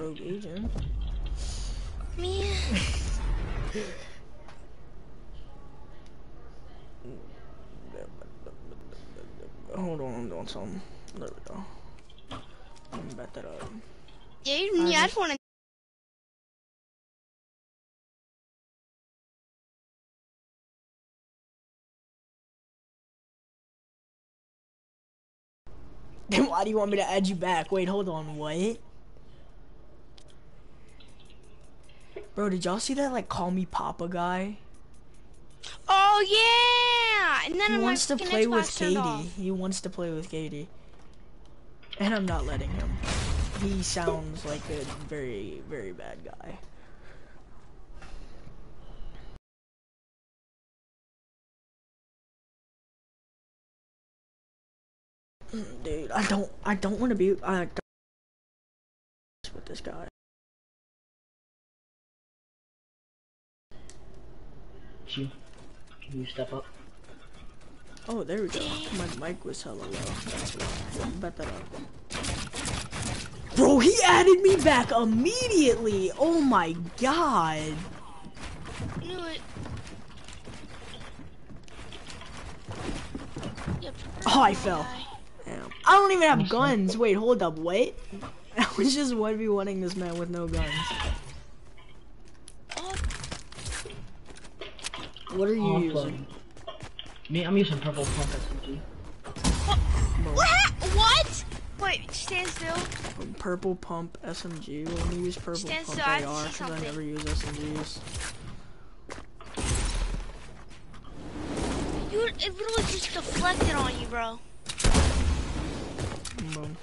rogue agent. Me. Hold on, I'm doing something. There we go. Let me back that up. Yeah, you, yeah, I just want to. Then why do you want me to add you back? Wait, hold on, what? Bro, did y'all see that like call me Papa guy? Oh yeah! And then He my wants to play with Katie. He wants to play with Katie. And I'm not letting him. He sounds like a very, very bad guy. Mm, Dude, I don't, I don't want to be, I don't with this guy. You, can you step up? Oh, there we go. My mic was hella low. That's why. Bet that up. Bro, he added me back immediately. Oh my god. Knew it. Oh, I fell. Damn. I don't even have guns. Wait, hold up. Wait. I was just 1v1ing this man with no guns. Oh, What are you Awesome. using? Me, I'm using purple pump SMG. what? What? Wait, stand still. Purple pump SMG. Let me use purple Stand pump still, I AR because I something. never use SMGs. You, it literally just deflected on you, bro. Boom.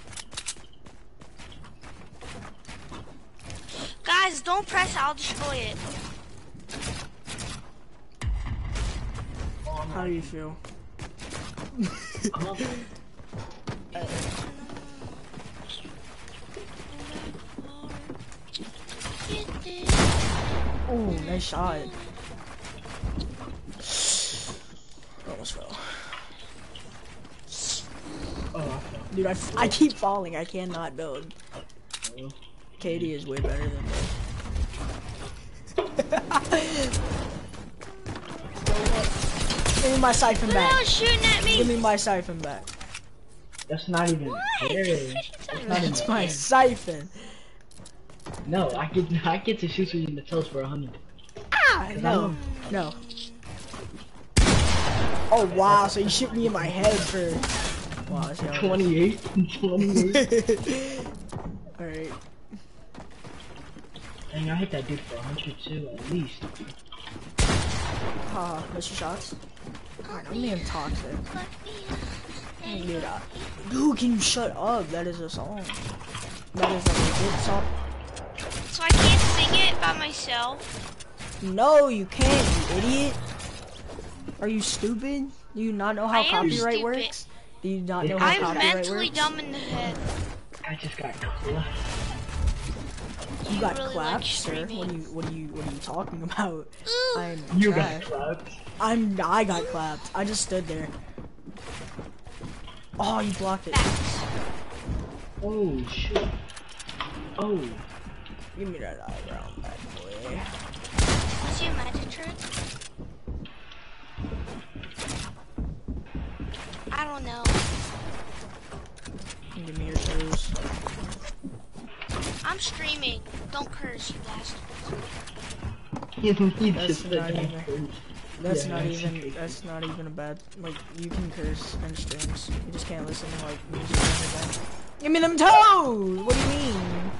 Guys, don't press. I'll destroy it. How do you feel? Oh, nice shot. Almost fell. Oh, I fell. Dude, I, f- I keep falling. I cannot build. Uh, Katie is way better than me. Give me my siphon Who the hell back. shooting at me? Give me my siphon back. That's not even What? fair. That's not even It's my fair. siphon. No, I get I get to shoot you in the toes for a hundred. Ah, no, no. Oh wow, so you shoot me in my head for. Wow, that's 28, 28. Alright. Dang, I hit that dude for a hundred too, at least. Haha, miss your shots. Alright, I'm being toxic. Dude, I- dude, can you shut up? That is a song. That is a legit song. So I can't sing it by myself. No, you can't, you idiot. Are you stupid? Do you not know how I copyright works? Do you not know how I'm copyright mentally dumb in the head. I just got clapped. You You got really like clapped, sir. What are you what are you what are you talking about? Ooh. I'm You trash. got clapped. I'm I got clapped. I just stood there. Oh, you blocked it. Oh shit. Oh. Give me that eye round back, boy. Is your magic trick? I don't know. Give me your toes. I'm streaming. Don't curse, you bastard. He, he That's just said not that even- first. That's Yeah, not that's even that's not even a bad like you can curse and streams. You just can't listen to like music or anything. Give me them toes! What do you mean?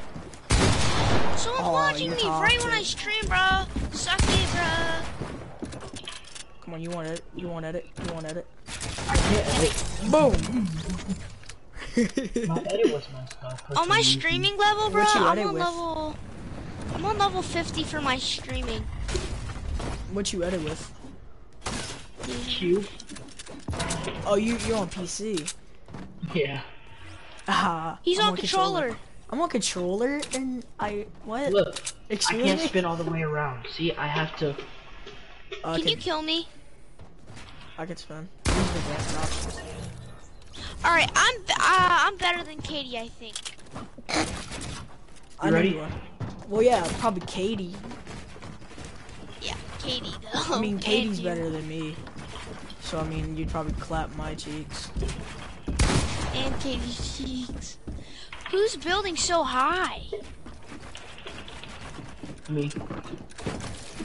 Someone's Oh, watching me right when I stream, bro. Suck it, bro. Come on, you want it? You want edit? You want edit? I can't edit. Boom! My edit was messed up. On my streaming level, bro, I'm on with? level. I'm on level 50 for my streaming. what you edit with? Q. Oh, you you're on PC. Yeah. Ah, He's I'm on controller. I'm on controller, and I what? Look, I can't me. spin all the way around. See, I have to. Uh, Can can- you kill me? I can spin. Use the advanced options. All right, I'm uh, I'm better than Katie, I think. I You know ready? Well, yeah, probably Katie. Yeah, Katie though. I mean, Katie's better than me. So, I mean, you'd probably clap my cheeks. And Katie's cheeks. Who's building so high? Me.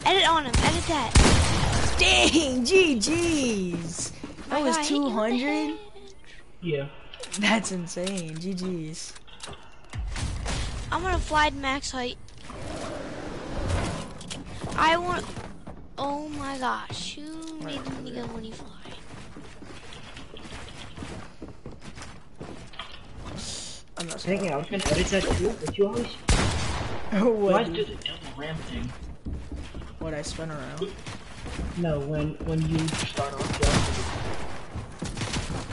Edit on him. Edit that. Dang, GG's. My That was guy hit you in the 200? Yeah. That's insane. GG's. I'm gonna fly to max height. I want. Oh my gosh! Who made me go when you fly? I'm not Dang it, I was gonna edit that too, but you always, you what, always do the double ramp thing. what I spin around. No, when when you start off, you also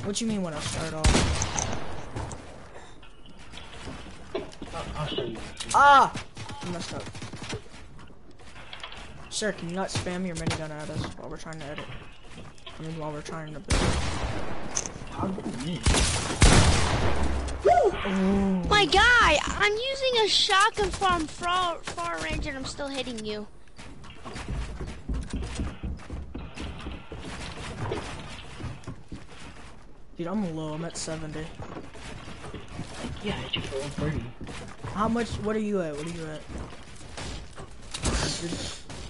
What you mean when I start off? I'll, I'll show you. Ah! I messed up. Sir, can you not spam your minigun at us while we're trying to edit? I mean, while we're trying to build. I'll do it. Ooh. My guy, I'm using a shotgun from far, far range and I'm still hitting you. Dude, I'm low. I'm at 70. Yeah, I hit you for 130. How much? What are you at? What are you at?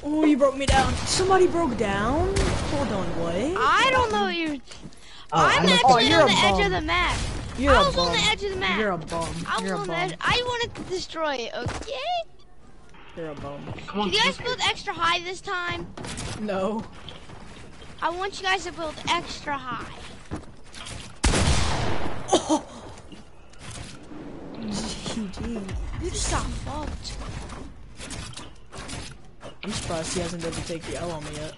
Oh, you broke me down. Somebody broke down? Hold on, what? I don't know what you're. Oh, I'm I'm actually you're on a the edge of the map. You're I a was on the edge of the map. You're a bum. I was on the edge. I wanted to destroy it. Okay. You're a bum. Come on, Can you guys keep build extra high this time? No. I want you guys to build extra high. Oh! GG. You just got fucked. I'm surprised he hasn't been able to take the L on me yet.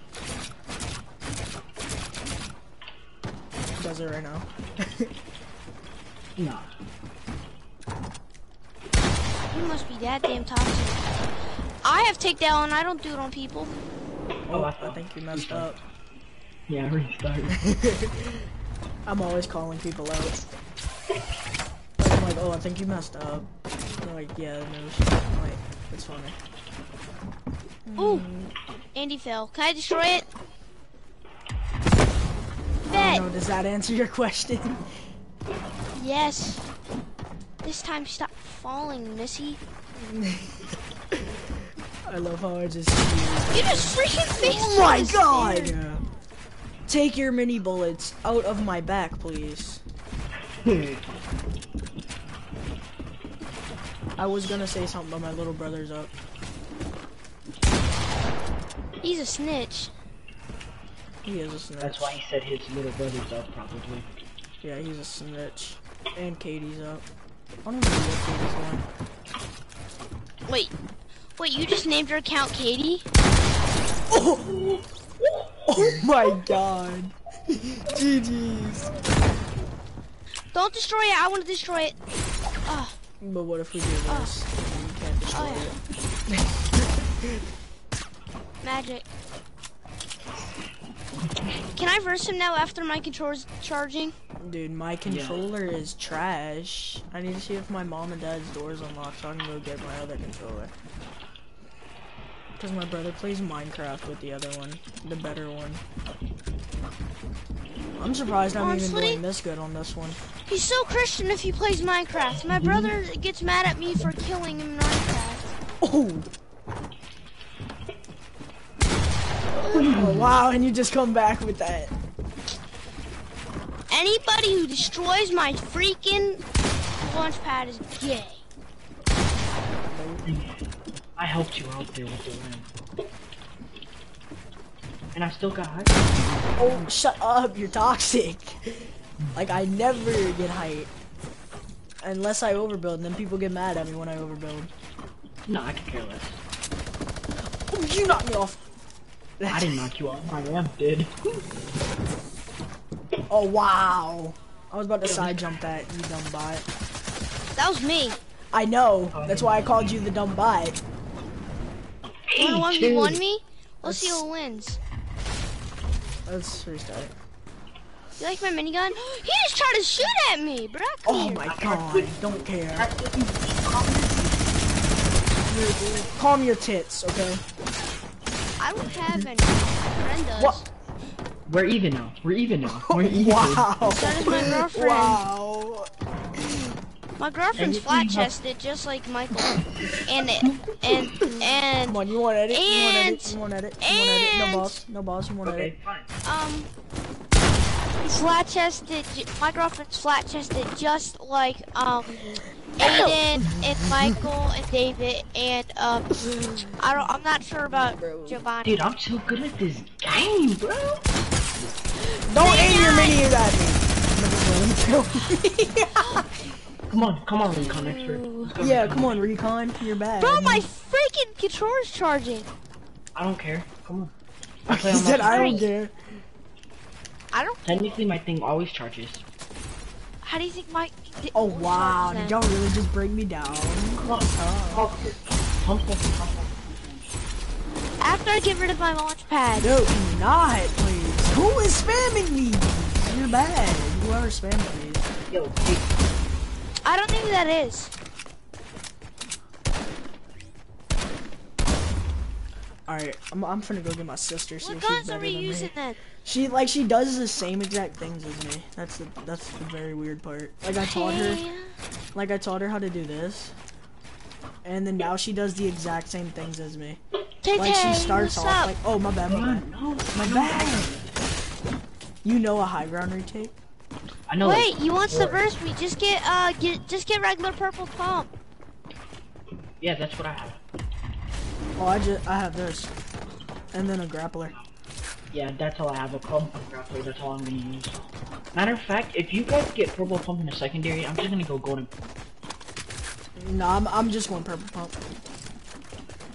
He does it right now. Nah. You must be that damn toxic. I have takedown and I don't do it on people. Oh, I I think you messed up. Yeah, restart. I'm always calling people out. I'm like, oh, I think you messed up. They're like, yeah, no, I'm like, it's funny. Ooh, Andy fell. Can I destroy it? Bet. know, does that answer your question? Yes. This time stop falling, Missy. I love how I just. You just freaking faced Oh my god! Take your mini bullets out of my back, please. I was gonna say something, but my little brother's up. He's a snitch. He is a snitch. That's why he said his little brother's up, probably. Yeah, he's a snitch. And Katie's up. I don't know what Katie's doing. Wait. Wait, you just named your account Katie? Oh! Oh my god! GG's. Don't destroy it. I want to destroy it. Ah, But what if we do this? You can't destroy oh it. yeah. Magic. Can I verse him now after my controller's charging? Dude, my controller is trash. I need to see if my mom and dad's door's unlocked so I can go get my other controller. Because my brother plays Minecraft with the other one, the better one. I'm surprised I'm even doing this good on this one. He's so Christian if he plays Minecraft. My brother gets mad at me for killing him in Minecraft. Oh! Oh wow, and you just come back with that. Anybody who destroys my freaking launch pad is gay. I helped you out there with the lamp. And I still got height. Oh, shut up, you're toxic. like, I never get height. Unless I overbuild, and then people get mad at me when I overbuild. No, I could care less. Oh, you knocked me off. I didn't knock you off. My lamp did. Oh, wow. I was about to side jump that, you dumb bot. That was me. I know. That's why I called you the dumb bot. You wanna one v one me? Let's see who wins. Let's restart. You like my minigun? He just tried to shoot at me, bro. Oh here. my god, don't care. calm your tits, okay? I don't have any. Friend does. What? We're even now. We're even now. We're even. Wow. So does my girlfriend. Wow. My girlfriend's flat chested, just like Michael. And it, and and Come on, you want edit? You want edit? And- You want edit? You want edit? No boss. No boss. You want edit? Okay, fine. um, flat chested. My girlfriend's flat chested, just like um, Aiden and Michael and David and um, I don't. I'm not sure about Giovanni. Dude, I'm so good at this game, bro. Don't aim your mini at me. I'm gonna let him kill me. Come on, come on, recon expert. Let's go, yeah, come on, recon. You're bad. Bro, my freaking controller's charging. I don't care. Come on. I play He said I don't care. I don't. Technically, my thing always charges. How do you think my? Oh wow, Then? did y'all really just bring me down? After I get rid of my launch pad. No, do not, please. Who is spamming me? You're bad. Whoever spamming me. Yo, I don't know who that is. Alright, I'm, I'm finna go get my sister. See What she's guns are better we using me. then? She like she does the same exact things as me. That's the that's the very weird part. Like I taught her, like I taught her how to do this, and then now she does the exact same things as me. Tay Like she starts off up? like, oh my bad, my bad, my bad. You know a high ground retake? I know. Wait, you want four. subverse me? Just get uh get just get regular purple pump. Yeah, that's what I have. Oh, I just I have this, and then a grappler. Yeah, that's all I have. A pump and grappler. That's all I'm gonna use. Matter of fact, if you guys get purple pump in the secondary, I'm just gonna go golden. No, I'm I'm just going purple pump.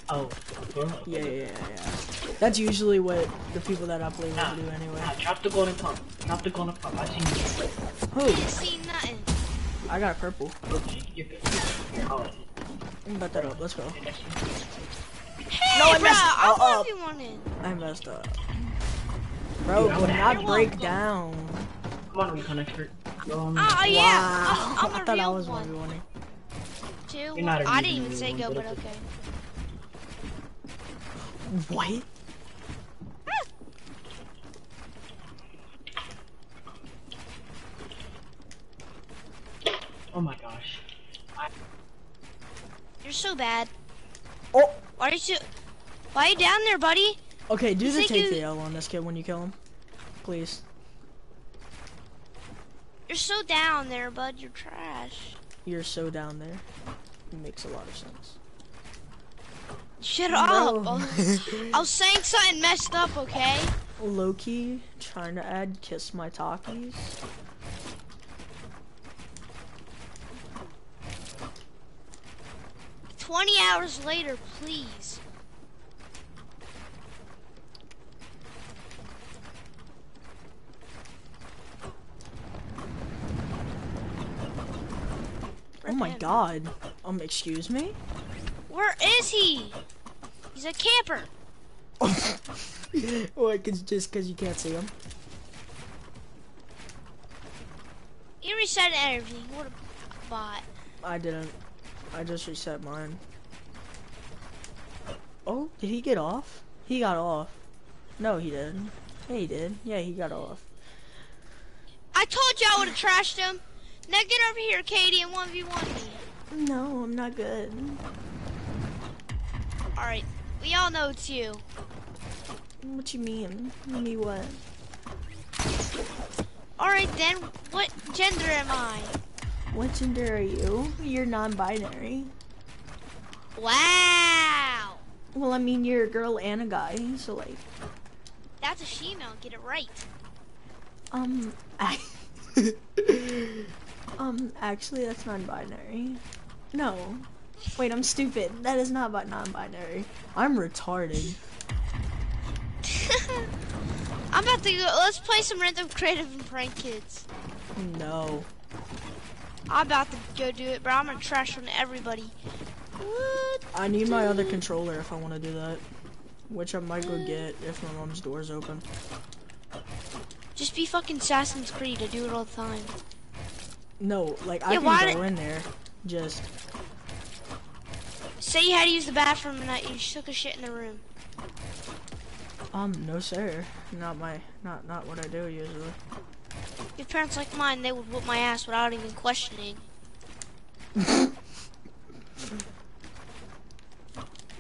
Oh, bro. Yeah, yeah, yeah, yeah. That's usually what the people that I play with Nah, do anyway. nah, drop the golden pump. Drop the golden pump. I seen you. Who? Didn't see nothing. I got purple. Okay, you're good. You're all right. Let me bet that up. Let's go. Hey, No, I bro, messed I up. love you. I messed up. Bro, Dude, I do would've not had break one. down. Come on, recon expert. Um, Oh yeah, Wow. I'm, I'm I a thought I was one. 1v1. Two. You're not a I real didn't even say go, but but okay. What? oh my gosh. You're so bad. Oh, Why are you so? Why are you down there, buddy? Okay. Do the take the L on this kid when you kill him, please. You're so down there, bud. You're trash. You're so down there. It makes a lot of sense. Shut Bro. up. I was saying something messed up, okay? Loki trying to add kiss my talkies. Twenty hours later, please. Oh my him. god. Um, excuse me? Where is he? He's a camper. What, cause, just cause you can't see him? You reset everything. What a bot. I didn't. I just reset mine. Oh, did he get off? He got off. No, he didn't. Yeah, he did. Yeah, he got off. I told you I would have trashed him. Now get over here, Katie, and 1v1 me. No, I'm not good. Alright, we all know it's you. What you mean? Me what? Alright then, what gender am I? What gender are you? You're non-binary. Wow! Well, I mean, you're a girl and a guy, so like, That's a female, get it right. um, I, um, actually, that's non-binary. No, wait, I'm stupid. That is not about non-binary. I'm retarded. I'm about to go, let's play some random creative and prank kids. No. I'm about to go do it, bro. I'm gonna trash on everybody. What? I need my other controller if I want to do that. Which I might go get if my mom's door's open. Just be fucking Assassin's Creed. I do it all the time. No, like I Yeah, can go in there. Just Say you had to use the bathroom and that you took a shit in the room. Um, no sir. Not my, not, not what I do usually. Your parents like mine, they would whoop my ass without even questioning.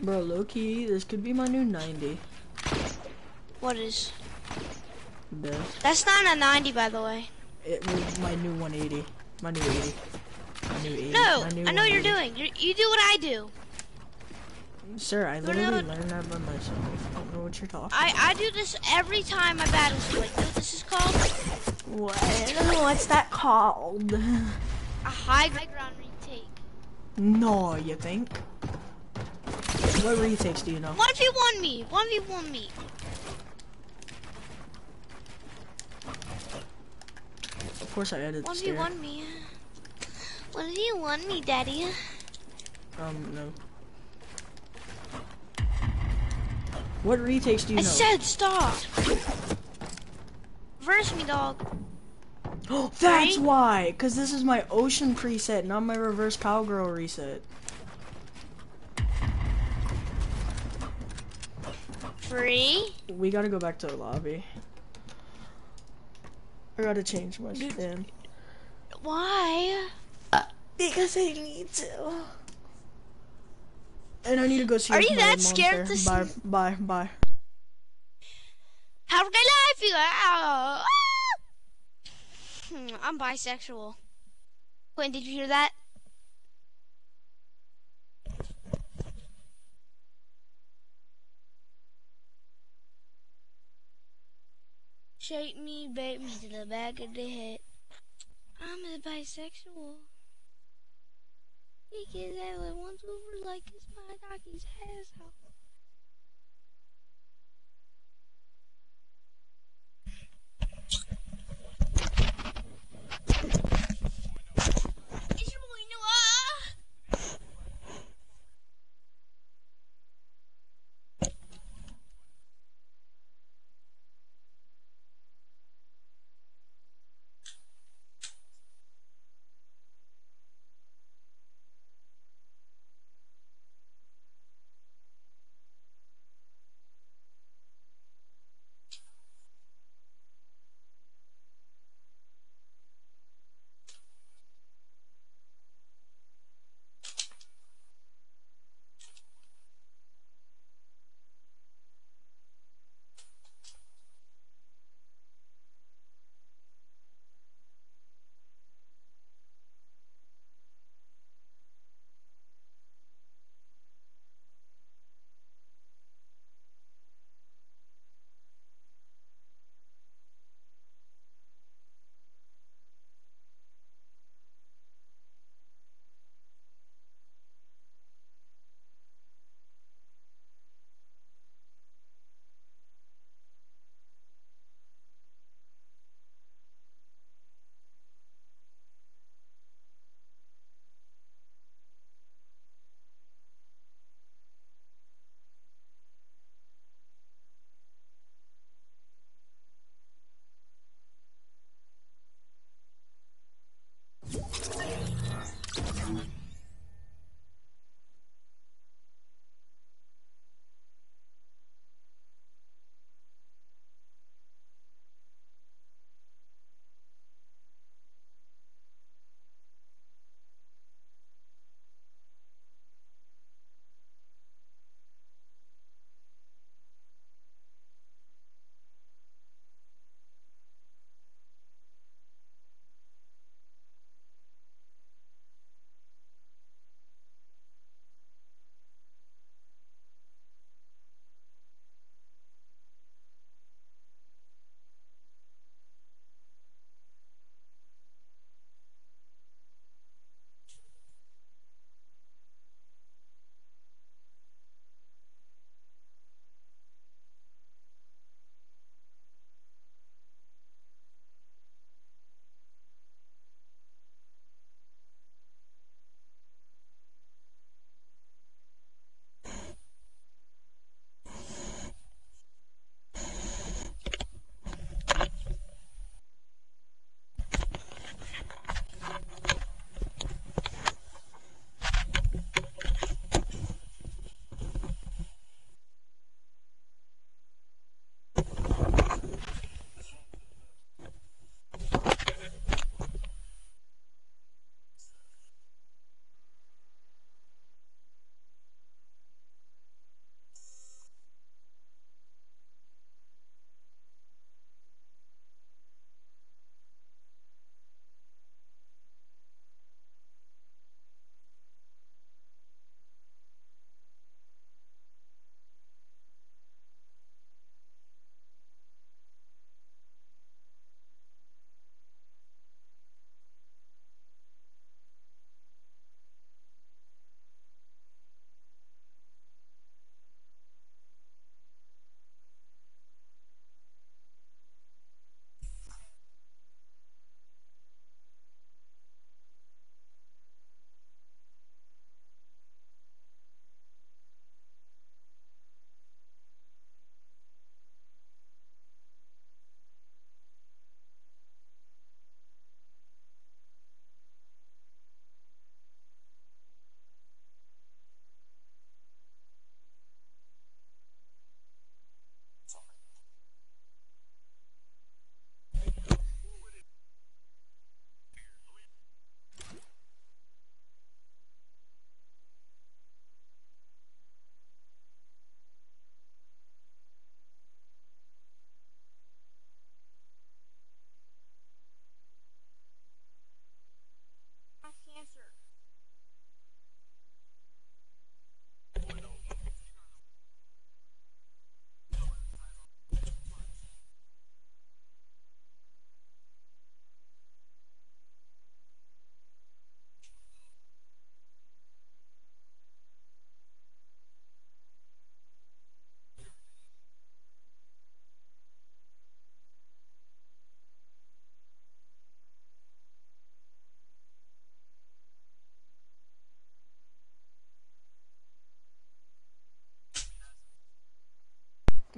Bro, low key, this could be my new 90. What is? This. That's not a 90, by the way. It was my new 180. My new 80. My new 80. No, I know what you're doing. you you do what I do. Sir, I literally no. learned that by myself. I don't know what you're talking I, I do this every time I battle split. You know what this is called? What? What's that called? A high ground retake. No, you think? What retakes do you know? 1v1 me. 1v1 me. Of course I added the stair. 1v1 me. 1v1 me, daddy. Um, no. What retakes do you I know? said stop. Verse me, dog. Oh, That's Right? why! Cause this is my ocean preset, not my reverse cowgirl reset. Free. We gotta go back to the lobby. I gotta change my skin. Why? Because I need to. And I need to go see Are you that scared there. to Bye, see- bye, bye. Have a great life, you. Hmm, I'm bisexual. Quinn, did you hear that? Shape me, bait me to the back of the head. I'm a bisexual. Because I live once over like it's my doggy's asshole. It's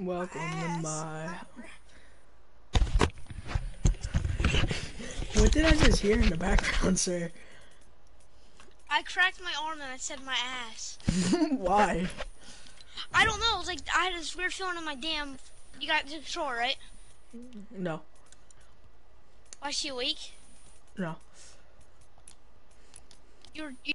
Welcome to my. What did I just hear in the background, sir? I cracked my arm and I said my ass. Why? I don't know. It was like I had this weird feeling in my damn. You got the controller, right? No, Why is she awake? no. You're. You...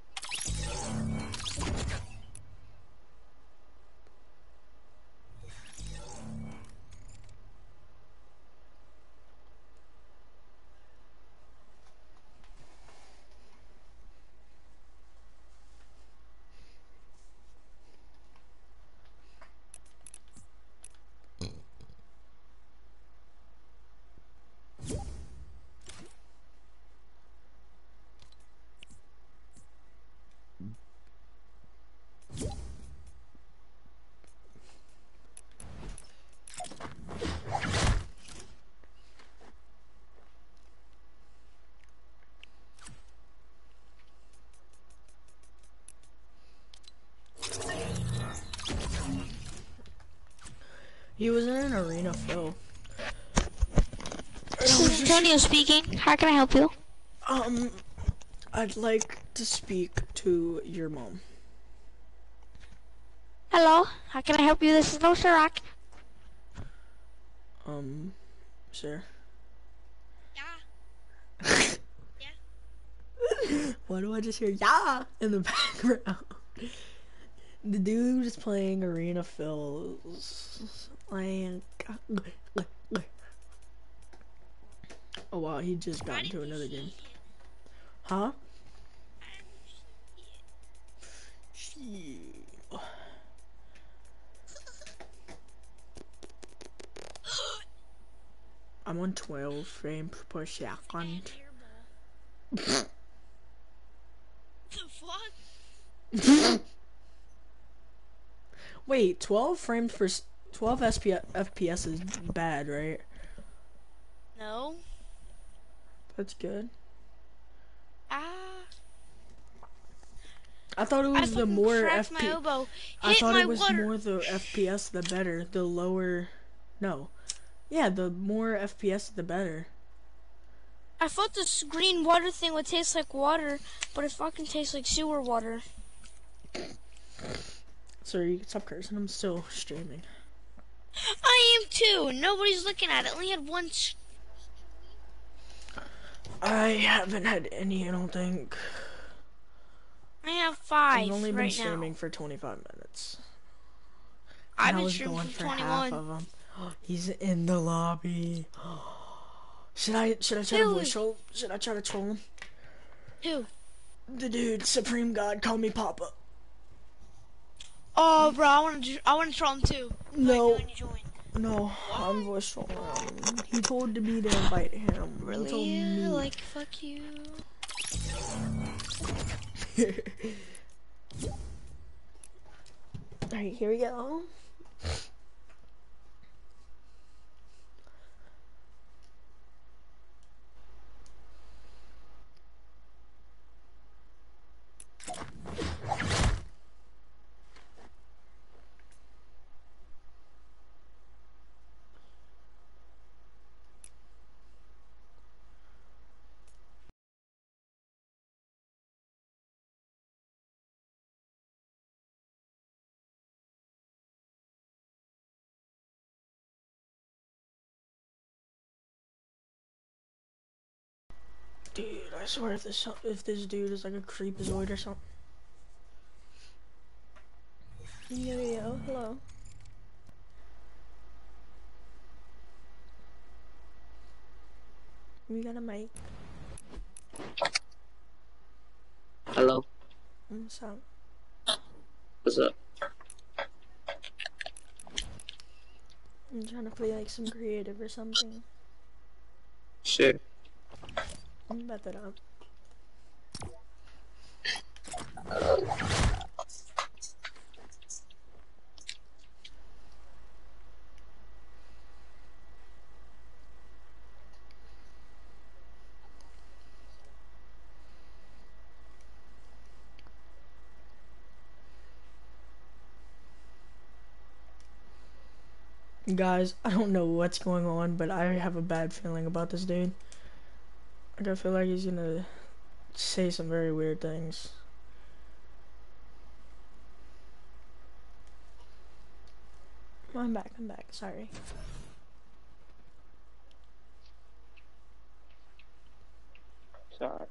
He was in an arena, Phil. This is Antonio speaking. How can I help you? Um, I'd like to speak to your mom. Hello. How can I help you? This is No Rock. Um, sir. Yeah. Why do I just hear "yeah" in the background? The dude is playing Arena Phil's like. Oh wow, he just got into another game. Huh? I'm on 12 frames per second. Wait, 12 frames per 12 SP FPS is bad, right? No. That's good. Ah. I thought it was the more FPS. I thought my it was water. more the FPS the better. The lower, no, yeah, the more FPS the better. I thought this green water thing would taste like water, but it fucking tastes like sewer water. Sorry, you can stop cursing. I'm still streaming. I am too. Nobody's looking at it. Only had one. I haven't had any. I don't think. I have five I've only been right streaming now. for 25 minutes. I've And I been streaming for for half of them. He's in the lobby. Should I should I try to voice troll? Should I try to troll him? Who? The dude, Supreme God, call me Papa. Oh, bro, I want to. I want to troll him too. No. When you join. No, I'm voice trolling. He told me to invite him. Really? me. Like fuck you. Alright, here we go. Dude, I swear if this if this dude is like a creepazoid or something. Yo yo, hello. We got a mic. Hello, mm, What's up? what's up? I'm trying to play like some creative or something. Sure. Guys, I don't know what's going on, but I have a bad feeling about this dude. Like, I feel like he's gonna say some very weird things. I'm back, I'm back, sorry. Sorry.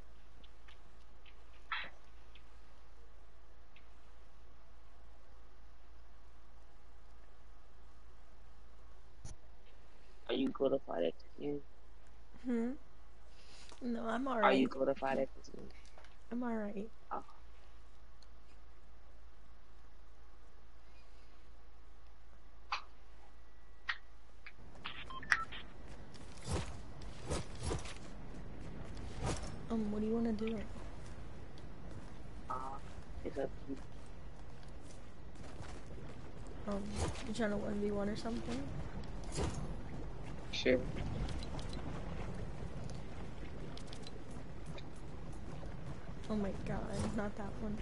Are you good to at this? Hmm? No, I'm Are alright. you good to fight at this? I'm alright. Oh. Um, what do you wanna do? Uh, it's up to you. Um, you trying to 1v1 or something? Sure. Oh my god, not that one.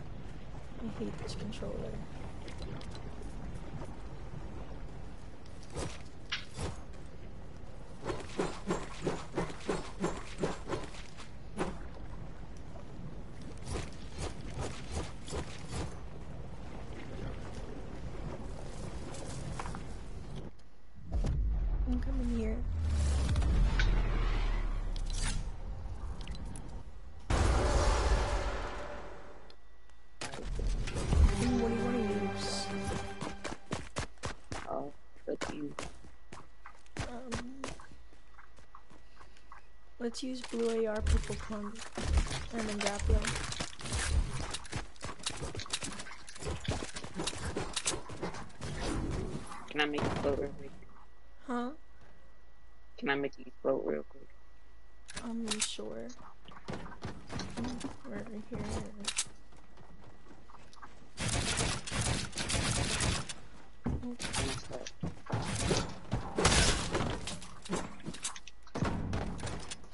I hate this controller. Let's use blue AR, purple pump, and then grappling. Can I make you float real quick? Huh? Can I make you float real quick? Um, I'm not sure. Right here.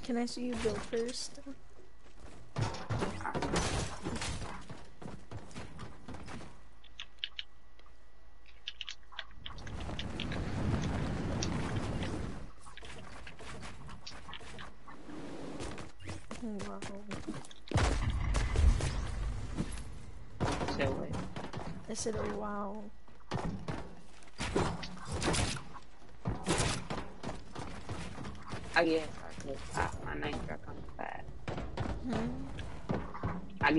Can I see you build first? Wow. Say what? I said, oh wow. I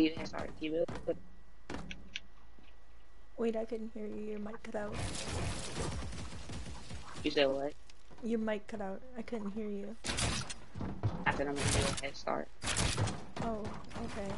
I give you a start. Keep it. But Wait, I couldn't hear you. Your mic cut out. you said what? Your mic cut out. I couldn't hear you. I said I'm gonna do a head start. Oh, okay.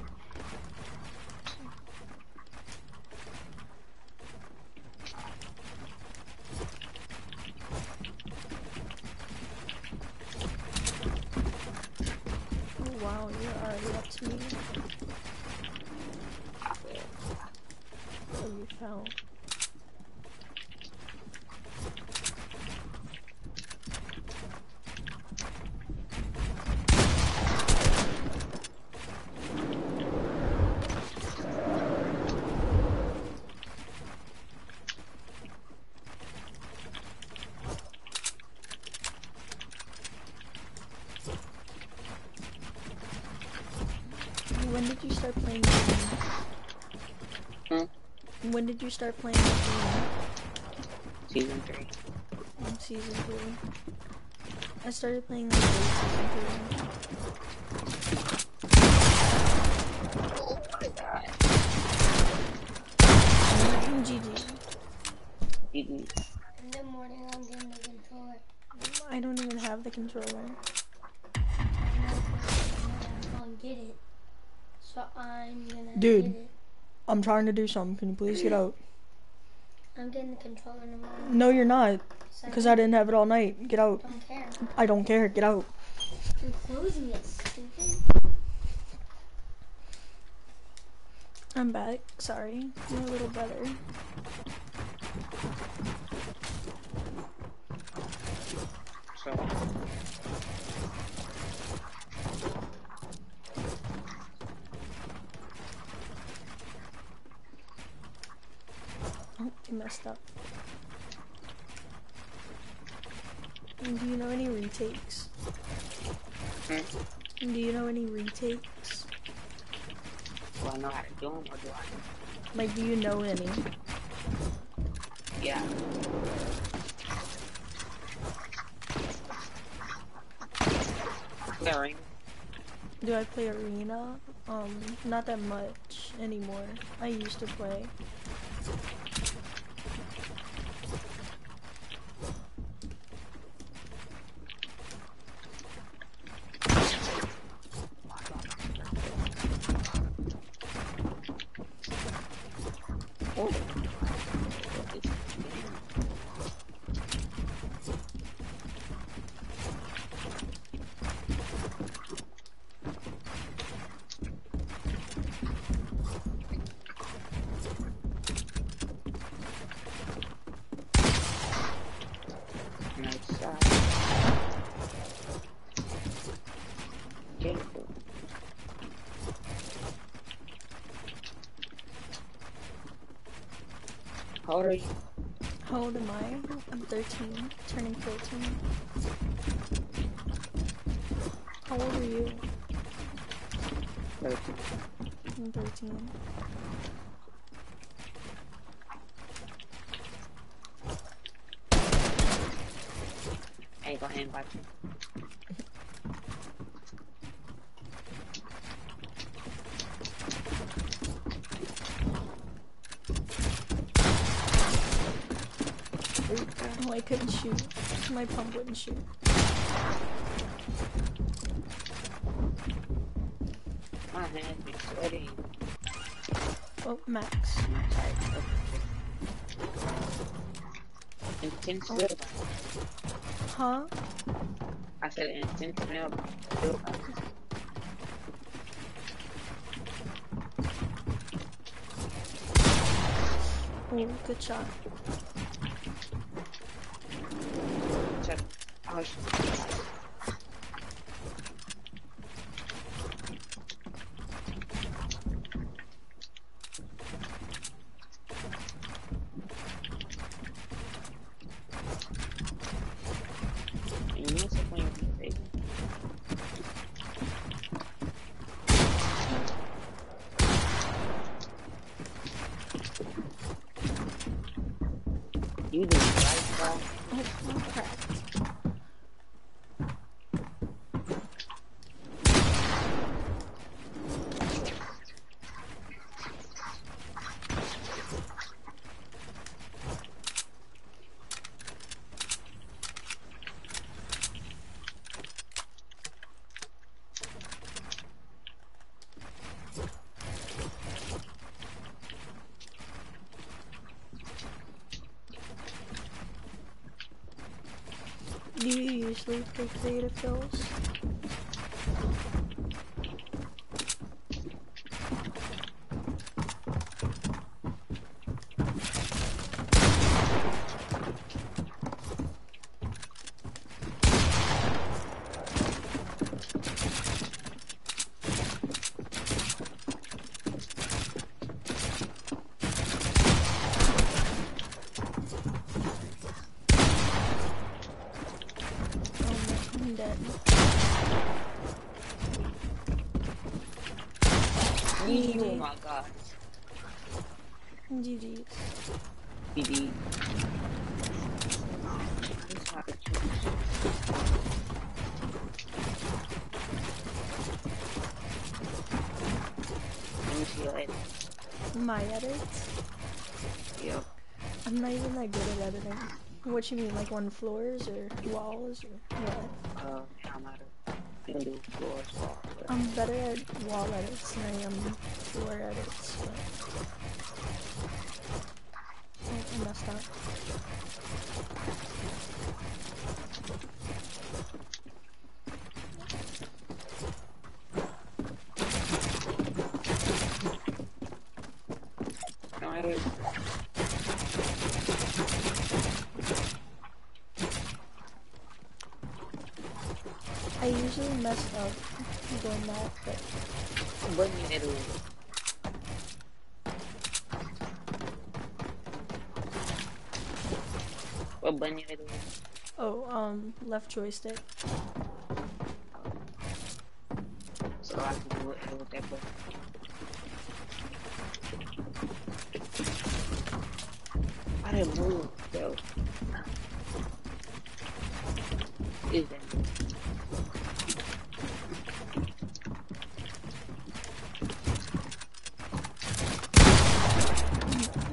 When did you start playing Season 3. Season 3. I started playing season 3. I'm trying to do something. Can you please get out? I'm getting the controller in the morning. No, you're not. Because I didn't have it all night. Get out. don't care. I don't care. Get out. You're closing it, stupid. I'm back. Sorry. I'm a little better. So, Oh, you messed up. Do you know any retakes? Hmm? Do you know any retakes? Do I know how to do them or do I? Like, do you know any? Yeah. Larry. Do I play arena? Um, not that much anymore. I used to play. How old am I? I'm 13, turning 14. How old are you? Thirteen. I'm 13. I ain't gonna invite you. Oh, I couldn't shoot. My pump wouldn't shoot. My hands be sweaty. Oh, Max. Intense good. Huh? I said intense milk. Oh, good shot. Check. Oh, sh- You know something you can say? You did right, bro. Oh, crap. Do you usually play creative kills? Oh, I'm dead. Oh my god. GG's. BD. This hot as shit. Let me see your edit. My edits? Yep. I'm not even that good at editing. What you mean, like on floors or walls or what? Uh, I'm out of. You can do floors, walls, whatever. I'm better at wall edits than I am floor edits. But... Oh, I messed up. No, I don't. I usually mess up doing that, but What you need to do? What button you need to do? Oh, um, left joystick. So I can do it with that button. I didn't move, though. Is that?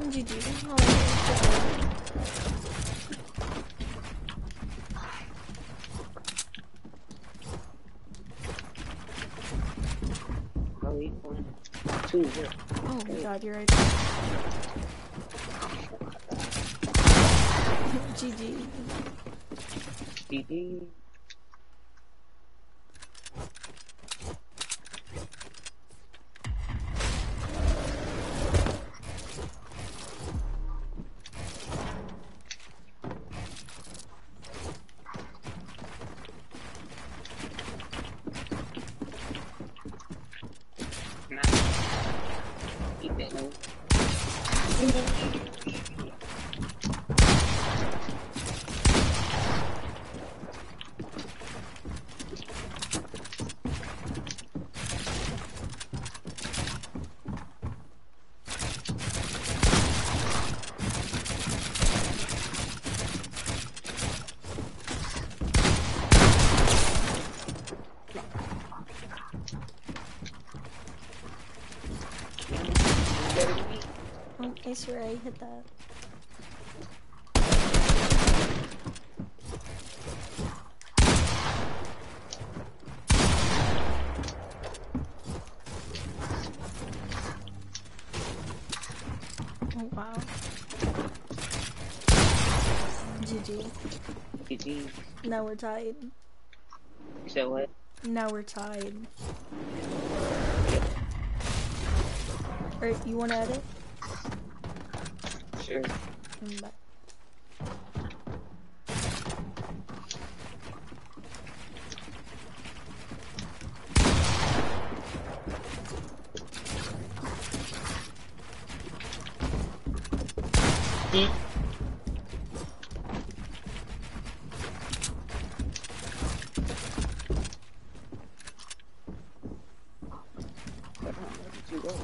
GG. I'll let you go. Oh, he won. Two zero. Oh my god, you're right. GG. GG. Nice. Keep that note. Better than me. Oh, I swear I hit that. Oh wow. GG. GG. Now we're tied. So what? Now we're tied. Alright, you wanna edit? Sure. Mm, bye. Where did you go?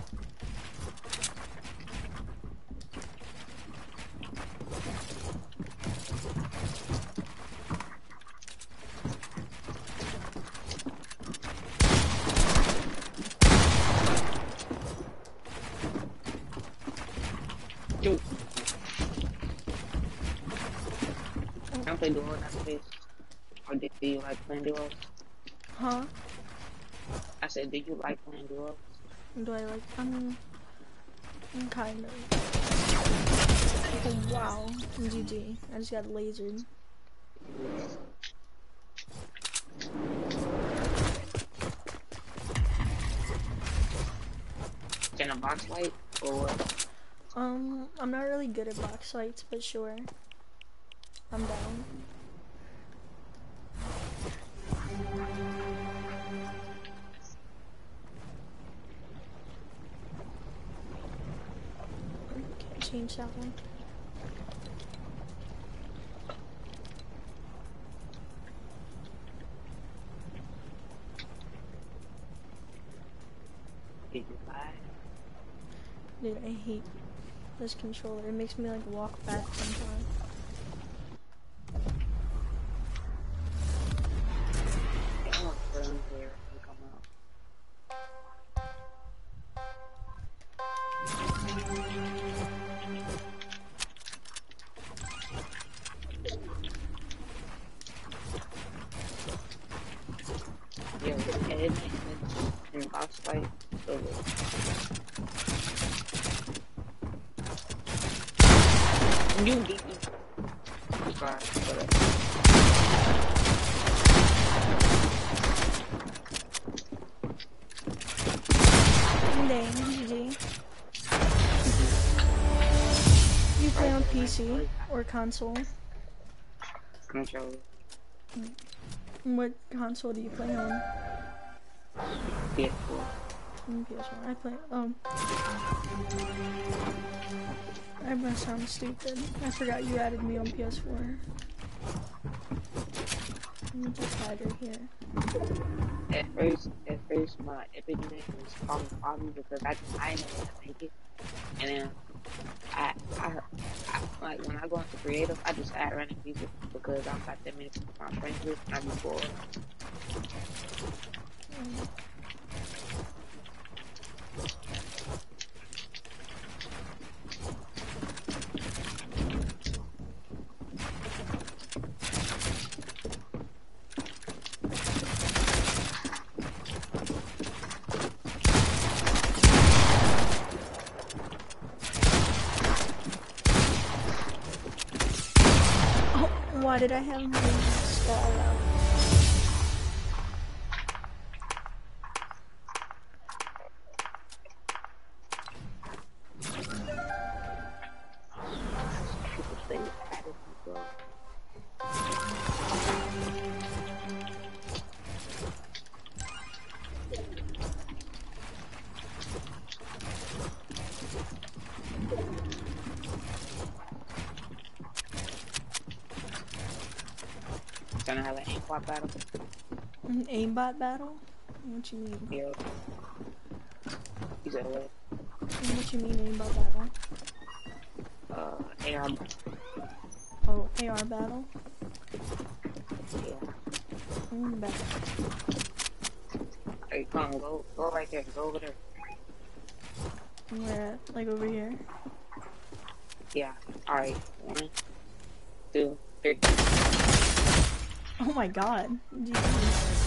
Dude. Can I play duo after this? Or did you like playing duos? Huh? I said, did you like playing duos? Do I like? Um, I'm kind of. Oh, wow. GG. I just got lasered. Can a box fight or? Um, I'm not really good at box fights, but sure. I'm down. Can't change that one. Dude, I hate this controller. It makes me like walk back sometimes. Console? Controller. What console do you play on? PS4. On PS1. I play. Um. I must sound stupid. I forgot you added me on PS4. Let me just hide her here. At first, at first, my epic name was called Bobby because I just I didn't make it, and then I, I, I, like when I go into creative, I just add random music because I'm not that many people my friends with, and I be bored. Oh, why did I have Aimbot battle? What you mean? Yeah. Said what? You mean aimbot battle? Uh, AR. Oh, AR battle? Yeah. I'm in the back. Hey, come on, go, go right there. Go over there. Where at? Like over here? Yeah. Alright. One, two, three. Oh my god. Jeez.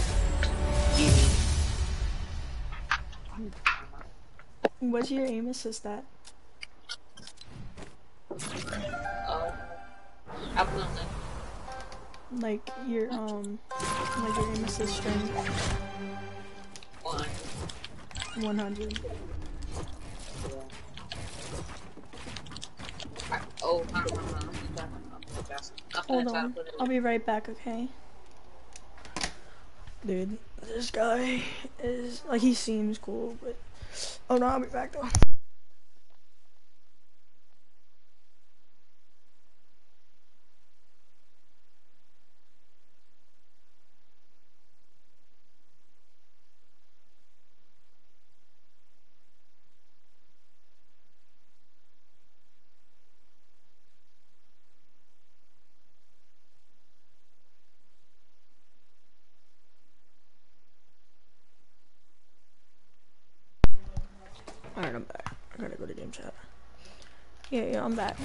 What's your aim assist at? Uh, I'm Like your um like your aim assist strength one. 100. Oh, I'm, I'm, I'm, I'm, I'm, I'm, just- I'm Hold gonna try to on. I'll be right back, okay? Dude, this guy is like he seems cool, but oh no, I'll be back though. Yeah, yeah, I'm back.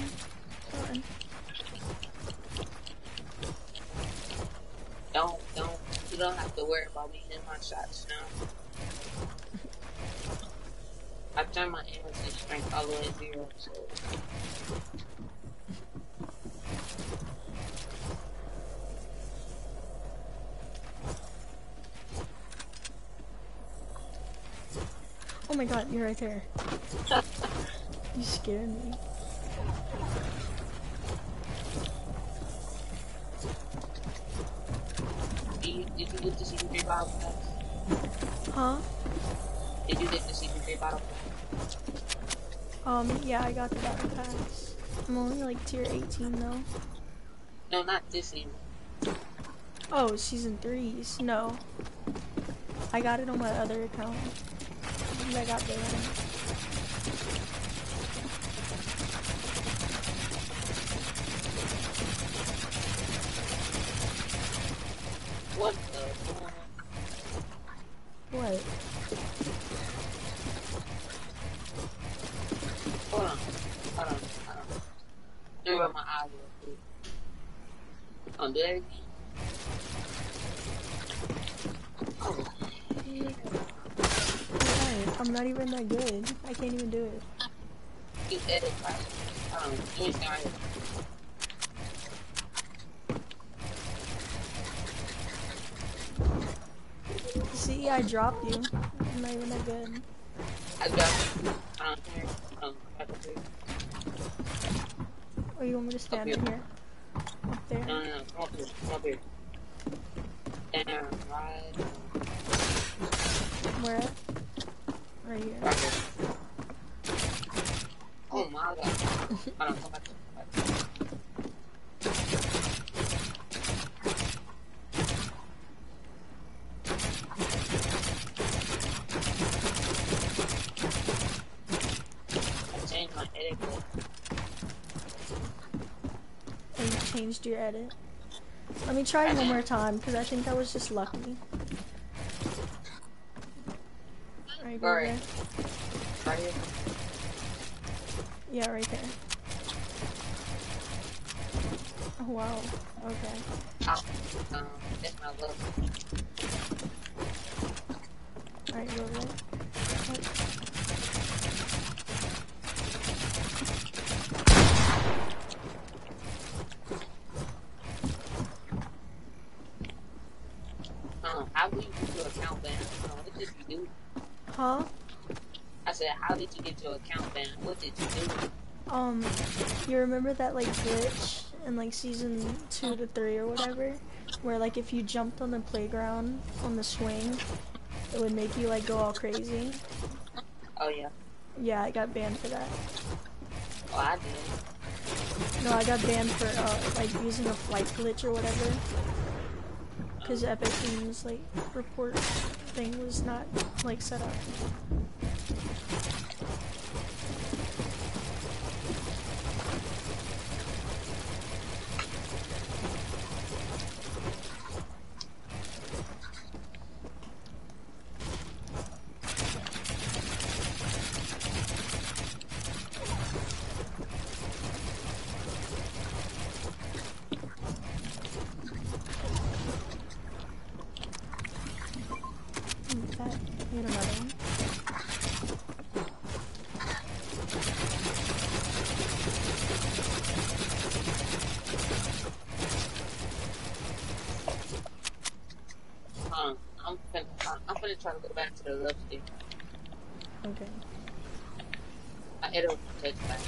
Don't, don't, you don't have to worry about me hitting my shots now. I've turned my energy strength all the way to zero, so. Oh my god, you're right there. You scared me. You, did you get the CP3 battle pass? Huh? Did you get the CP3 battle pass? Um, yeah, I got the battle pass. I'm only like tier 18 though. No, not this season. Oh, season threes. No. I got it on my other account. I got banned. What the? What? Hold on. Hold on. Hold on. Let me rub my eyes real quick. Oh, do that again? Oh, Alright, I'm not even that good. I can't even do it. you edit right. Hold on. Let me stand right here. See, I dropped you. I'm not even that good. I got you. Hold on. Here. Hold on. Back up here. Or Oh, you want me to stand here. in here? Up there? No, no, no. Come up here. Come up here. Down. Right. Where at? Right here. Right here. Oh my god. Hold on. Come back. Come back. Changed your edit. Let me try it one more time, because I think I was just lucky. Alright, go Alright. Right here. Yeah, right there. Oh, wow. Okay. Oh, um. Alright, go there. Um, how did you get your account banned? Uh, what did you do? Huh? I said, how did you get your account banned? What did you do? Um, you remember that like glitch in like season two to three or whatever, where like if you jumped on the playground on the swing, it would make you like go all crazy. Oh yeah. Yeah, I got banned for that. Oh, I did. No, I got banned for uh, like using a flight glitch or whatever. Cause Epic Games like report thing was not like set up. Mm, That hit another one. Um, I'm finna, I'm- I'm gonna try to go back to the love stick. Okay. I hit it with the touchpad.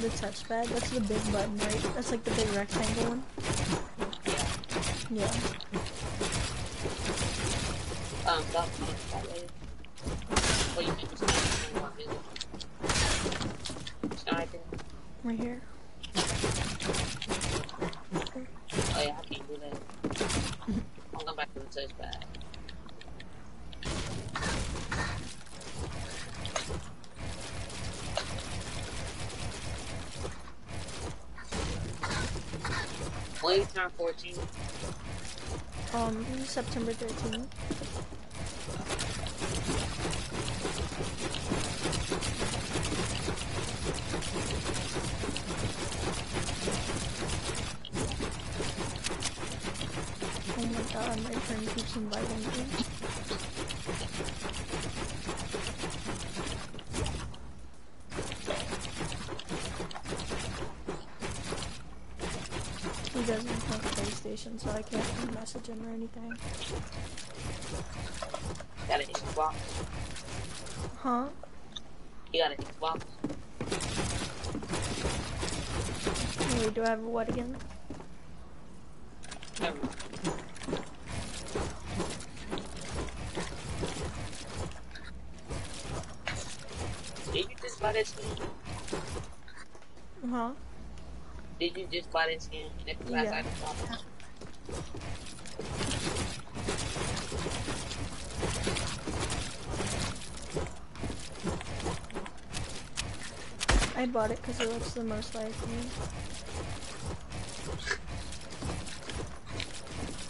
The touchpad, that's the big button, right? That's like the big rectangle one. Yeah. Yeah. Um, stop talking that way. What you think is going on? Sniping. Right here. Oh yeah, I can't do that. I'm going back to the touchpad. When you turn 14, Um, September 13th. Him or anything. got an Xbox. Huh? You got an Xbox. Wait, do I have a what again? Never. Did you just buy that skin? Huh? Did you just buy that skin? The last Yeah. I bought. It because it looks the most like me.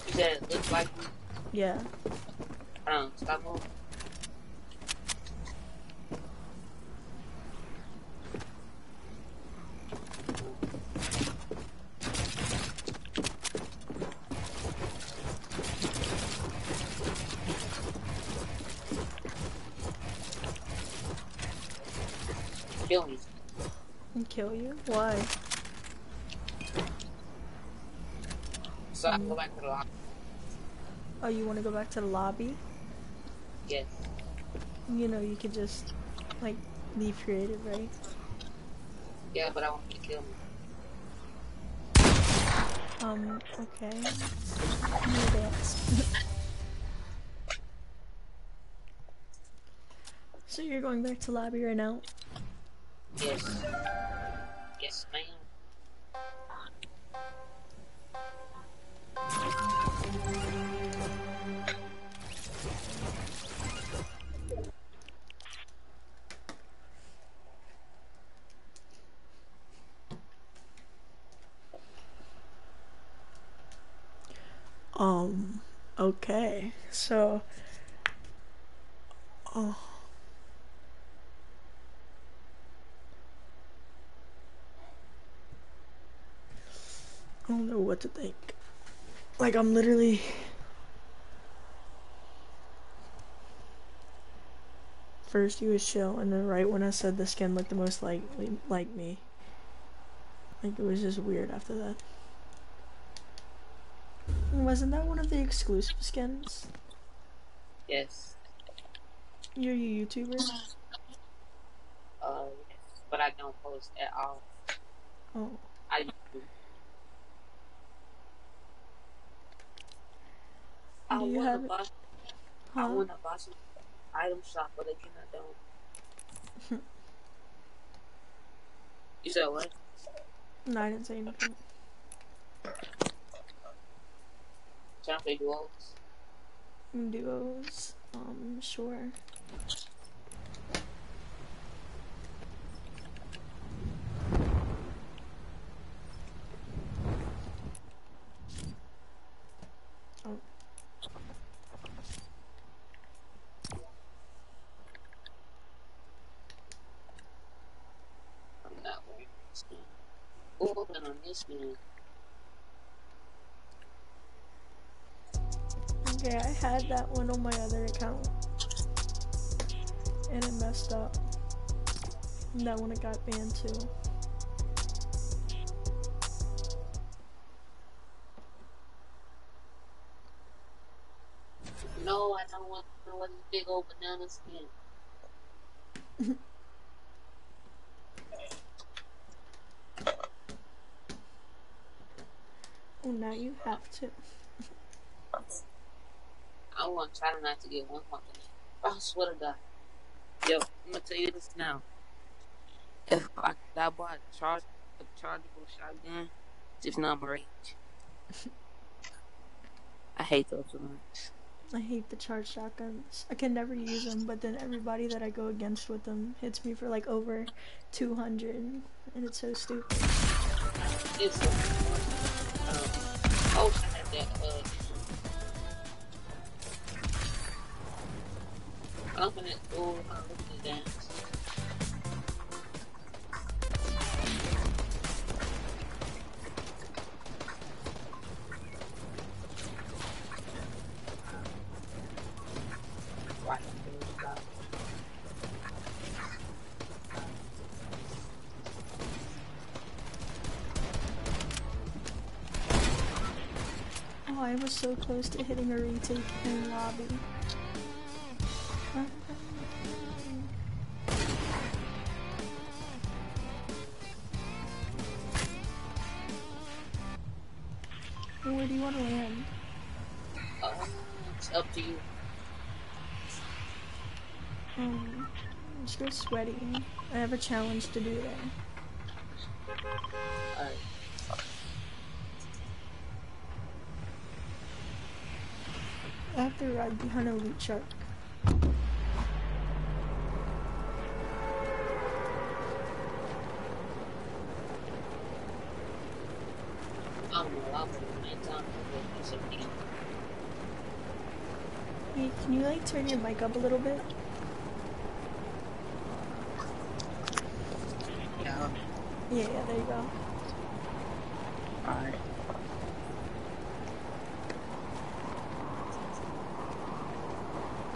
You said it looks like me? Yeah. Um, stop moving. Kill me. And kill you? Why? So I go back to the lock. Oh, you want to go back to the lobby? Yes. You know, you could just, like, leave creative, right? Yeah, but I want you to kill me. Um, okay. I'm gonna dance. so you're going back to lobby right now? Yes. Yes, ma'am. Um, okay, so, oh. I don't know what to think. Like, I'm literally. First, he was chill, and then right when I said the skin looked the most like like me, like it was just weird after that. Wasn't that one of the exclusive skins? Yes. You're a YouTuber? Uh, yes. But I don't post at all. Oh. I used to. I Do you have it? buy. I want buy some item shop, but again, I don't. you said what? No, I didn't say anything. Trying to play duos. Duos? Um, sure. Oh, I'm not wearing this skin. Ooh, then on this skin. Okay, I had that one on my other account. And it messed up. And that one it got banned too. No, I don't want know what this big old banana skin. Oh, now have to. I want to try not to get one banana. I swear to God. Yo, I'm gonna tell you this now. If I, I bought a, charge, a chargeable shotgun, just not my range. I hate those ones. I hate the charged shotguns. I can never use them, but then everybody that I go against with them hits me for like over 200, and it's so stupid. It's um, Wish I that, uh, gonna, oh, close to hitting a retake in lobby. Where do you want to land? uh, it's up to you. Um, let's go sweaty. I have a challenge to do there. I have to ride behind a loot shark. I don't know, I'll put my time to do something. Hey, can you like turn your mic up a little bit? Yeah. Yeah, yeah, there you go. Alright.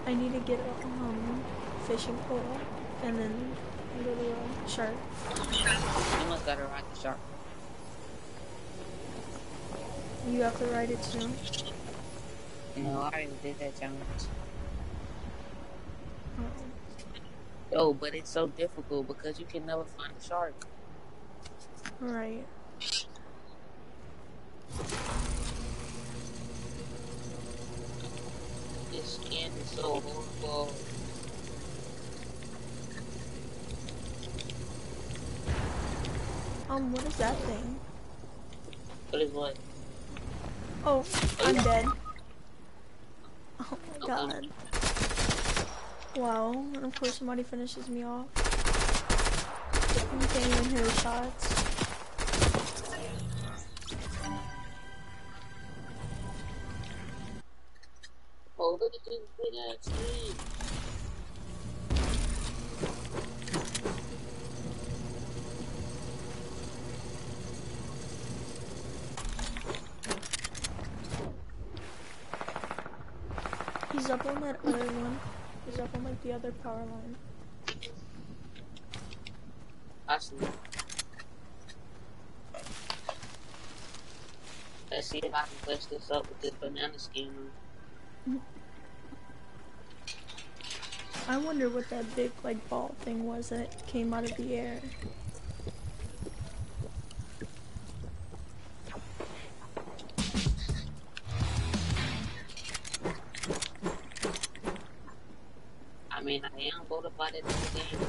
I need to get a um, fishing pole and then a little uh, shark. You must gotta ride the shark. You have to ride it too. No, I already did that challenge. Oh. Yo, but it's so difficult because you can never find a shark. right. This skin is so horrible. Um, what is that thing? What is what? Oh, I'm dead. Oh my god. Wow, and of course somebody finishes me off. You can't even hear the shots. this big ass tree. He's up on that other one. He's up on like the other power line. I see. Let's see if I can push this up with this banana skin. I wonder what that big like ball thing was that came out of the air. It the game.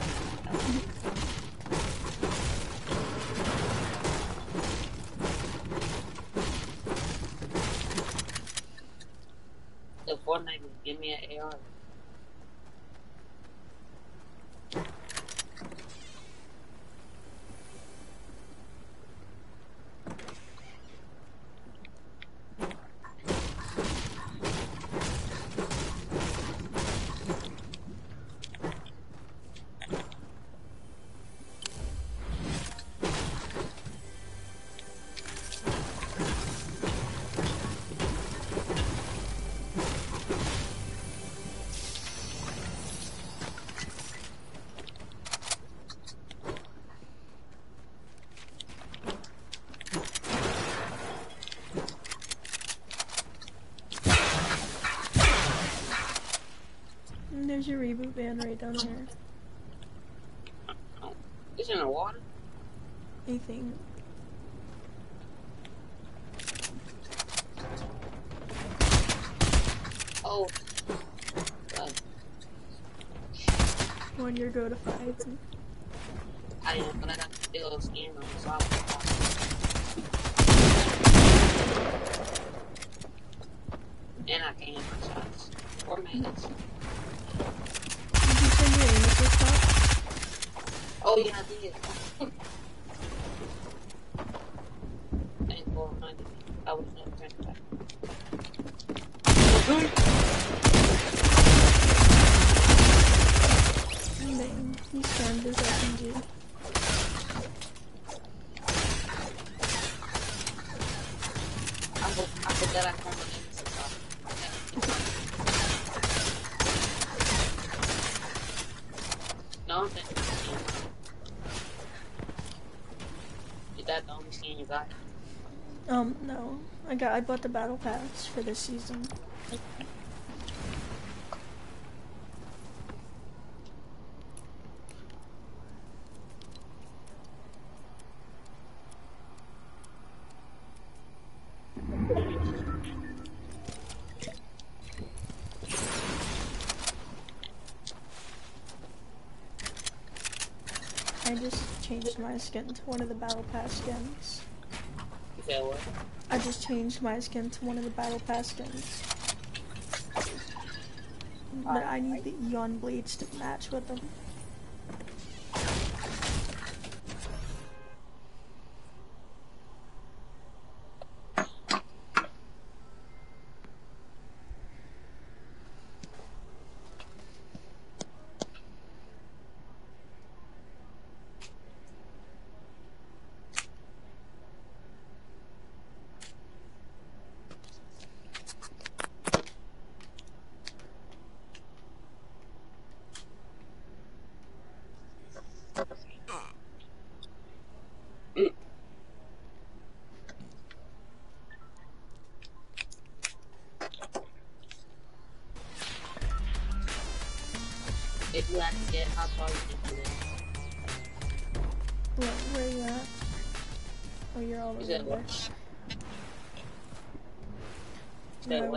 Band right down there. Oh, it's in the water? I think. Oh. God, When you go to five. I am, but I got the still skin on the. And I can hit my shots. Four minutes. Did you send your images stuff? Oh yeah, I did. Thank you for reminding me. I would never turn it back. Dang, he scanned his SMG. I hope I forgot I turned it into something. No, I'm thinking. Is that the only skin you got? Um, no. I bought the battle pass for this season. I just changed my skin to one of the battle pass skins. What? I just changed my skin to one of the battle pass skins. But I need the Eon blades to match with them.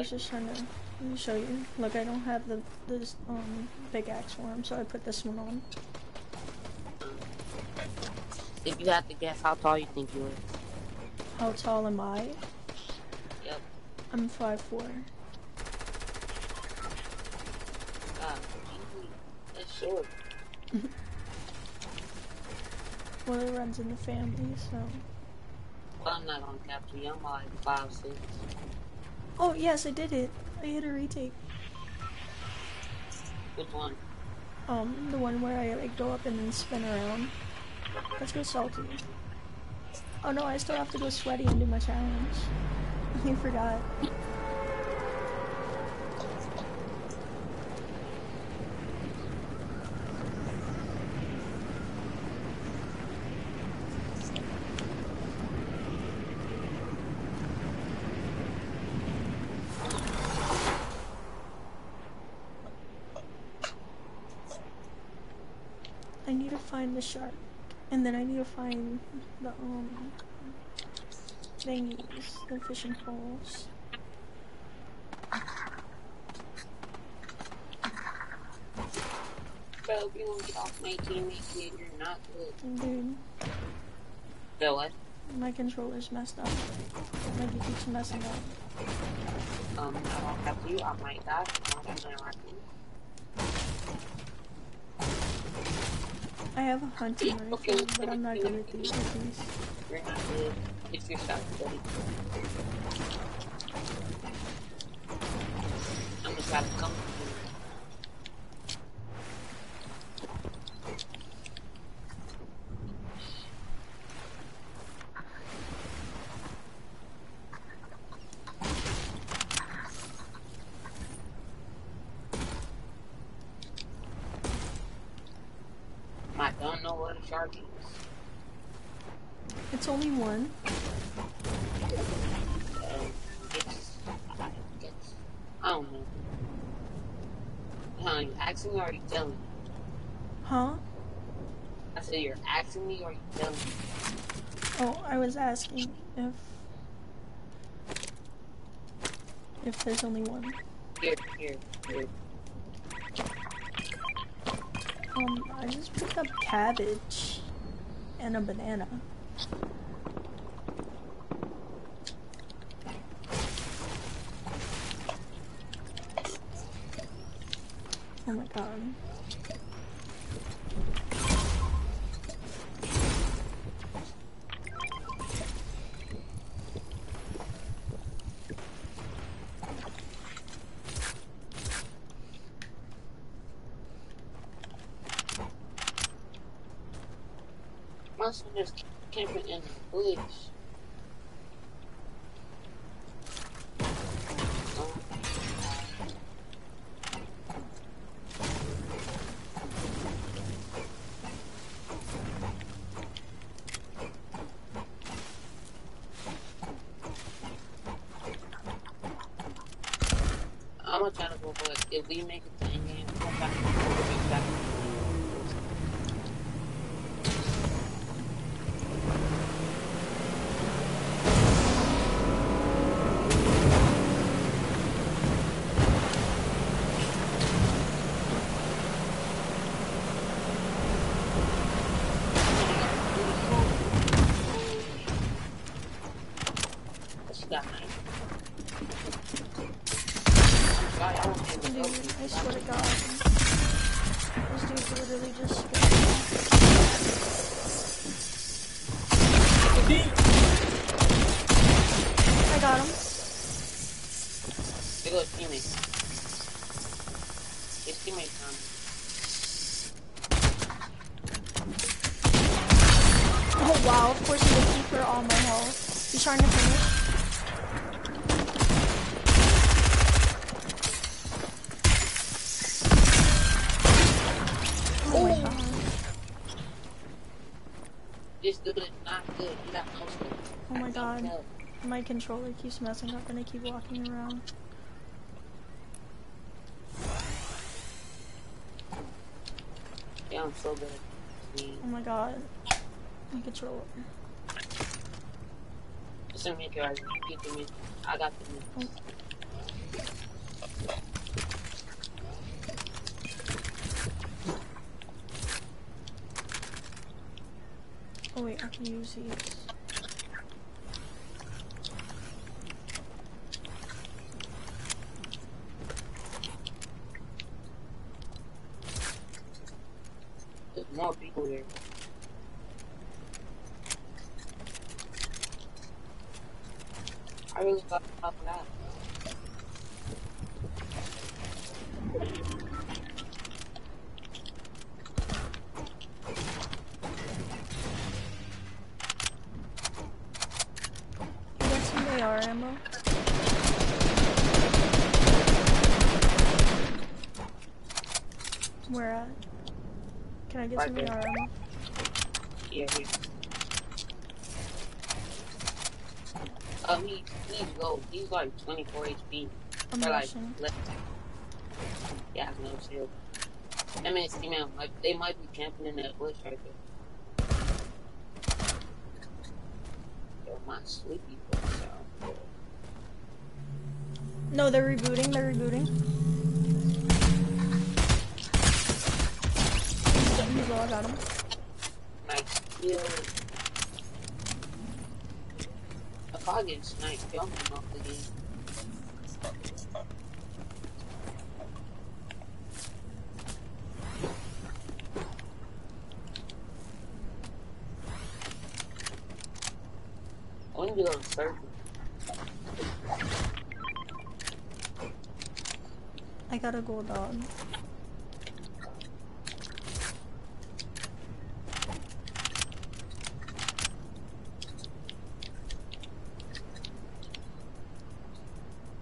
Was just trying to show you. Look, I don't have the this um big axe for him, so I put this one on. If you had to guess how tall you think you are? How tall am I? Yep. I'm five four. That's short. Well, it runs in the family, so. Well, I'm not on capture you. I'm like five six. Oh yes, I did it. I hit a retake. Which one? Um, the one where I like go up and then spin around. Let's go salty. Oh no, I still have to go sweaty and do my challenge. You forgot. I need to find the shark. And then I need to find the um thingies, the fishing poles. Bro, if you want to get off my team, you're not good. Dude, So what? my controller's messed up. It keeps messing up. Um, I won't have you. I might die. I'm not gonna rock you. I have a hunting Okay, rifle, but I'm not good at these. You're not good. It's your shot, buddy. I'm just gotta come to you. I don't know what a shark is. It's only one. Um, it's, I guess, I don't know. Huh, you asking me or you telling me? Huh? I said you're asking me or you me? Oh, I was asking if if there's only one. Here, here, here. Um, I just picked up cabbage and a banana. Oh my god. Must camping in the bush. Oh, I'm gonna try to go for it. If we make it to end game, I'm gonna try to go for it. She got mine. I'm sorry, I won't be able to Dude, help you. I swear to god. This dude's literally just scared. I got him. There goes teammate. His teammate found Oh wow, of course he's looking for all my health. He's trying to finish. Oh my god. This dude is not good. He got no skill. Oh I my can god. tell. My controller keeps messing up and I keep walking around. Yeah, I'm so good. Oh my god. My controller. Just make your eyes keep the me. I got the me. Oh. oh wait, I can use these. There's more people here. I really thought about that. AR ammo. Where at? I Right there. Yeah, here. Um, he, he's low. He's like 24 HP. I'm Or like, less. Yeah, no shit. That man's female. Like, they might be camping in that bush right there. Yo, my sleepy sound. No, they're rebooting. They're rebooting. He's low. I got him. Nice. If I get sniped, y'all off the game. When you go to surgery, I got a gold dog.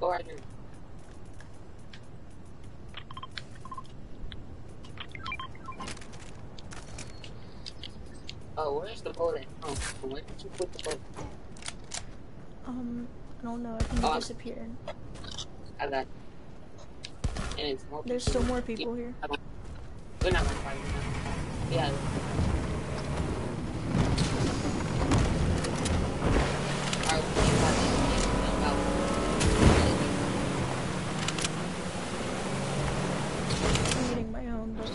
go right here. Oh, where's the boat at? Oh, where did you put the boat? Um, I don't know. I think he disappeared. I got. And it's more There's still more people here. We're not fight now. Yeah. Alright, we can fight this game about- I'm getting my own, but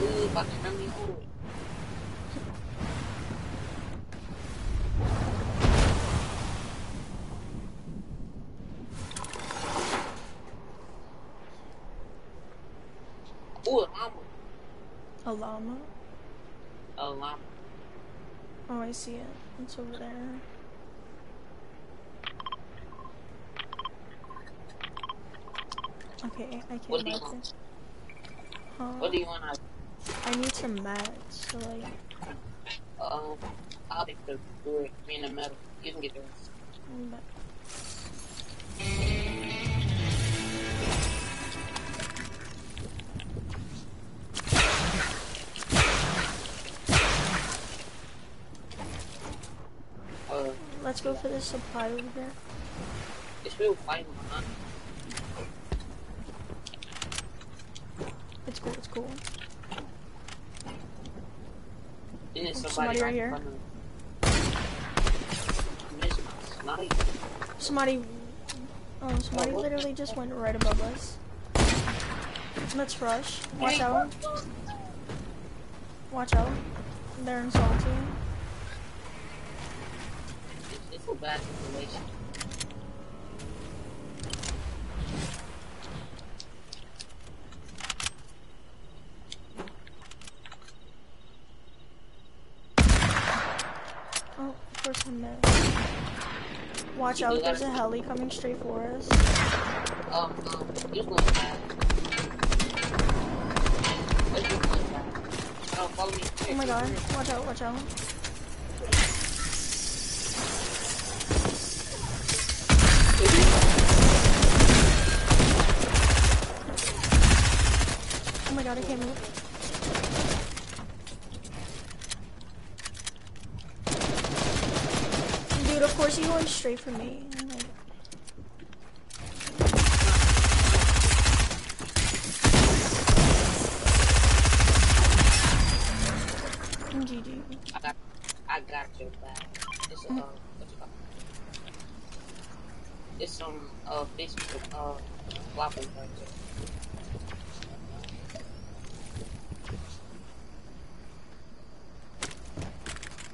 Ooh, fucking run me over. Ooh, a llama. a llama. A llama. Oh, I see it. It's over there. Okay, I What can't do you want? it. Huh? What do you want? I need some mats, so like, Um, I'll take the wood, me and the metal. You can get the let's go for this supply over here. it's real fighting, man. It's cool, it's cool. Oh, somebody, somebody right here. in front of me. Miss my snipe. Somebody, oh, somebody what? literally just went right above us. Let's rush. Watch out. Watch out. They're insulting. Bad situation. Oh, of course I missed. Watch out, there's a heli coming straight for us. Um, um, he's going bad. Where's your going bad? Oh, follow me. Oh my god, watch out, watch out. Dude, of course you going straight for me. I'm like- GG. I got, I got your back. It's uh, what's it called? It's some uh Facebook uh flopping right there.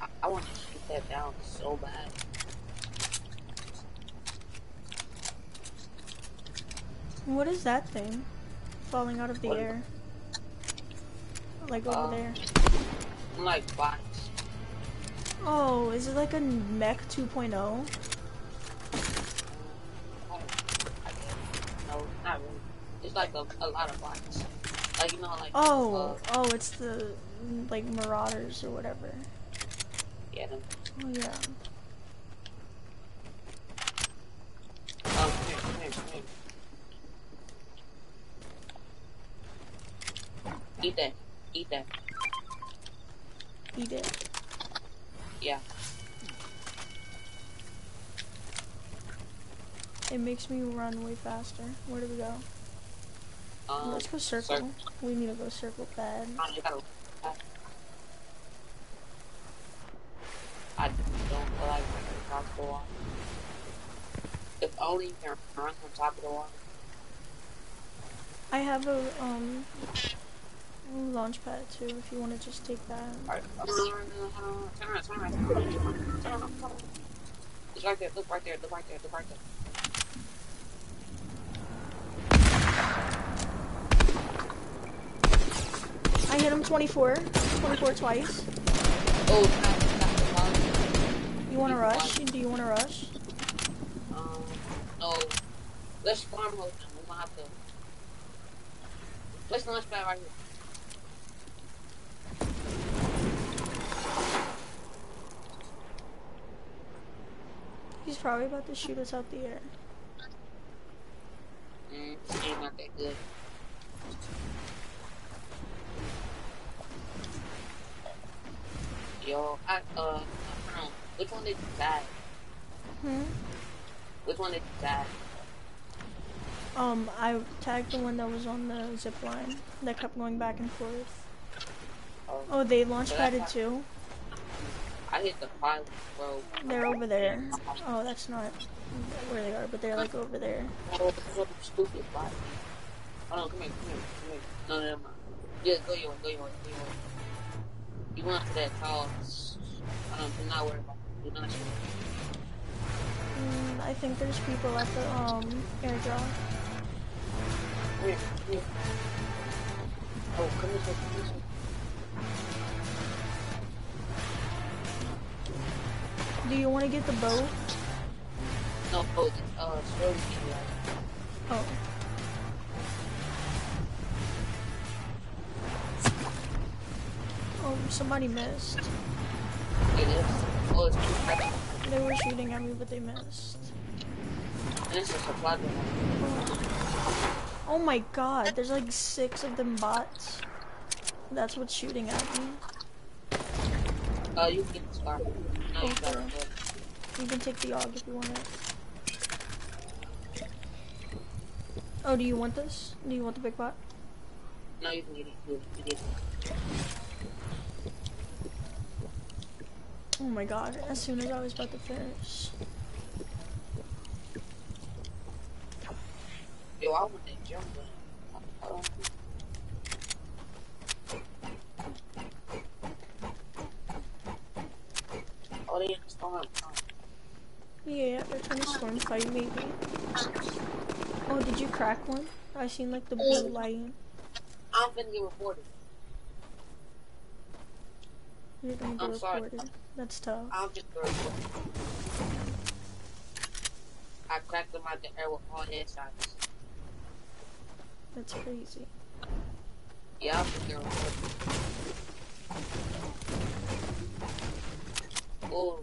I, I want to shoot that down so bad. What is that thing? Falling out of the What? air. Like over Uh, there. I'm like bots. Oh, is it like a mech oh? 2.0? Oh, No, not really. It's like a, a lot of bots. Like you know, like Oh, uh, oh, it's the like Marauders or whatever. yeah. Oh yeah. Oh, come here, come here, come here. Eat that. Eat that. Eat it. Yeah. It makes me run way faster. Where do we go? Um, Let's go circle. We need to go circle bad. I don't, gotta, I, I don't feel like running across the wall. If only you can run on top of the wall. I have a um launch pad too. If you want to just take that. Alright, turn around, turn around, turn around, turn around, turn around. It's right there, look right there, look right there, look right there. I hit him 24, 24 twice. Oh. You want to rush? Do you want to rush? Um, no. Let's farm host them. We might have to. Let's launch pad right here. He's probably about to shoot us out the air. Mm, ain't not that good. Yo, I, uh, I don't know. Which one did you die? Hmm. Which one did you die? Um, I tagged the one that was on the zip line that kept going back and forth. Oh, Oh, they launch So that's padded too. I hit the pilot, bro. They're over there. Oh, that's not where they are, but they're like over there. Oh, this is what the stupid bot. Hold on, come here, come here, come here. No, never mind. Yeah, go your way, go your way, go your way. You went to that tall. Um, do not worry about it. Do not. Mm, I think there's people at the um airdrop. Come here, come here. Oh, come way, come this Do you want to get the boat? No, oh, it's, uh, slowly get. Oh. Oh, somebody missed. It is. Oh, it's too. They were shooting at me, but they missed. And it's a supply. Oh my god, there's like six of them bots. That's what's shooting at me. Uh, you can get the scar. No, you got it. Okay. You can take the AUG if you want it. Oh, do you want this? Do you want the big pot? No, you can get it. You can get it. Oh my god, as soon as I was about to finish. Yo, I want that jump gun. Hold on. They in the storm. Yeah, they're trying to storm fight maybe. Oh, did you crack one? I seen like the blue mm. light. I'm finna get reported. You're gonna get I'm sorry. reported. That's tough. I'm just gonna report. I cracked them out the air with all headshots. That's crazy. Yeah, I'm just gonna report. Oh,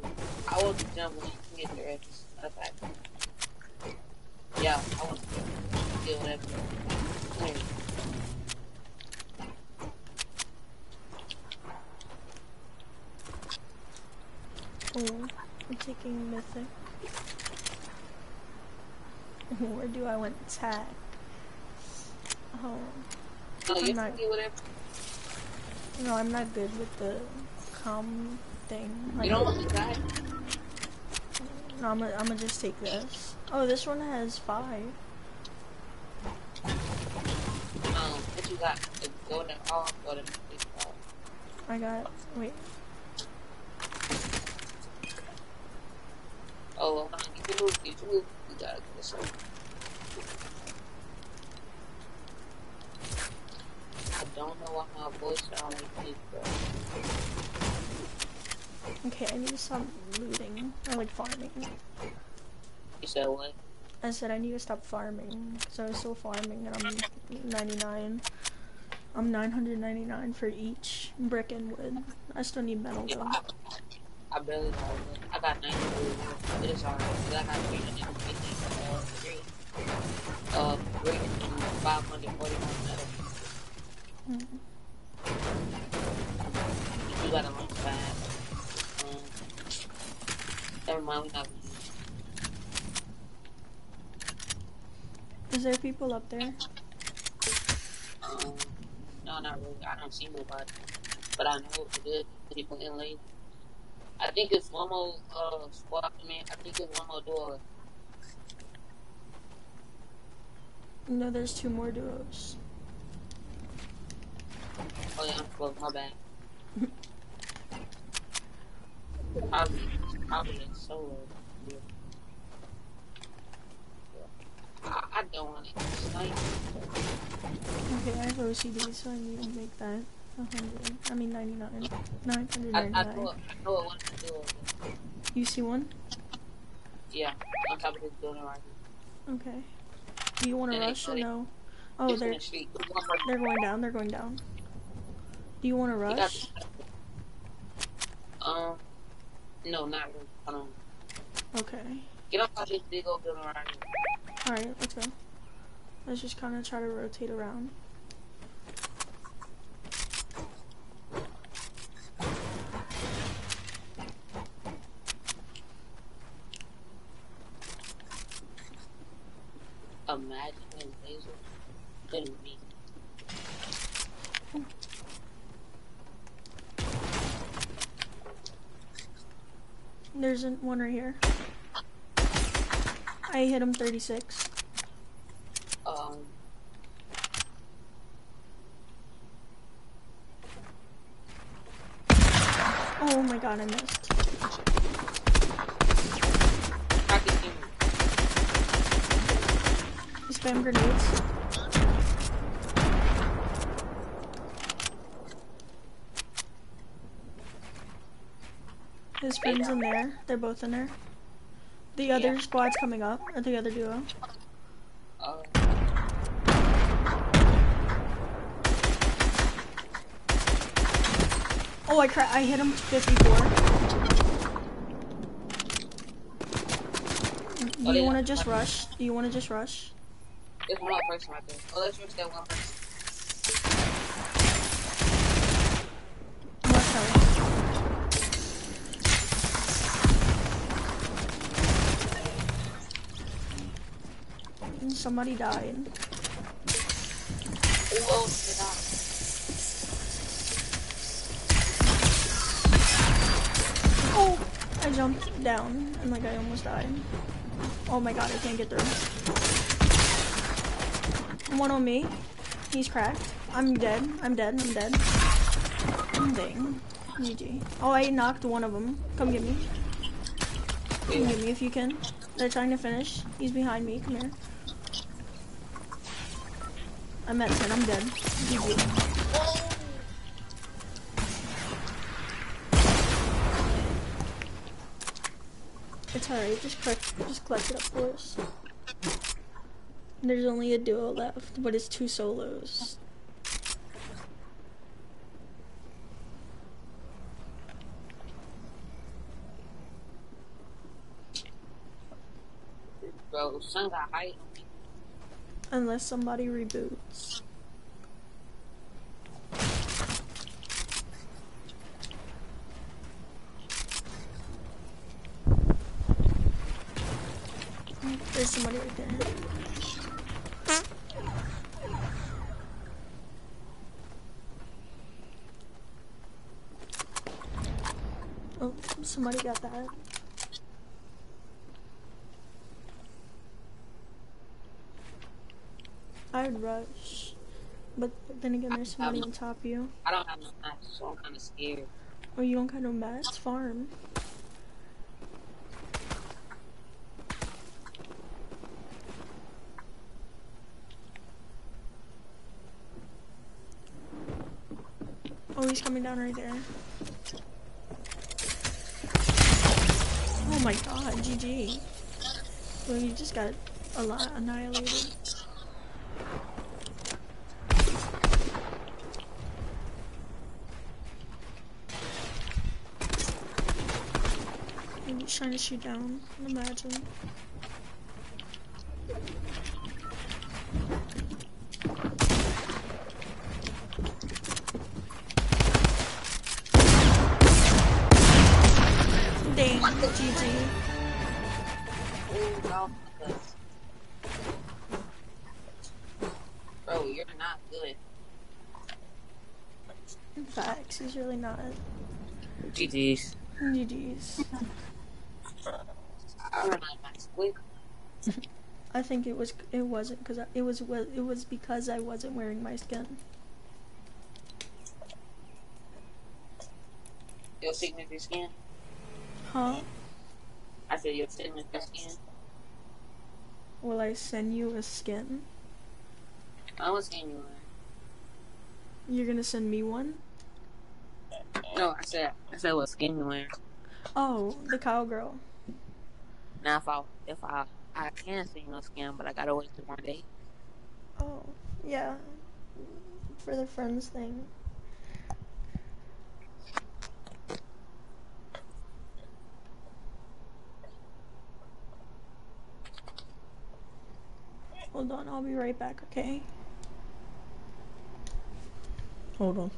I want to jump when you can get. Matter of fact. Yeah, I want to deal whatever. Oh, I'm taking mythic. Where do I want to tag? Oh, No, you I'm can not- no, I'm not good with the com thing. Like, You don't want to die. no, I'm gonna I'm gonna just take this. Oh, this one has five. Um, what you got? The golden or the? I got, wait, Oh, on. Get your move. Get your move. You gotta get this one. I don't know why my voice sounds like this, bro. Okay, I need to stop looting, or like farming. You said what? I said I need to stop farming, because I was still farming and I'm 99. I'm 999 for each brick and wood. I still need metal Yeah, though. I, I barely got it. I got 90 wood. It is alright. I got 350 uh, uh, brick and 541 metal. Mm. You never mind, we not gonna use Is there people up there? Um, no, not really. I don't see nobody. But I know the good people in late. I think it's one more uh, squad. I mean, I think it's one more door. No, there's two more duos. Oh yeah, well, my bad. Probably, probably a solo. Yeah. I, I don't want to snipe. Okay, I have OCD, so I need to make that 100. I mean 99. I, I, know, I know what one to do. You see one? Yeah, on top of this building right here. Okay. Do you want to rush or no? Oh, It's they're the street. One person- they're going down. They're going down. Do you want to rush? Um, no, not really. Hold on. Okay. Get out this big old building right here. All right, let's go. Let's just kind of try to rotate around. Imagine Hazel couldn't be. There's one right here. I hit him 36. Um, Oh my god, I missed. spam grenades. His in there. They're both in there. The other Yeah. squad's coming up, or the other duo. Uh, Oh, I cra- I hit him 54. Do Oh, you yeah. want to just rush? Do you want to just rush? there's one more person right there. Oh, let's rush that one person. Rush Somebody died. Oh! I jumped down and like I almost died. Oh my god, I can't get through. One on me. He's cracked. I'm dead. I'm dead. I'm dead. Dang. GG. Oh, I knocked one of them. Come get me. Come get me if you can. They're trying to finish. He's behind me. Come here. I'm at 10. I'm dead. It's alright, just collect, just collect it up for us. There's only a duo left, but it's two solos. Bro, son got height on me. Unless somebody reboots. There's somebody right there. Oh, somebody got that. I'd rush. But then again, there's somebody on top of you. I don't have no match, so I'm kind of scared. Oh, you don't got no mats? Farm. Oh, he's coming down right there. Oh my god, GG. Well, you just got a lot annihilated. Trying to shoot down. Imagine. Dang, GG. Bro, you're not good. In fact, he's really not. GG's. GG's. I run out of my squid. I think it was it wasn't because it was wa- it was because I wasn't wearing my skin. Your signature skin? Huh? I said your signature skin. Will I send you a skin? I was seeing you. one. You're gonna send me one? No, I said I said what skin you wearing. Oh, the cowgirl. Now if I if I I can see no skin, but I gotta wait two more days. Oh, yeah. For the friends thing. Hold on, I'll be right back, okay? Hold on.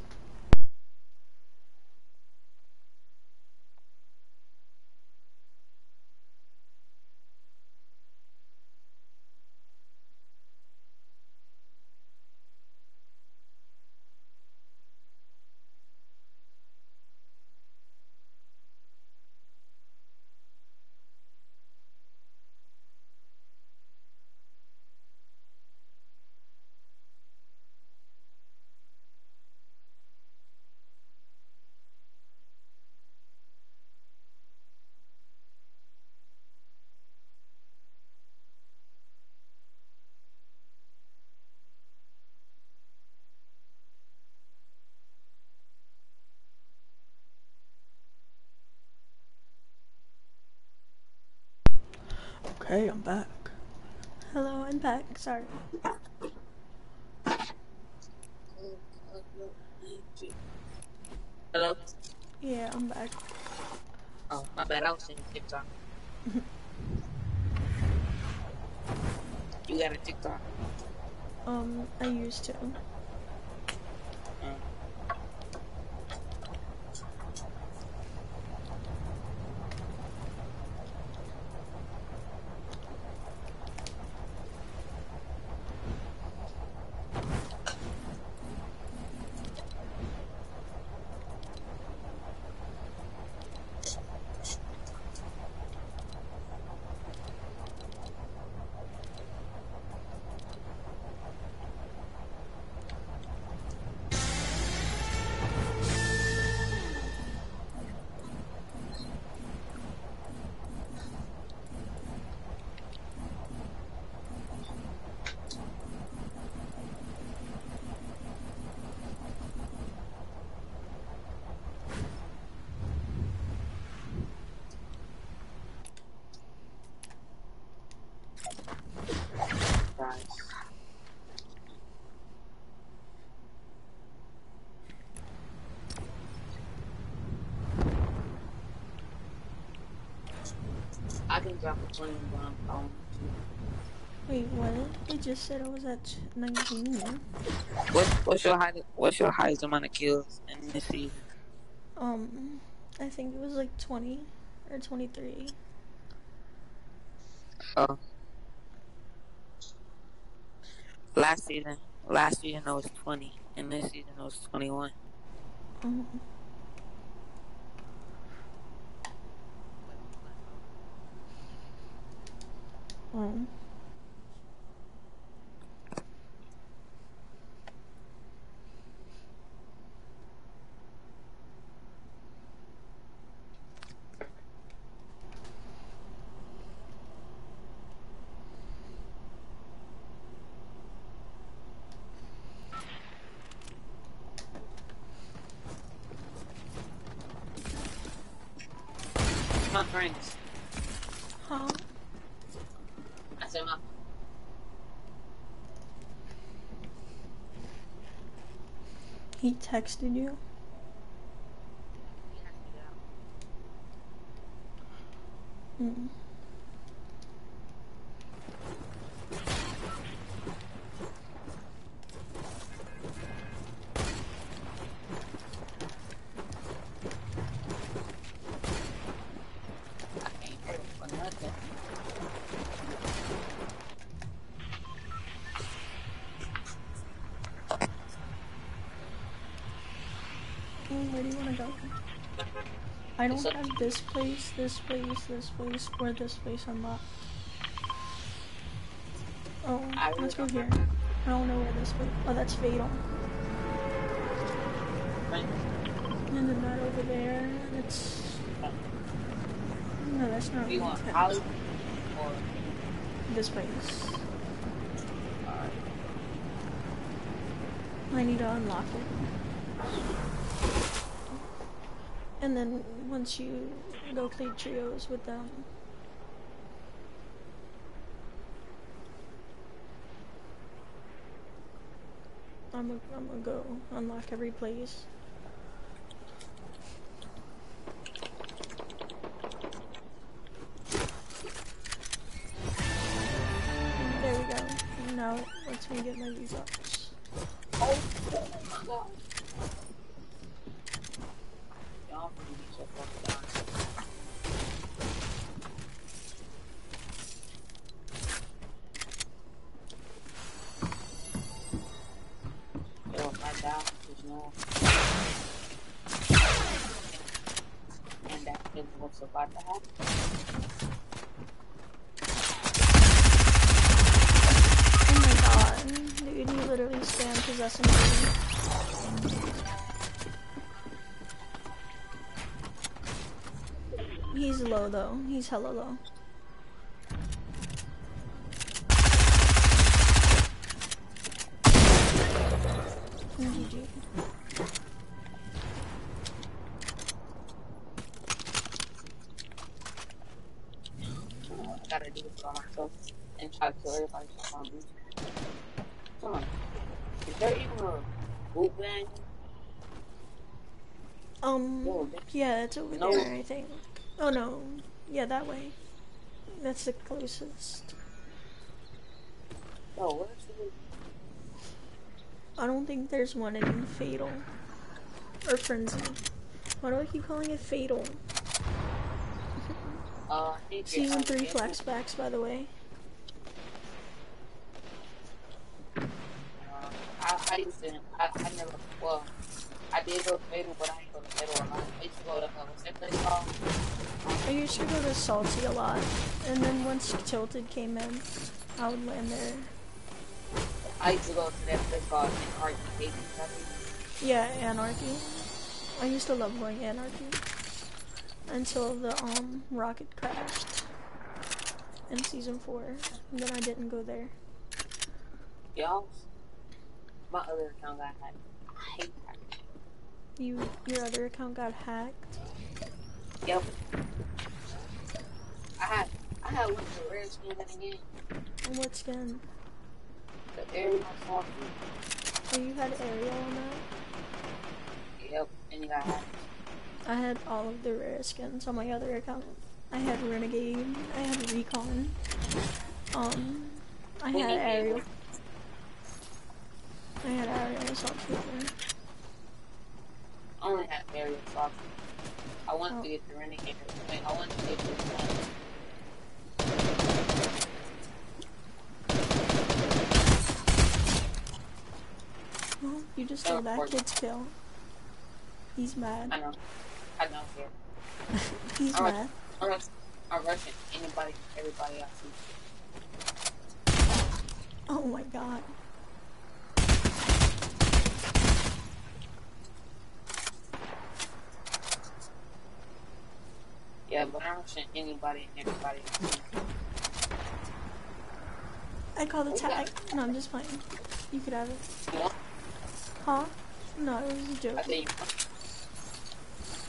Okay, I'm back. Hello, I'm back. Sorry. Hello? Yeah, I'm back. Oh, my bad. I was seeing TikTok. you got a TikTok? Um, I used to. Mm. Guys. I can drop a 20 bomb phone. Wait, what? It just said I was at 19. What, what's your high, what's your highest amount of kills in this season? Um, I think it was like 20 or 23. Oh. Last season, last season I was 20, and this season I was 21. Um, um, My friends. huh? I said my He texted you? Mm. I can't hurt him for nothing. Mm, Where do you want to go? I don't have this place, this place, this place, or this place unlocked. Oh, let's go here. I don't know where this place. Oh, that's Fatal. Right? And then that over there, it's. No, that's not. Do you want okay. Holly or This place. alright. I need to unlock it. And then once you go play trios with them. I'm gonna I'm go unlock every place. There we go. Now lets me get my V-Bucks. Oh, about to happen. Oh my god, dude, he literally spam possessing me. He's low though, he's hella low. Try to kill everybody just on me. Come on. Is there even a boot band? Um, No, that's- yeah, it's over No. there, I think. Oh no, yeah, that way. That's the closest. Oh, where's the? I don't think there's one in Fatal. Or Frenzy. Why do I keep calling it Fatal? Uh, I think Season it's- 3 flashbacks, by the way. I, used to, I, I never, well, I did go to Fatal, but I ain't go to Fatal a lot. I used to go to, uh, what's that place called? I used to go to Salty a lot, and then once Tilted came in, I would land there. I used to go to that place called Anarchy Hades, I think. Yeah, Anarchy. I used to love going Anarchy. Until the um rocket crashed in season 4. And then I didn't go there. Y'all, my other account got hacked. I hate that. You your other account got hacked. Yep. I had, I had one of the rare skins in the game. What skin? The Air Force Oh, you had Aerial on that? Yep, and you got hacked. I had all of the rare skins on my other account. I had Renegade, I had Recon, um, I had. Aerial. I had Aerial Assault Trooper. I only had Aerial Fox. I wanted Oh. to get the Renegade. I mean, I wanted to get the one. Well, you just stole that kid's kill. He's mad. I know. I know. Yeah. He's Alright. mad. I'm rushing, I'm rushing anybody, everybody I see. Oh my god. Yeah, but I'm rushing anybody and everybody I. Called the tag. No, I'm just playing. You could have it. Huh? No, it was a joke. You.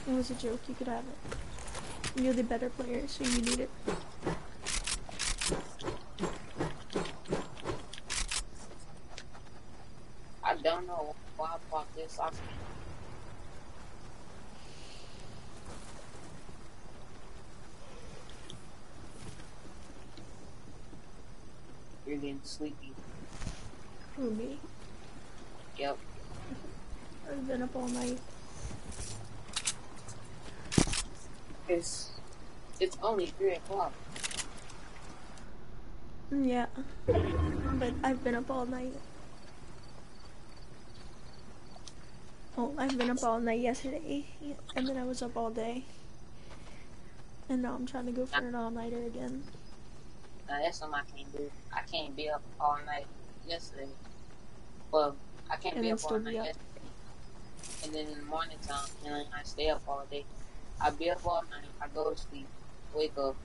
It was a joke. You could have it. You're the better player, so you need it. I don't know why I bought this off. You're getting sleepy. Who me? Yep. I've been up all night. It's it's only three o'clock. Yeah. But I've been up all night. Oh, I've been up all night yesterday, and then I was up all day. And now I'm trying to go for an all-nighter again. Now that's something I can't do. I can't be up all night yesterday. Well, I can't And be up all night up. yesterday. And then in the morning time, and then I stay up all day. I be up all night. I go to sleep, wake up,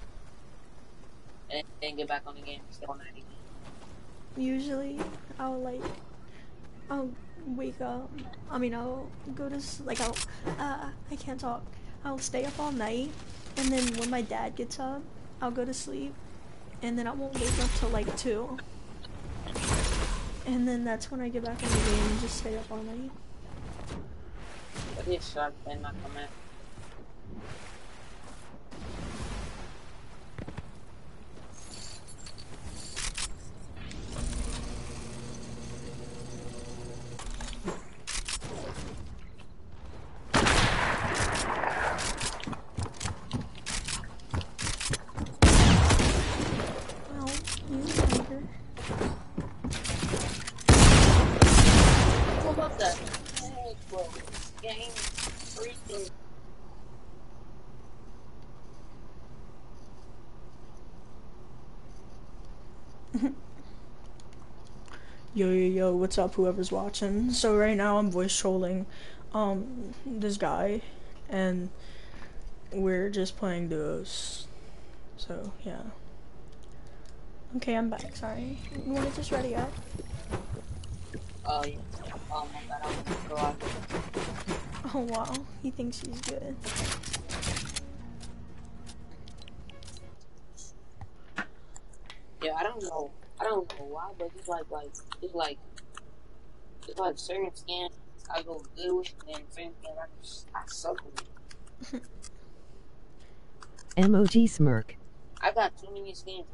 and then get back on the game and stay all night again. Usually, I'll like, I'll wake up. I mean, I'll go to like I'll, uh, I can't talk. I'll stay up all night, and then when my dad gets up, I'll go to sleep, and then I won't wake up till like two. And then that's when I get back in the game and just stay up all night. But this shark better not come out. Well, he's a tiger. What about that? Hey, bro, this freaking. Yo yo yo, what's up whoever's watching? So right now I'm voice trolling um this guy and we're just playing duos. So yeah. Okay, I'm back, sorry. You wanna just ready up? Oh yeah. Oh my god, I want to go out. Oh wow, he thinks she's good. Yeah, I don't know. I don't know why, but it's like like it's like it's like certain skins I go good with, and then certain skins I just I suck with. Emoji smirk. I got too many skins.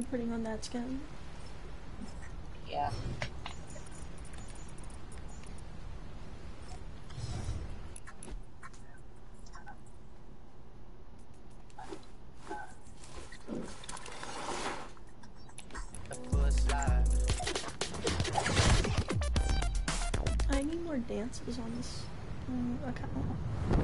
You're putting on that skin. Yeah. I need more dances on this um, account.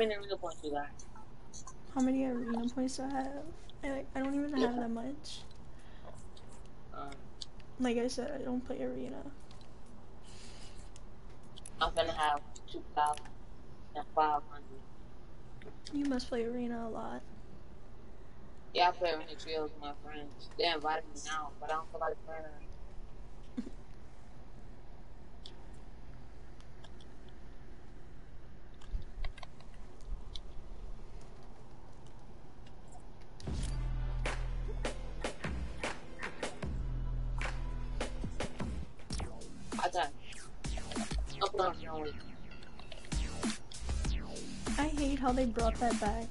Many arena points you got? How many arena points do I have? I, like, I don't even have that much. Um, Like I said, I don't play arena. I'm gonna have 2,500. You must play arena a lot. Yeah, I play arena trios with my friends. They invited me now, but I don't feel like playing arena. How they brought that back.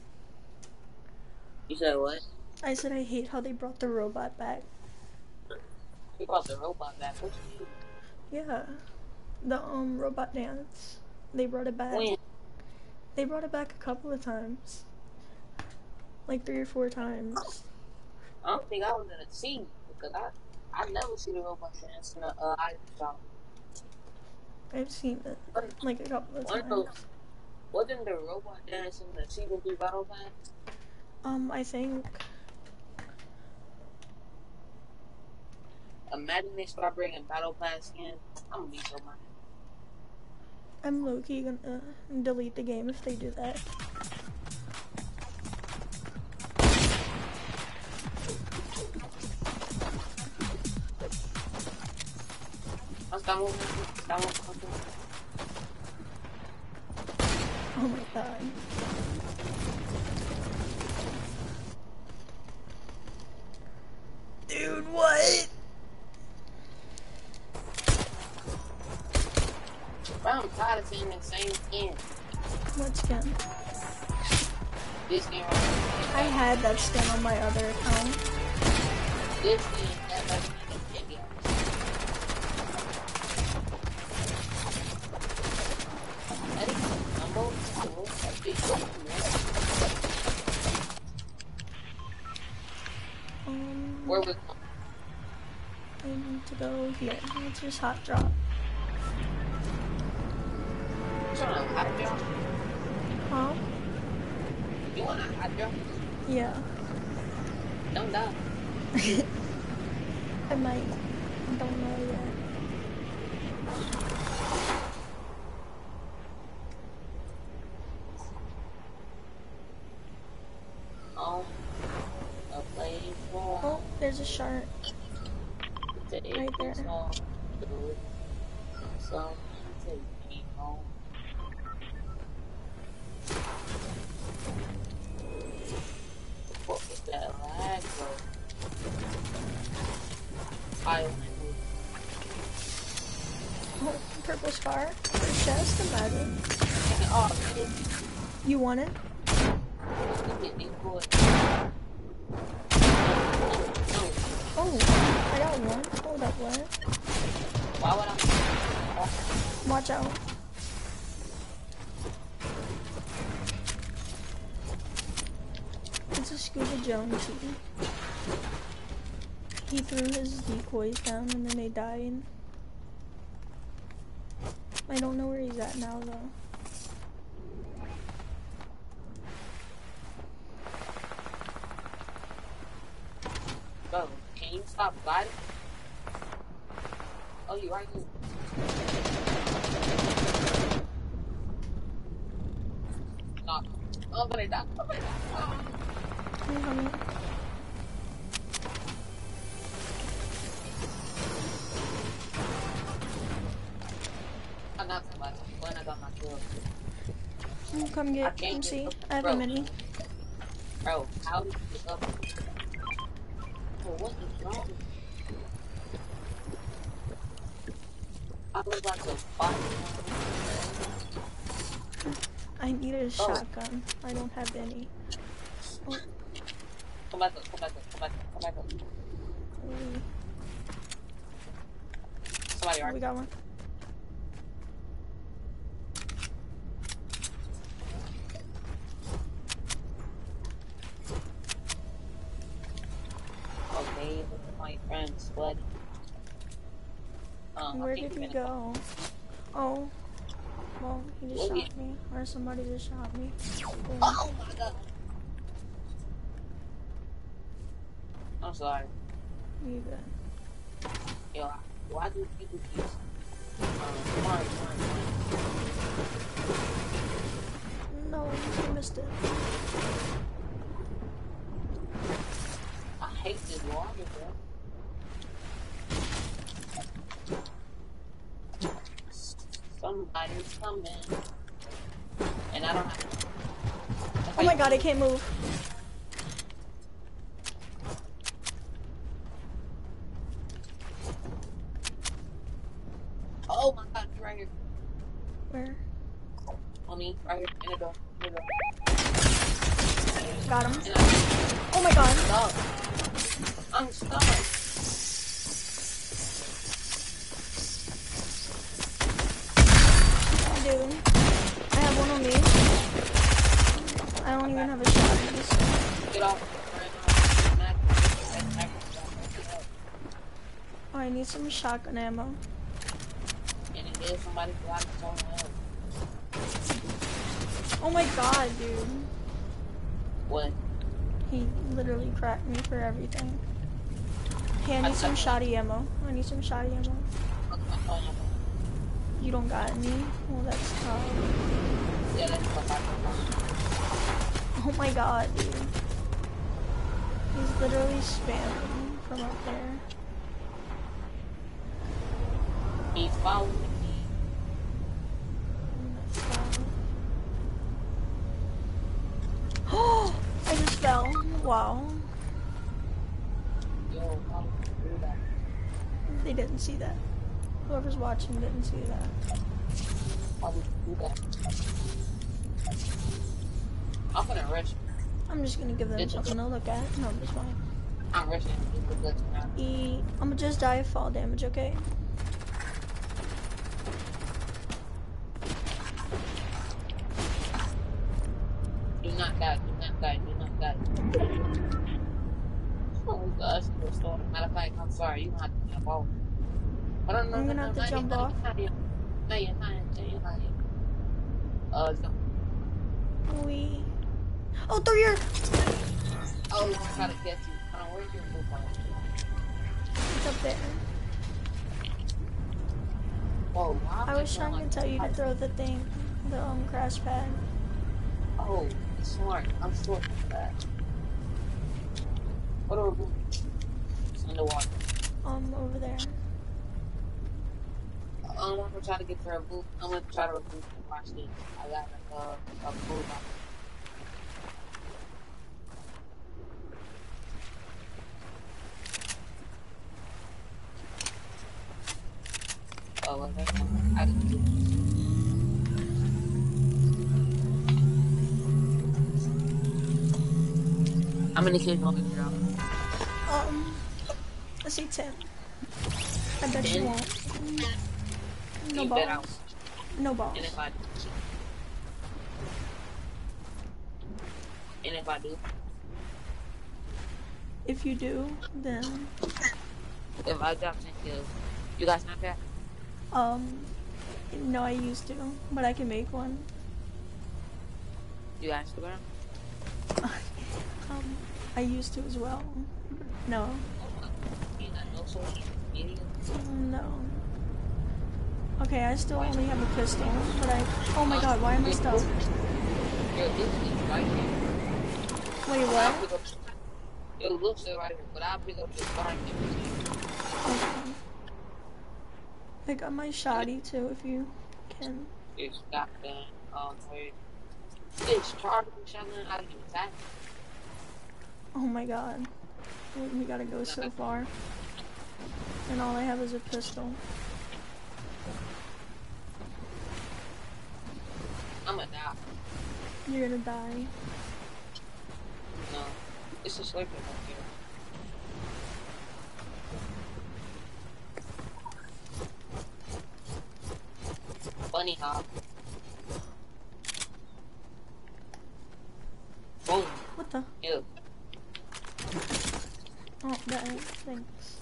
You said what? I said I hate how they brought the robot back. You brought the robot back. What you mean? Yeah. The um robot dance. They brought it back. When? They brought it back a couple of times. Like three or four times. I don't think I was gonna see because I I never see the robot dance in the uh, item shop. I've seen it like a couple of One of those times. Wasn't the robot dance in the season three battle pass? Um, I think Imagine they start bringing battle pass in. I'm gonna be so mad. I'm low-key gonna uh, delete the game if they do that. Estamos, estamos, Oh my god. Dude, what? I'm tired of seeing the same skin. What skin? This skin, I had that skin on my other account. this skin, that doesn't even fit me. That is a number four, a big one. Um, Where we I need to go here. It's just hot drop. to hot jump? Huh? You want a hot jump? Yeah. Don't know. I might. Don't know yet. Want it? Oh, I got one. Hold up, what? why would I? Watch out. It's a Scuba Jones cheating. He threw his decoys down and then they died. I don't know where he's at now though. Bro, can you Oh, stop? Oh, you right here. No. Oh, but it Oh, but it Oh. You help me? I'm not somebody. When I got my kill. Come I get MC. I have bro. a mini. Bro, how did you up? Bro, what is wrong? I look like a fight. I need a Oh. shotgun. I don't have any. Come back up, come back up, come back up, come back up. Somebody oh, We got one. Okay, look at my friend sweaty. Um, I Where did he go? Oh. Well, he just shot me. Or somebody just shot me. Boom. Oh my god. I'm sorry. You good. Yo, why do people keep um, flying, flying, flying? No, you missed it. I hate this water, bro. Somebody's coming. And I don't have Oh my god, I can't move. Oh my god, right here. Where? On me, right here, in the door, in the door. Got him. Oh my god. stuck. I'm stuck. Dude. I have one on me. I don't even have a shot. Get off. Oh, I need some shotgun ammo. And somebody blocking someone else. Oh my god, dude. What? He literally cracked me for everything. Hey, I need some shoddy ammo. I need some shoddy ammo. You don't got any? Well, that's tough. Yeah, that's Oh my god, dude. He's literally spamming from up there. He followed me. Oh! I just fell. Wow. Yo, how would you do that? They didn't see that. Whoever's watching didn't see that. How would you do that? I'm gonna rush. I'm just gonna give them It's- something to look at. No, it's fine. I'm rushing. Just to let you know. E I'm gonna just die of fall damage, okay? Do not die. Do not die. Do not die. Oh gosh, we're still. Matter of fact, I'm sorry. You don't have to jump off. I don't know. I'm no, gonna no, have to not jump yet, off. Not yet. Not yet. Not yet. Not yet. Not yet. Uh, no. We Oh through your Oh, I'm trying to get you. Hold on, where's your it's up there. Oh, wow. I was trying to tell you to throw the thing, the um crash pad. Oh, smart. I'm smart for that. What are we It's underwater. Um over there. I'm gonna try to get to a boot. I'm gonna try to and watch this. I got like uh, a blue ball. Well, I didn't do it. How many kids want to drop? Um I see ten. I bet you won't. No You balls. No balls. And if I and if I do, If you do, then if I drop ten kills, you got Snapchat? Um no I used to, but I can make one. You got Instagram? Um I used to as well. No. No social media? No. Okay, I still only have a pistol, but I. Oh my god, why am I stuck? Your Lucy right here. Wait, what? pick up. Your Lucy right here, but I'll pick up it you. Okay. I got my shoddy too, if you can. It's got the um wait. It's charging shotgun out of attack. Oh my god. We, gotta go so far. And all I have is a pistol. I'm gonna die. You're gonna die. No. It's a sleeper right here. Bunny hop. Boom. What the? Ew. Oh, that thanks.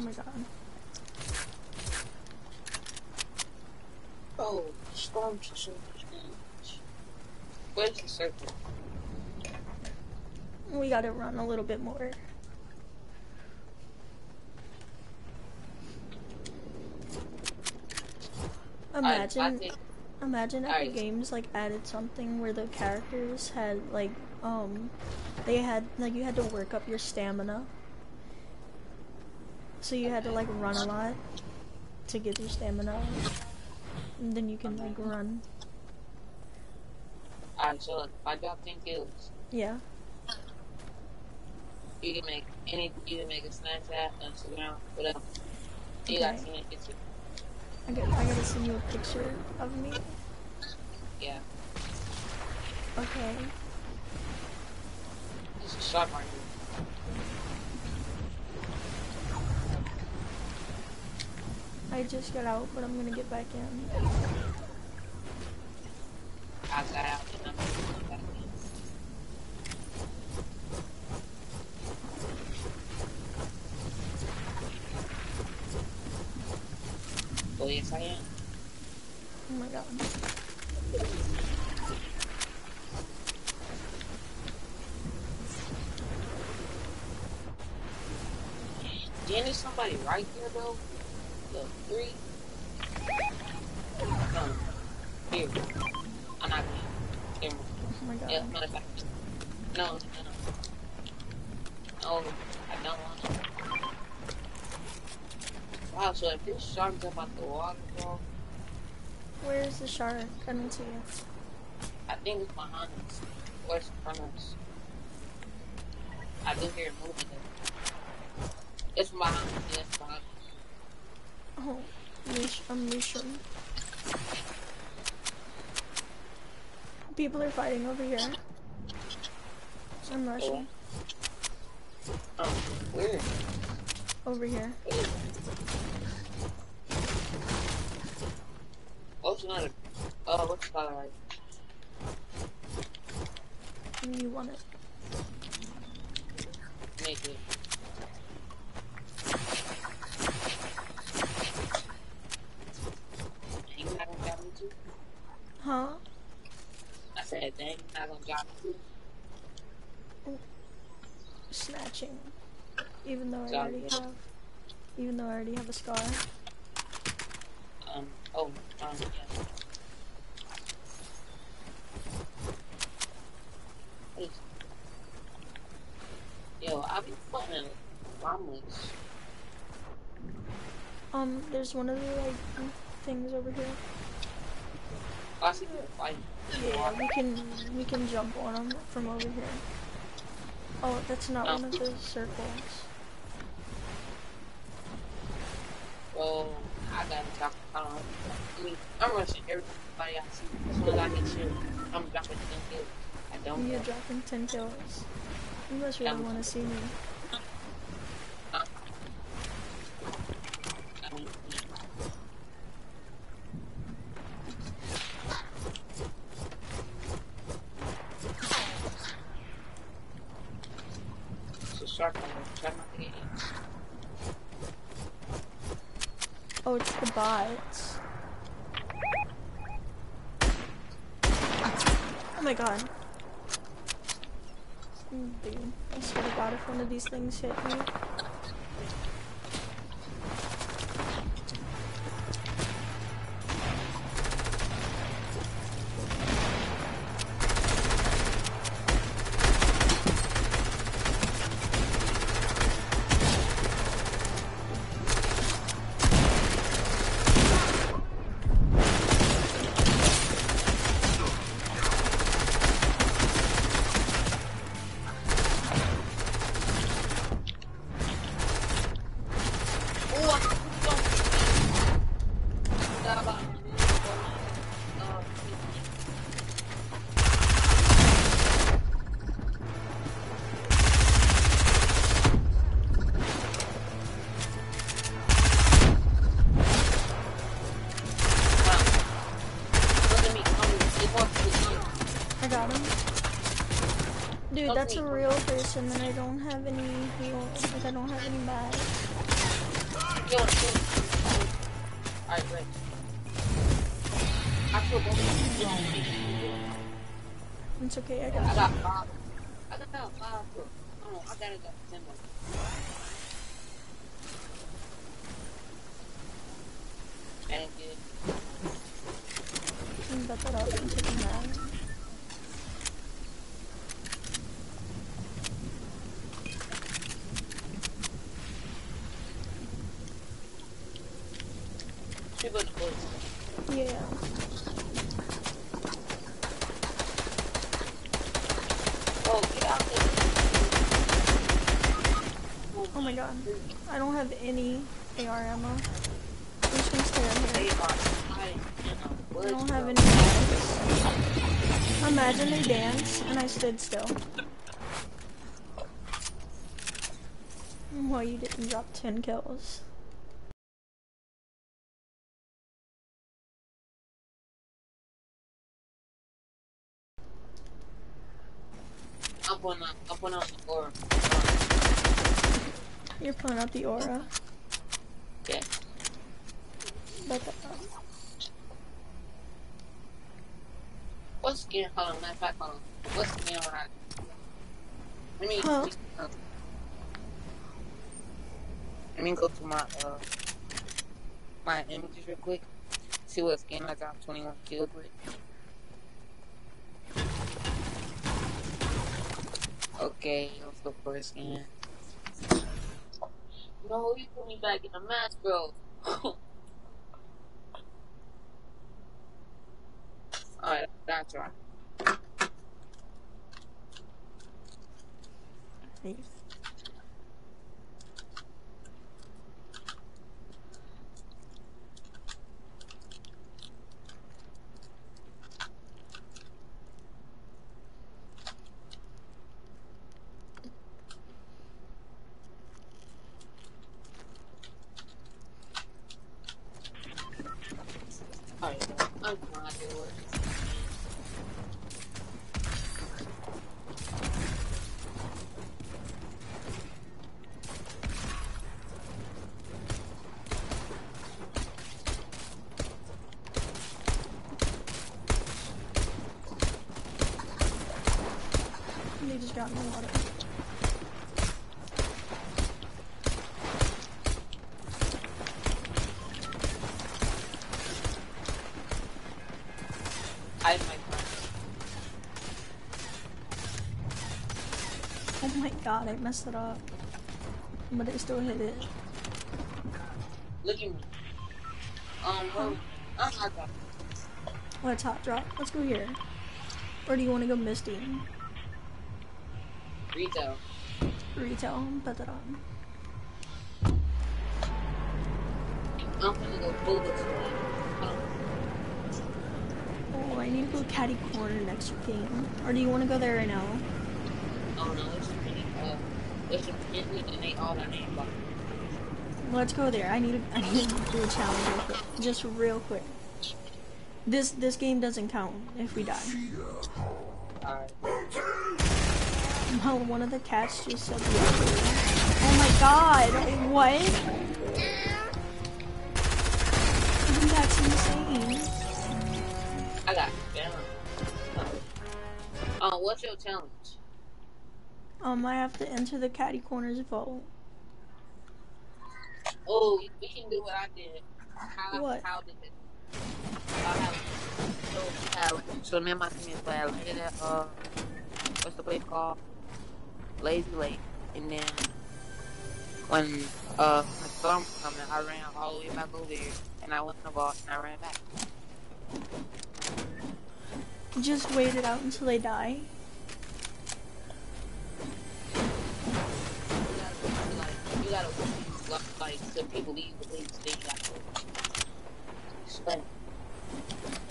Oh my god. Oh, storm to so much. Where's the circle? We gotta run a little bit more. I, I Imagine, think imagine if Alright. the games like added something where the characters had like, um, they had like you had to work up your stamina. So you had to like run a lot to get your stamina, and then you can like run. Alright, so look, if I drop 10 kills, Yeah. you can make any, you can make a Snapchat, Instagram, whatever. You got Okay. 10 pictures. I got, I gotta send you a picture of me. Yeah. Okay. A sharp right here. I just got out, but I'm gonna get back in. I got out and I'm gonna back in. Oh, yes, I am. Oh my god. Jenny And there's somebody right there though. Look, three. No. Here. I'm not gonna. Here. Oh my god. Yeah, matter of fact. No, no, no. No, I don't want it. Wow, so if this shark's up out the water, bro, Where's the shark? coming to you? I think it's behind us. Or it's in front of us. I do hear it moving. It's behind us, yeah, it's behind us. Oh, Mish, I'm Mishram. People are fighting over here. I'm rushing. Oh, where? Over here. Another? Oh, what's right? You want it. Make it. Dang, you not gonna me too? Huh? I said, dang, you gonna drop me too? Snatching. Even though I already have. Even though I already have a scar. Um, oh. Yo, I've been playing llamas. Um, there's one of the like things over here. I see people fighting. Yeah, we can we can jump on them from over here. Oh, that's not one of the circles. Well, I gotta drop. I don't know. I mean, I'm rushing everybody I see. As soon as I get shit, I'm dropping 10 kills. I don't You're know. dropping 10 kills. You must really Um, want to see me. I mean, it's a shark on there. Try not to get eaten. Oh, it's the bots. Oh my god. Dude, I swear to god if one of these things hit me. And I Imagine they dance and I stood still. Well, you didn't drop 10 kills. I'm putting out, I'm out the aura. You're pulling out the aura. Yeah. Bet that up. Um, What skin? Hold on, matter of fact, hold on. What skin would I? Let me. Huh? Let me go to my uh my images real quick. See what skin I got 21 kills with. Okay, let's go for a skin. No, you put me back in the match, bro. Alright, that's right. Nice. Alright, I'm glad it worked. They just got in the water. I have my friend. I messed it up. But it still hit it. Look at me. Um, well, I'm not that. Let's hot drop. Let's go here. Or do you want to go Misty? Retail. Retail, bet that on. I'm gonna go bullet squad. Oh, I need to go Catty Corner next game. Or do you want to go there right now? Oh no, it's just really, uh, it's just really, and they all their name block. Let's go there. I need to, I need to do a challenge real quick. Just real quick. This this game doesn't count if we die. Alright. Well, one of the cats just said the other. Oh my god! What? That's insane. I got down. Oh, what's your challenge? Um, I have to enter the Catty Corners vote. Oh, we can do what I did. How, What? How did it? I have, so, we have, so me and my teammates play. I landed at, uh, what's the place called? Lazy Lake. And then, when, uh, the storm was coming, I ran all the way back over here. And I went in the ball and I ran back. Just wait it out until they die. You gotta, you gotta, like, like, so people leave the place, then you gotta explain.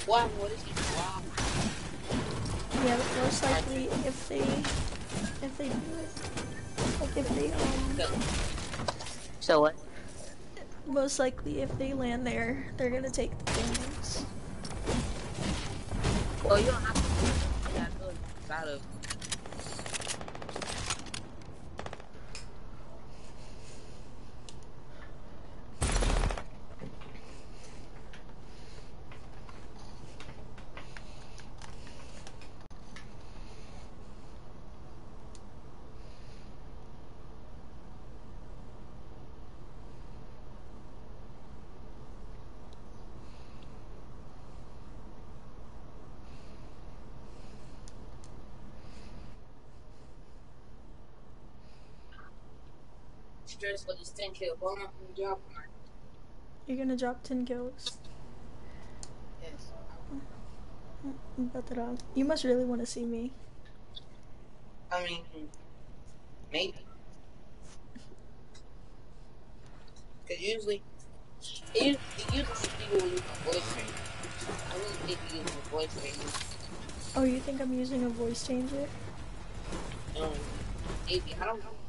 Why, what is he, wow. Yeah, but most likely if they if they do it, like if they um, So what? most likely if they land there, they're gonna take the things. Well, you don't have to do it. You gotta do it of. Stress for this 10 kill bonus from the job. You're gonna drop ten kills. Yes. Bet that on. You must really want to see me. I mean, maybe. Because usually, it usually, people use a voice trainer. I really think you use a voice trainer. Oh, you think I'm using a voice changer? Um, maybe, I don't know.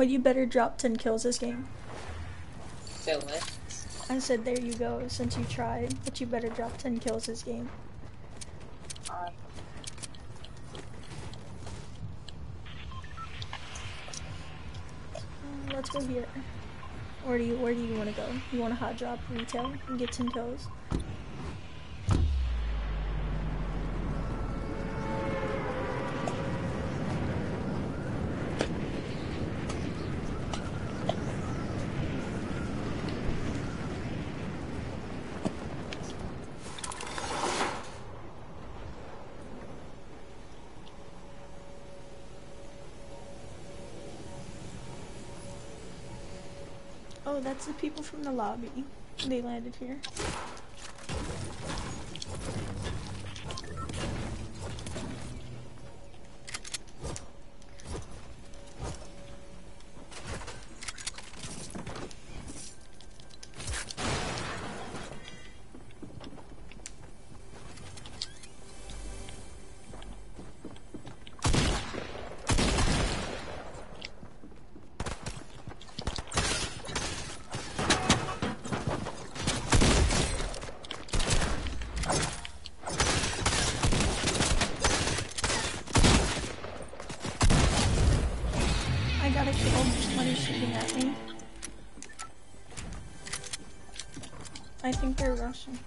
But you better drop ten kills this game. So what? I said there you go, since you tried, but you better drop ten kills this game. Alright. let's go here. Or do you? Where do you want to go? You want to hot drop retail and get ten toes? That's the people from the lobby. They landed here. Think they're Russian.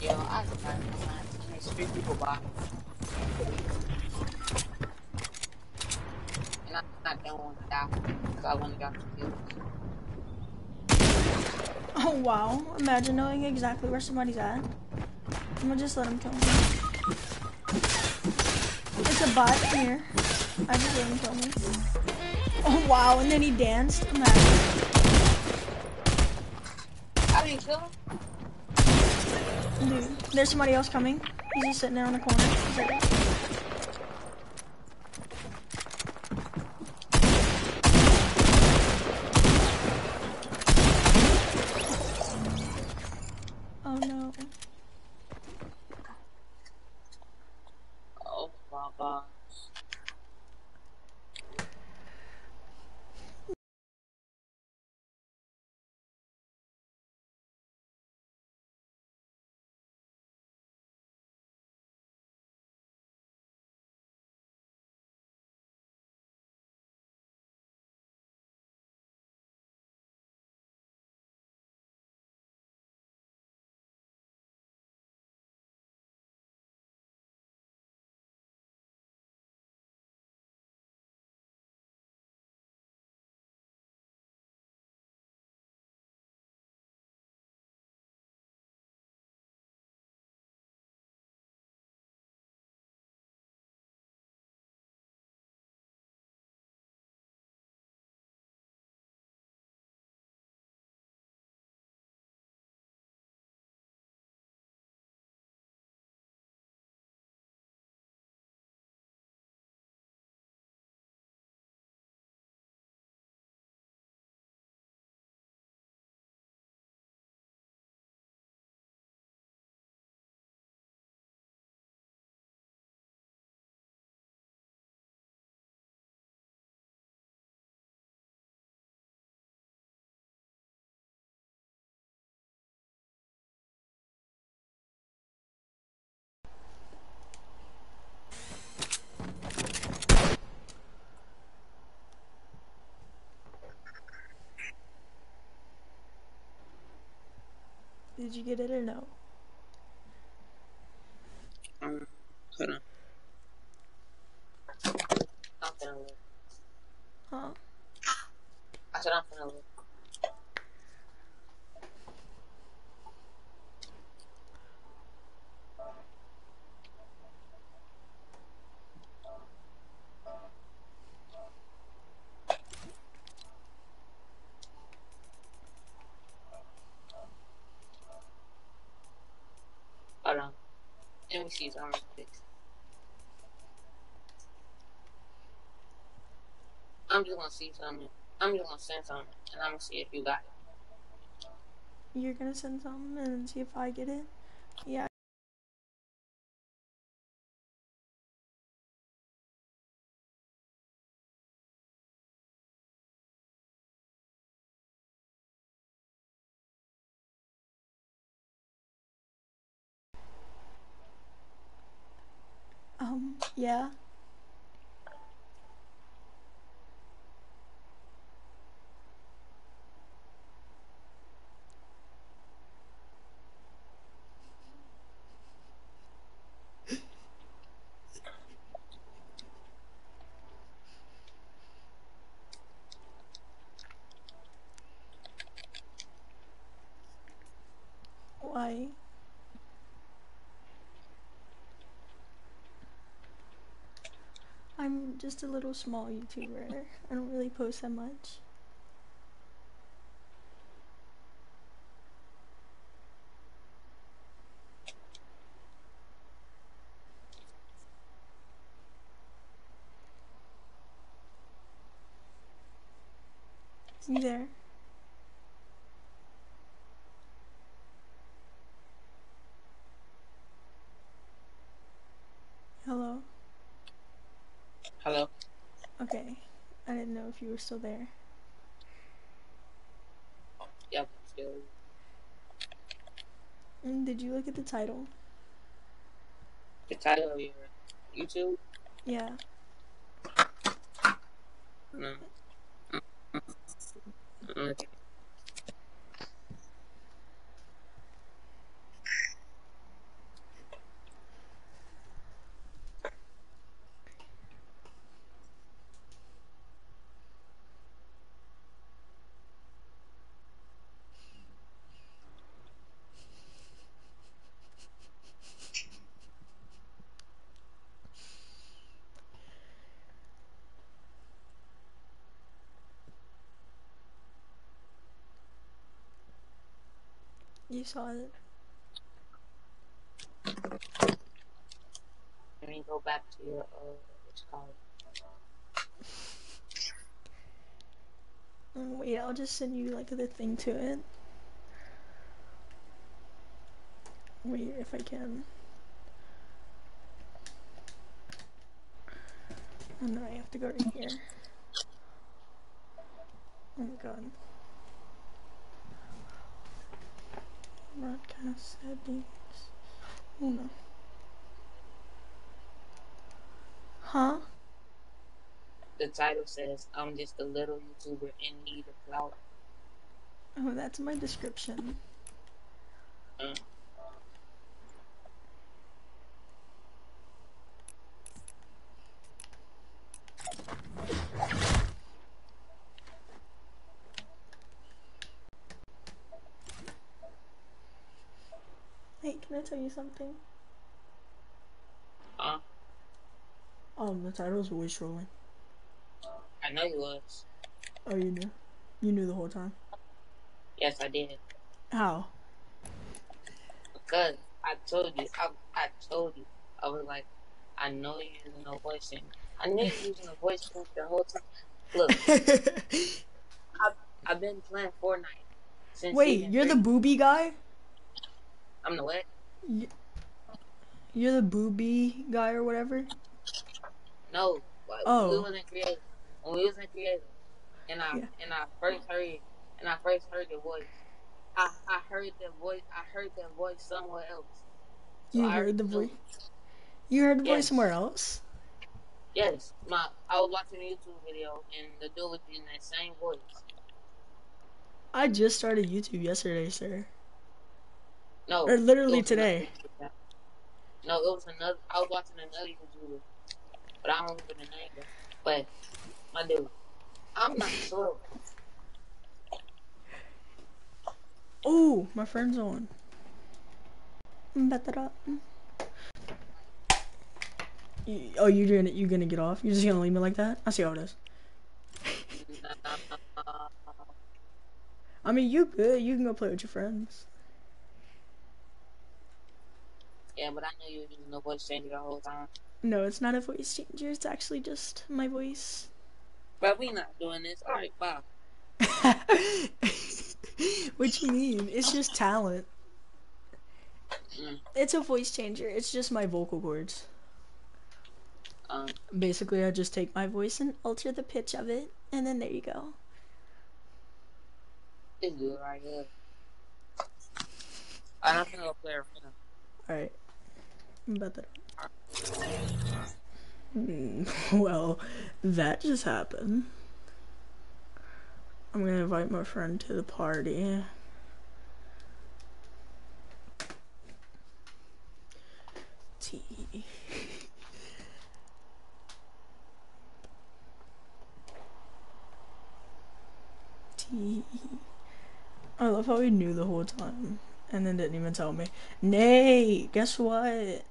Yo, I don't know. There's people by. And I'm not done want to. Because I want to got the. Oh wow! Imagine knowing exactly where somebody's at. I'm gonna just let him kill me. It's a bot here. I just let him kill me. Oh wow! And then he danced. Imagine. I didn't kill him. Dude, there's somebody else coming. He's just sitting there on the corner. Did you get it or no? Um, hold on. I'm finna look. Huh? I said I'm finna look. Hold on. Let me see quick. I'm just gonna see something. I'm just gonna send something, and I'm gonna see if you got it. You're gonna send something and see if I get it? Yeah. Why? I'm just a little small YouTuber. I don't really post that much. You there? Hello? Hello. Okay. I didn't know if you were still there. Yep. Still. And did you look at the title? The title of your YouTube. Yeah. No. Okay. You saw it. Let me go back to your uh, what's called? Mm, Wait, I'll just send you like the thing to it. Wait, if I can. And then I have to go right here. Oh my god. Broadcast settings. Oh no. Huh? The title says I'm just a little YouTuber in need of clout. Oh, that's my description. Uh, you something? uh, Um, the title's voice rolling. I know you was. Oh, you knew? You knew the whole time? Yes, I did. How? Because I told you, I, I told you, I was like, I know you're using a voice changer. I knew you using a voice changer the whole time. Look, I've been playing Fortnite since. Wait, you're the booby guy? I'm the what? You're the booby guy or whatever? No, Oh. we wasn't creative. When we wasn't creative, and I Yeah. and I first heard and I first heard the voice, I I heard the voice. I heard that voice somewhere else. So You I heard the voice? You heard the voice somewhere else? Yes, my I was watching a YouTube video and the dude was in that same voice. I just started YouTube yesterday, sir. No, Or literally it another today. No, it was another. I was watching another YouTuber, but I don't remember the name. But my dude, I'm not sure. Oh, my friend's on. Bet that up. You- Oh, you're gonna You're gonna get off? You're just gonna leave me like that? I see how it is. I mean, you good. You can go play with your friends. Yeah, but I knew you were using the voice changer the whole time. No, it's not a voice changer. It's actually just my voice. But we're not doing this. All right, bye. what you mean? It's just talent. Mm. It's a voice changer. It's just my vocal cords. Um, Basically, I just take my voice and alter the pitch of it, and then there you go. it's good right here. I'm not gonna go play around. Alright. Well, that just happened. I'm gonna invite my friend to the party. I love how he knew the whole time and then didn't even tell me. Nay, guess what?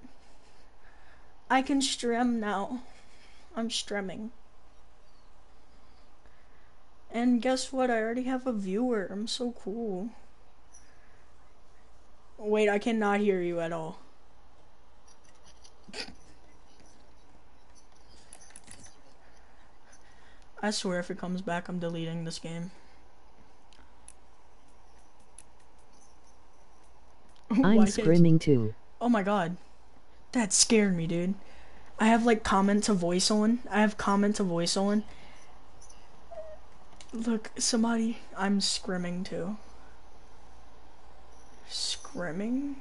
I can stream now. I'm streaming. And guess what? I already have a viewer. I'm so cool. Wait, I cannot hear you at all. I swear if it comes back, I'm deleting this game. I'm screaming too. Oh my god. That scared me, dude. I have like comment to voice on. I have comment to voice on. Look, somebody. I'm scrimming too. Scrimming?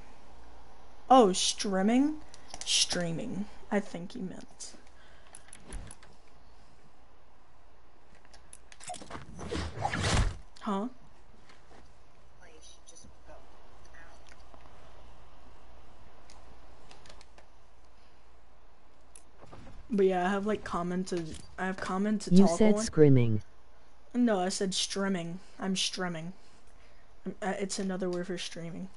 Oh, streaming? Streaming. I think he meant. Huh? But yeah, I have like commented. I have commented. You said screaming. No, I said streaming. I'm streaming. Uh, It's another word for streaming.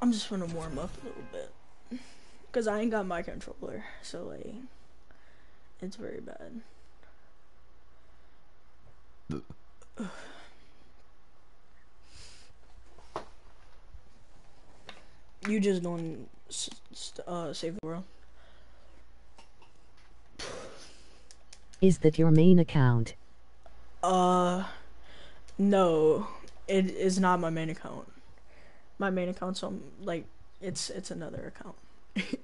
I'm just gonna warm up a little bit. Cause I ain't got my controller, so like, it's very bad. You just don't uh, save the world. Is that your main account? Uh, no, it is not my main account. My main account's on like it's it's another account.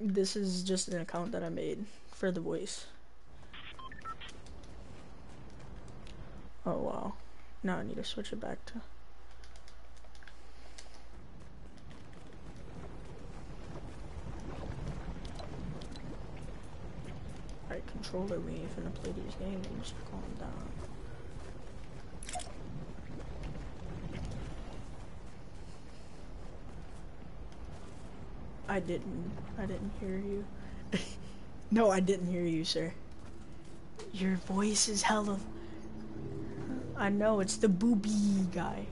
this is just an account that I made for the voice. Oh wow, now I need to switch it back to. Alright, controller, we ain't finna play these games. Calm down. I didn't. I didn't hear you. no, I didn't hear you, sir. Your voice is hella. I know, it's the booby guy.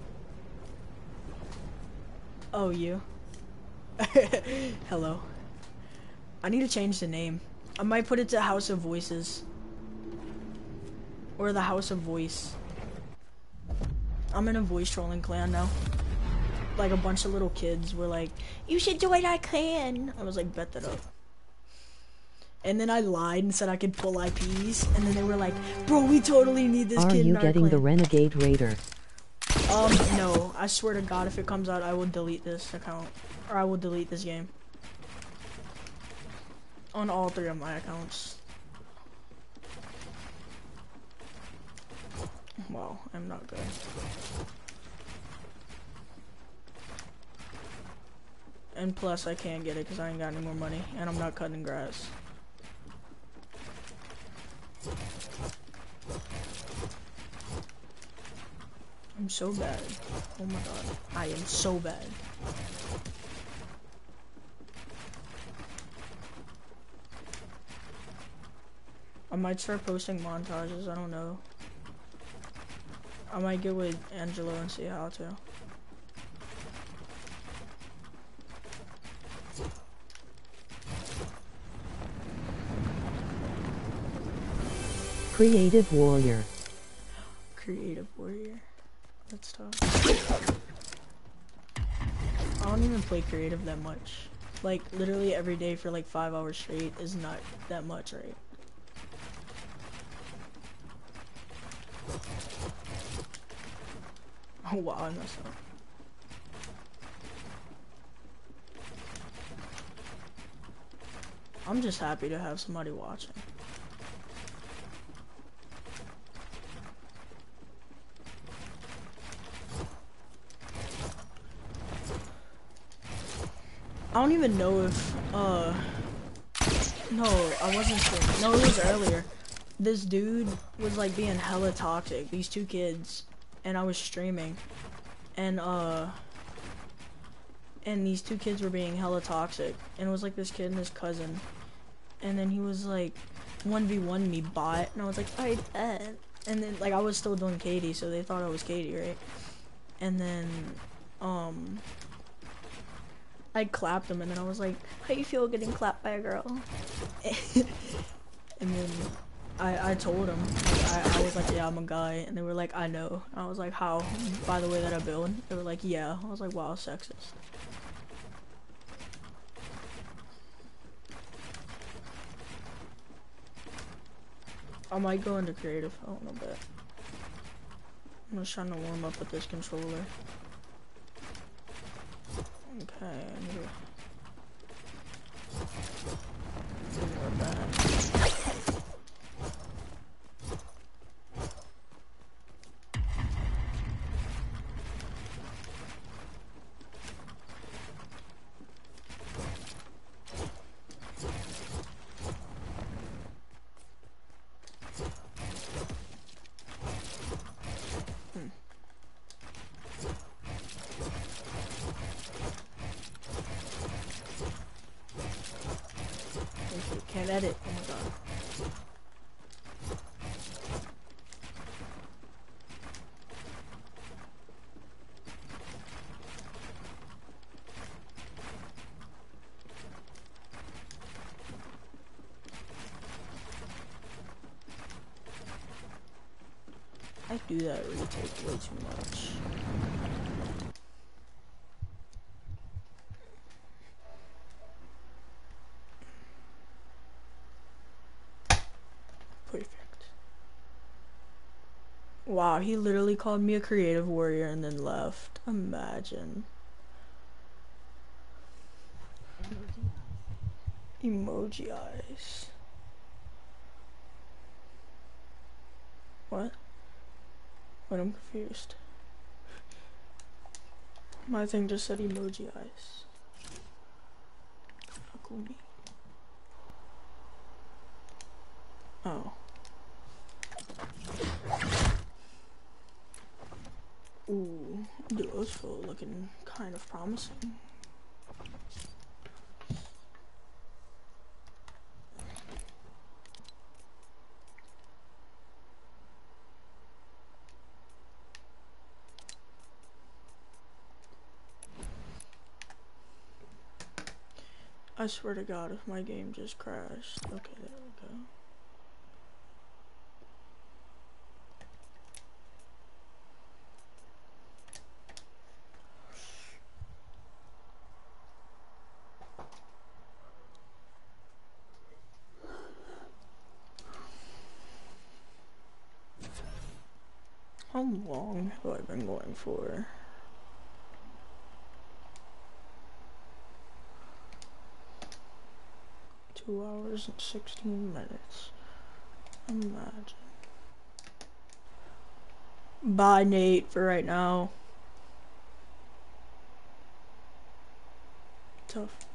Oh, you? Hello. I need to change the name. I might put it to House of Voices. Or the House of Voice. I'm in a voice trolling clan now. Like a bunch of little kids were like, You should join our clan. I was like, bet that up. And then I lied and said I could pull IPs. And then they were like, Bro, we totally need this Are kid you in our getting the. Renegade Raider? Um, no. I swear to God, if it comes out, I will delete this account. Or I will delete this game. On all three of my accounts. Wow, I'm not good. And plus, I can't get it because I ain't got any more money. And I'm not cutting grass. I'm so bad. Oh my god. I am so bad. I might start posting montages, I don't know. I might get with Angelo and see how to. Creative Warrior. Creative warrior. Let's talk. I don't even play creative that much. Like literally every day for like five hours straight is not that much, right? Oh wow, I messed up. I'm just happy to have somebody watching. I don't even know if, uh, no, I wasn't streaming. No, it was earlier. This dude was like being hella toxic, these two kids, and I was streaming. And, uh, and these two kids were being hella toxic. And it was like this kid and his cousin. And then he was like, 1v1 me bot, and I was like, I bet. And then, like, I was still doing Katie, so they thought I was Katie, right? And then, um, I clapped him, and then I was like, how you feel getting clapped by a girl? and then I, I told like, I, I was like, yeah, I'm a guy, and they were like, I know. I was like, how? By the way that I build? They were like, yeah. I was like, wow, sexist. I might go into creative. I don't know, but I'm just trying to warm up with this controller. Okay, I need to do more of that. Thank you. Can't edit. Oh my god. I do that retake way too much. Perfect. Wow, he literally called me a creative warrior and then left. Imagine. Emoji eyes. What? What? I'm confused. My thing just said emoji eyes. Oh. Ooh, those feel looking kind of promising. I swear to God, if my game just crashed. Okay, there we go. How long have Going for? Two hours and 16 minutes. Imagine. Bye, Nate, for right now. Tough.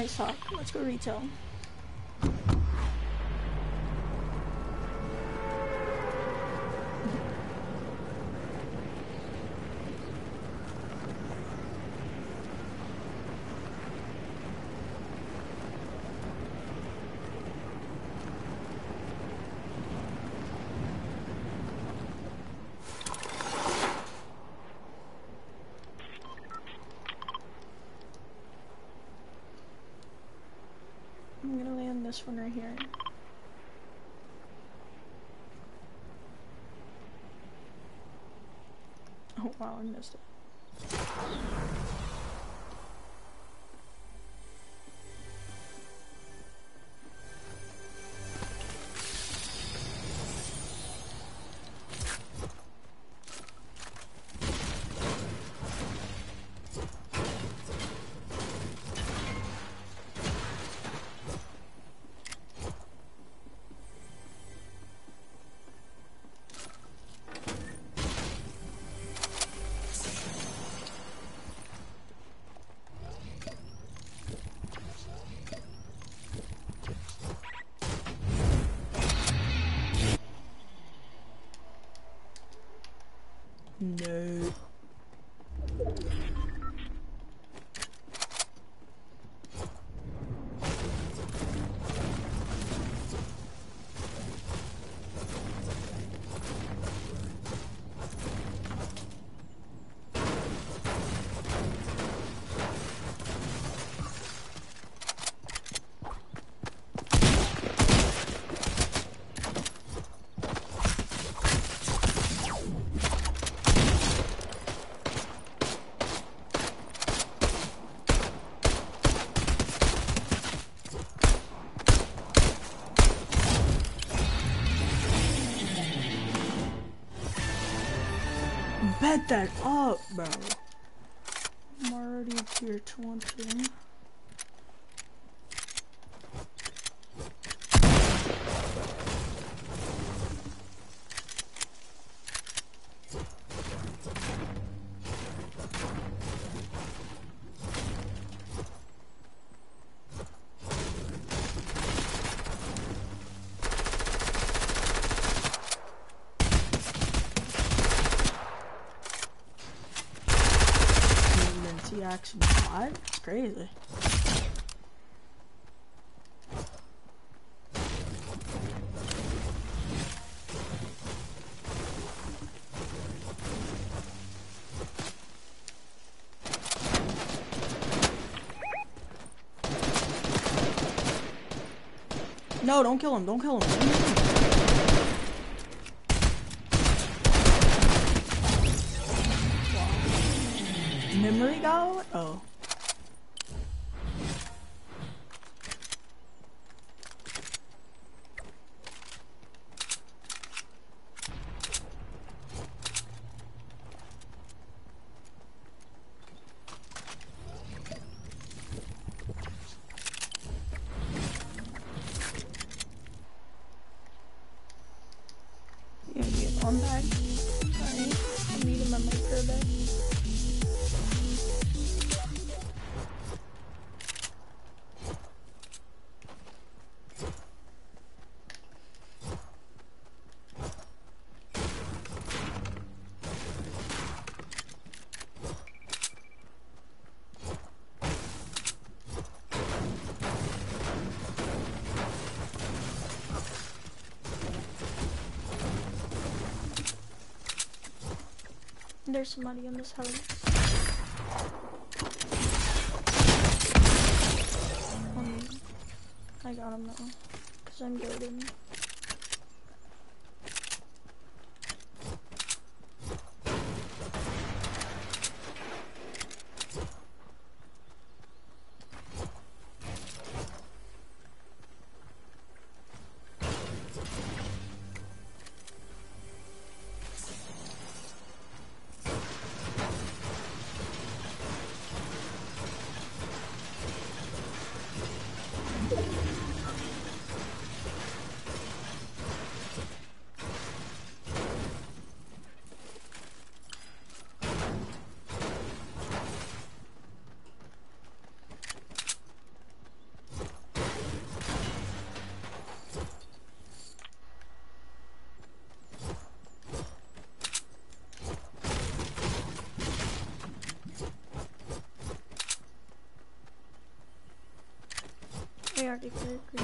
Nice talk. Let's go retail. This one right here. Oh wow, I missed it. That up, bro. I'm already tier 20. Minty action 5? It's crazy. No, don't kill him. Don't kill him. There's somebody in this house. Um, I got him now. Cause I'm goading. Arctic Circle.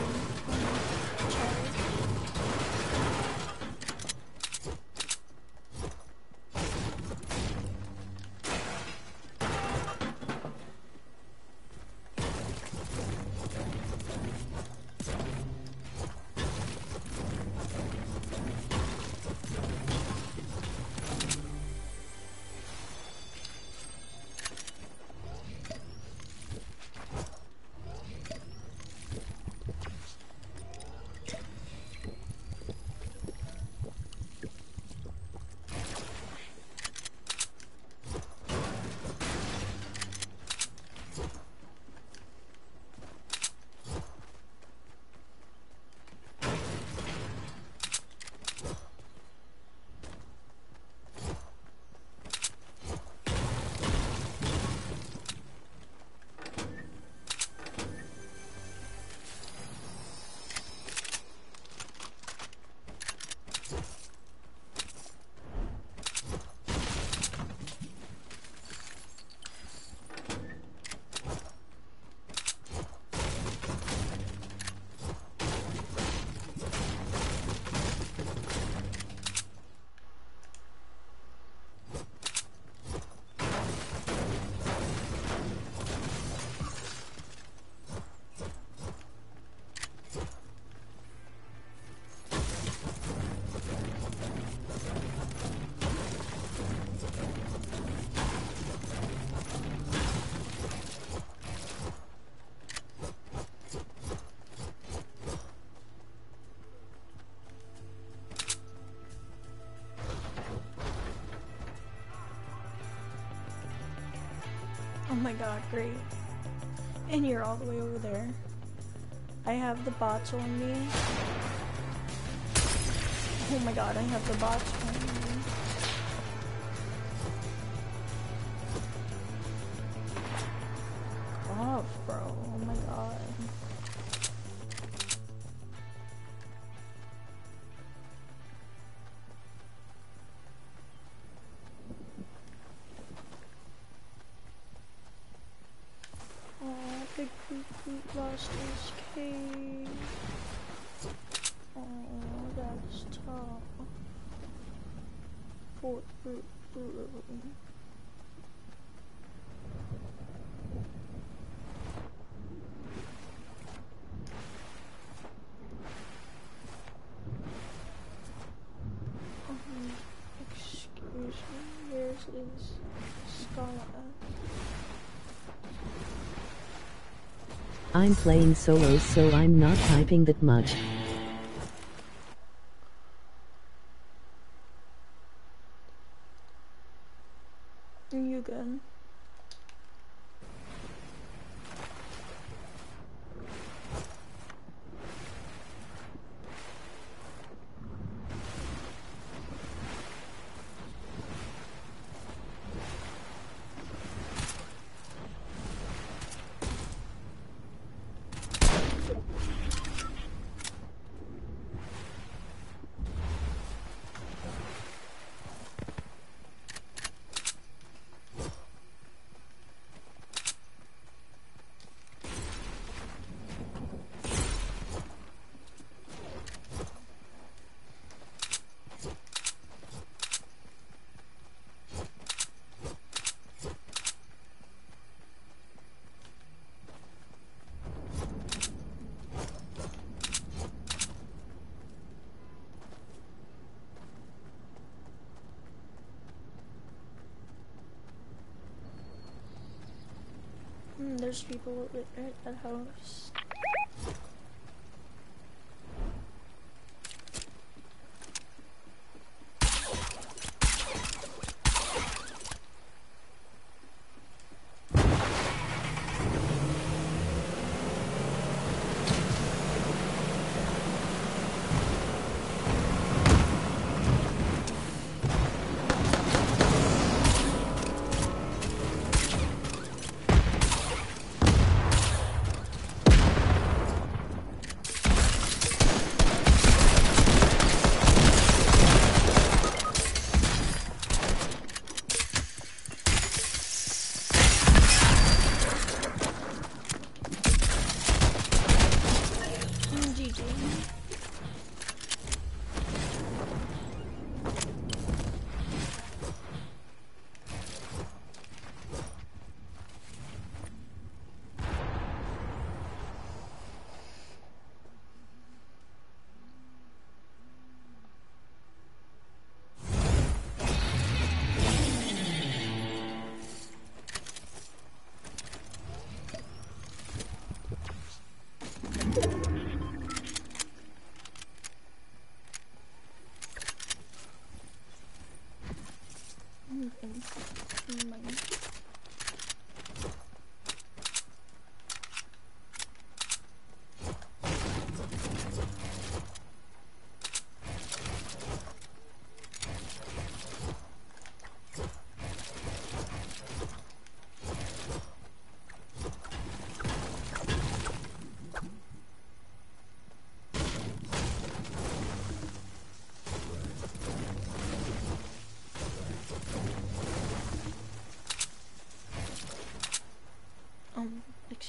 Oh my god, great. And you're all the way over there. I have the bots on me. Oh my god, I have the bots poop lost his cage. Oh, that's tough. Poor poop poop. Um, excuse me, where's his skull at? I'm playing solo so I'm not typing that much. Are you good? Mm, there's people at at house.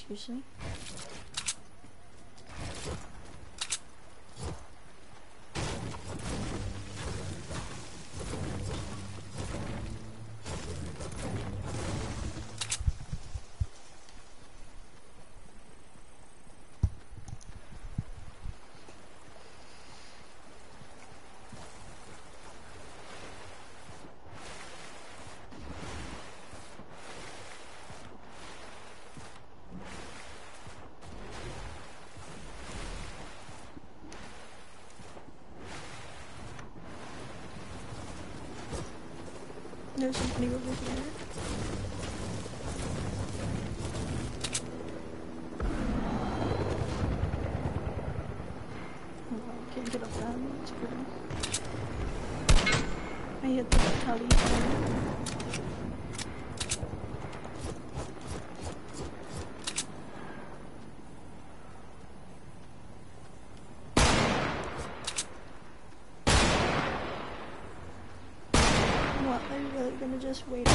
Excuse There's somebody over here. hospital. I hit the telephone. What, are you gonna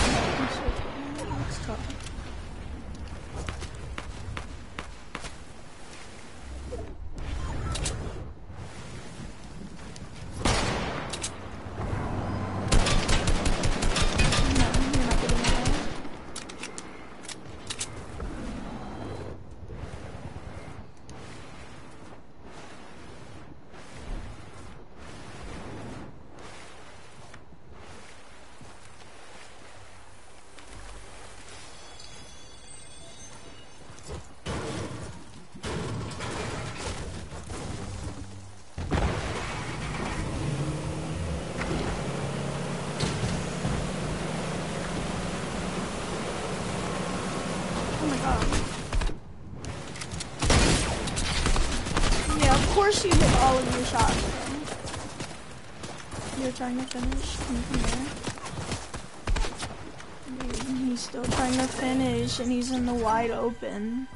and he's in the wide open.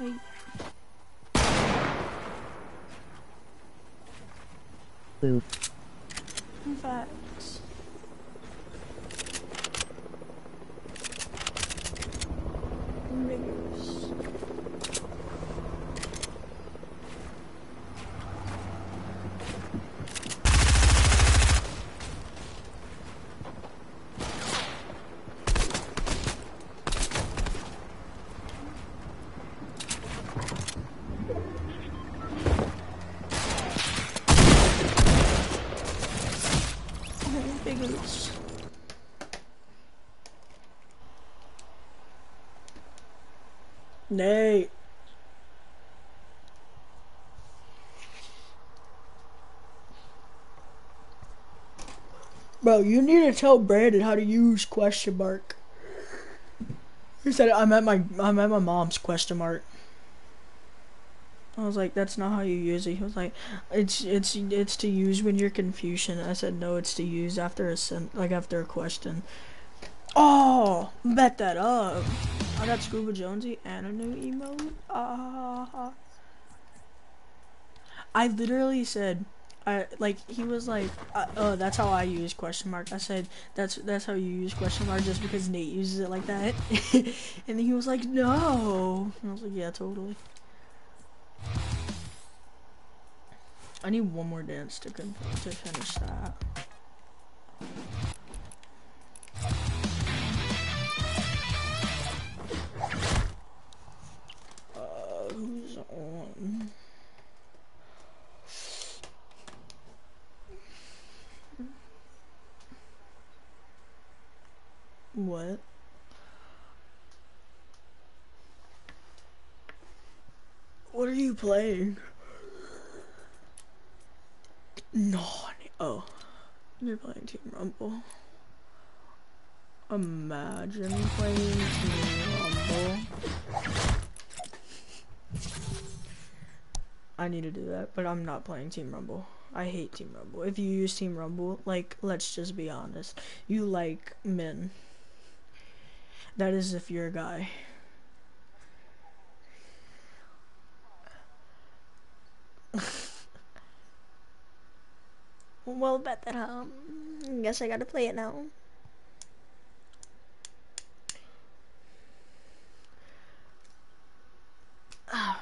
Like, Boop. in fact. Rigorous. Rigorous. Nate. You need to tell Brandon how to use question mark. He said I'm at my I'm at my mom's question mark. I was like, that's not how you use it. He was like, it's it's it's to use when you're confusion. I said no, it's to use after a sen- like after a question. Oh, bet that up. I got Scuba Jonesy and a new emote. Ah. I literally said, I like he was like, uh, oh, that's how I use question mark. I said that's that's how you use question mark just because Nate uses it like that, and then he was like, no. And I was like, yeah, totally. I need one more dance to to finish that. You playing? No. Oh. You're playing Team Rumble. Imagine playing Team Rumble. I need to do that, but I'm not playing Team Rumble. I hate Team Rumble. If you use Team Rumble, like, let's just be honest. You like men. That is if you're a guy. Well, bet that, um, guess I gotta play it now.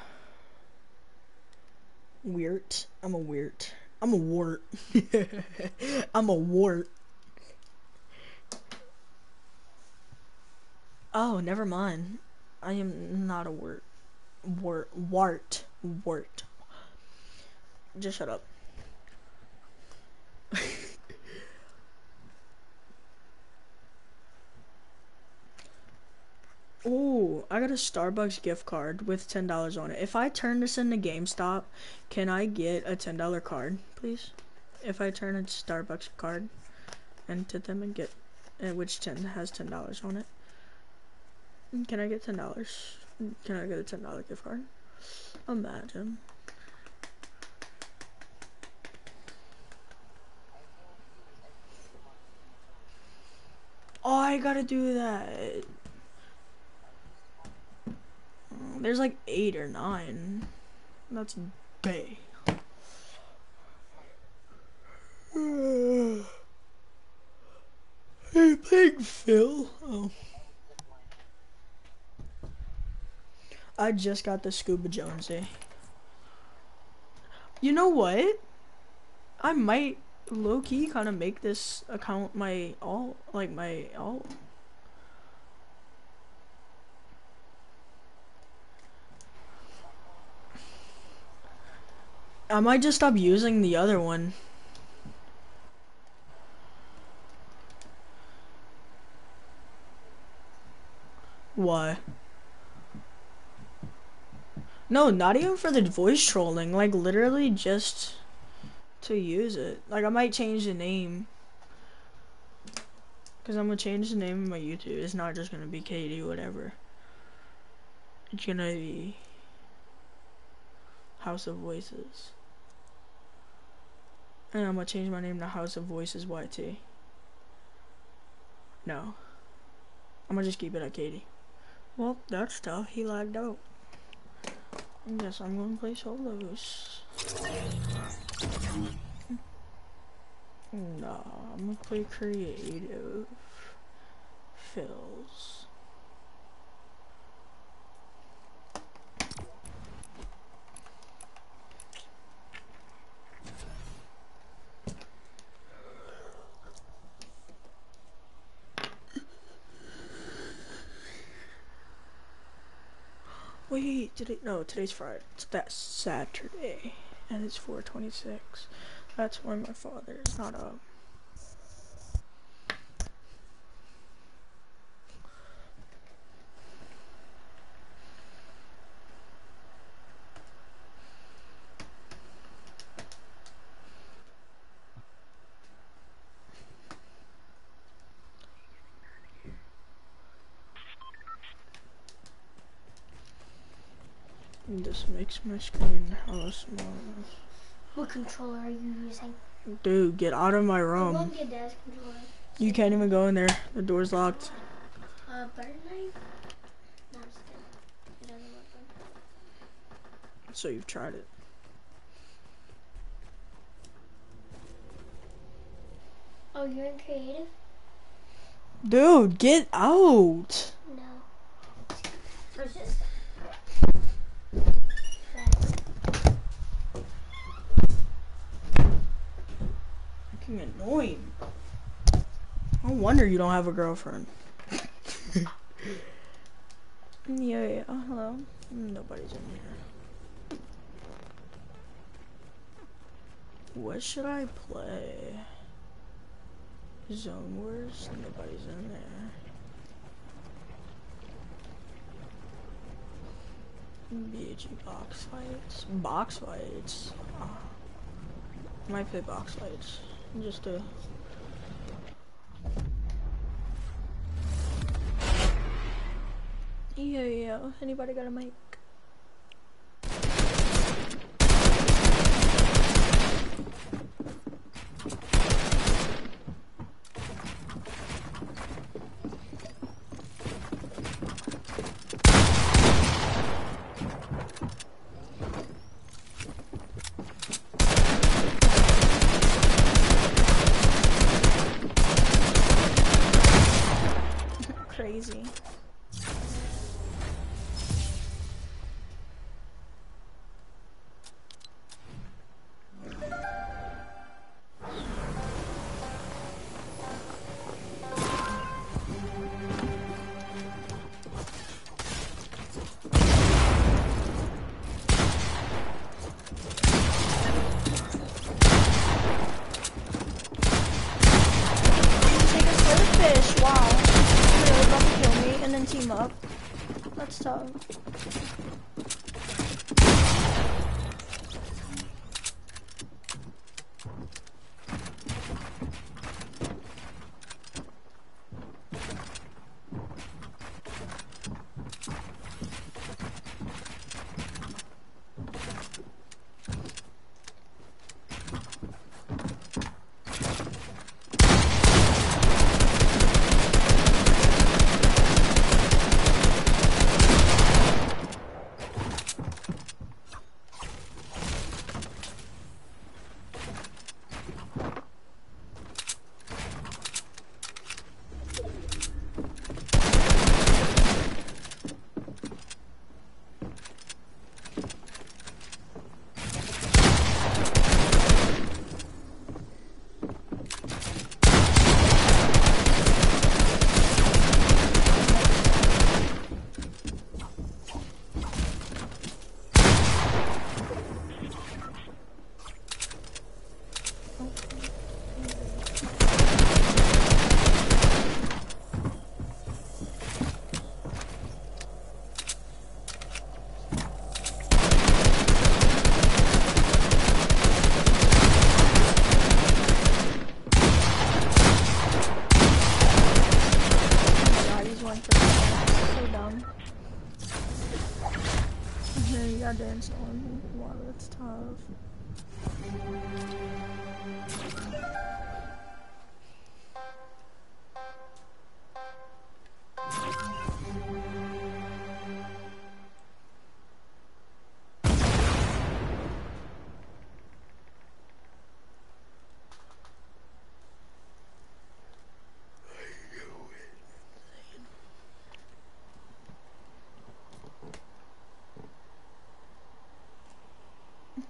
Weird. I'm a weird. I'm a wart. I'm a wart. Oh, never mind. I am not a wart. Wart. Wart. Wart. Just shut up. Ooh, I got a Starbucks gift card with ten dollars on it. If I turn this into GameStop, can I get a ten dollar card, please? If I turn a Starbucks card into them and get, uh, which ten has ten dollars on it, can I get ten dollars? Can I get a ten dollar gift card? Imagine. Oh, I gotta do that. There's like eight or nine. That's Bay. Hey, playing Phil. Oh. I just got the Scuba Jonesy. You know what? I might low key kind of make this account my all like my all. I might just stop using the other one. Why? No, not even for the voice trolling. Like literally just to use it. Like I might change the name. Cause I'm gonna change the name of my YouTube. It's not just gonna be Katie, whatever. It's gonna be House of Voices. And I'm gonna change my name to House of Voices YT. No. I'm gonna just keep it at Katie. Well, that's tough. He lagged out. Guess I'm gonna play solos. Nah, I'm gonna play creative. Fills. Wait, today no, today's Friday. It's that Saturday, and it's 4:26. That's why my father is not up. This makes my screen hella small. What controller are you using? Dude, get out of my room. won't get dad's controller. You can't even go in there. The door's locked. Uh, butter knife? No, I'm just kidding. It doesn't work. good. So you've tried it. Oh, you're in creative? Dude, get out. No. It's just. Fucking annoying. No wonder you don't have a girlfriend. yeah, yeah. Hello. Nobody's in here. What should I play? Zone Wars? Nobody's in there. BG box fights? Box fights? Ah. Might play box fights. Just uh, to. Yeah, yeah. Anybody got a mic?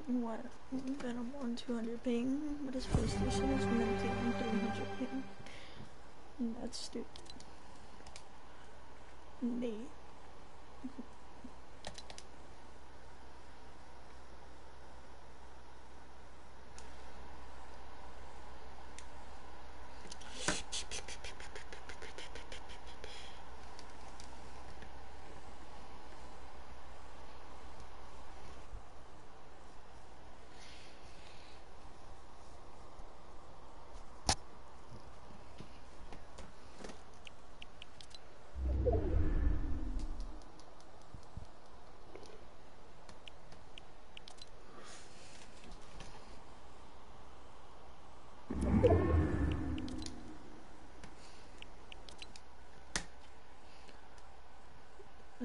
What? I'm on 200 ping, but his PlayStation is minting on 300 ping. That's stupid. Nate.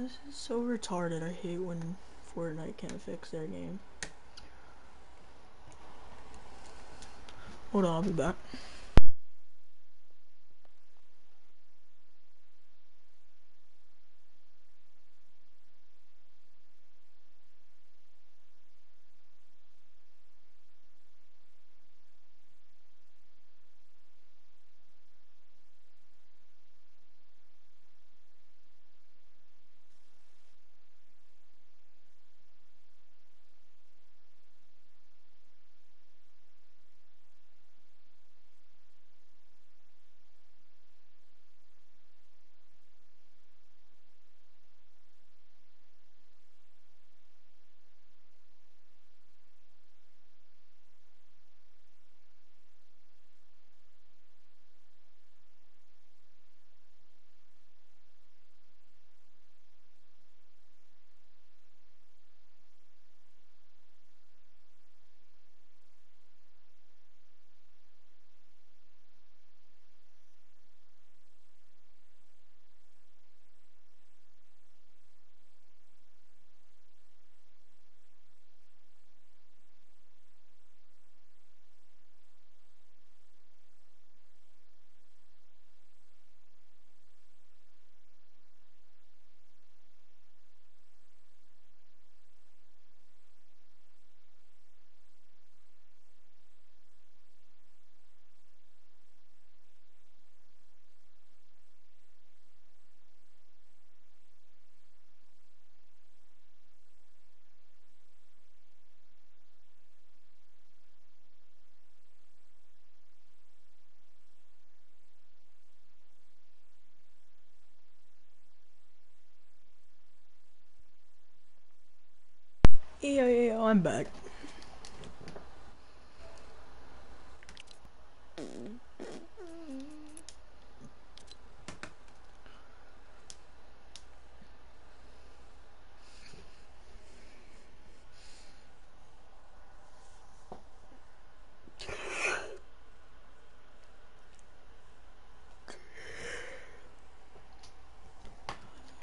This is so retarded. I hate when Fortnite can't fix their game. Hold on, I'll be back. I'm back.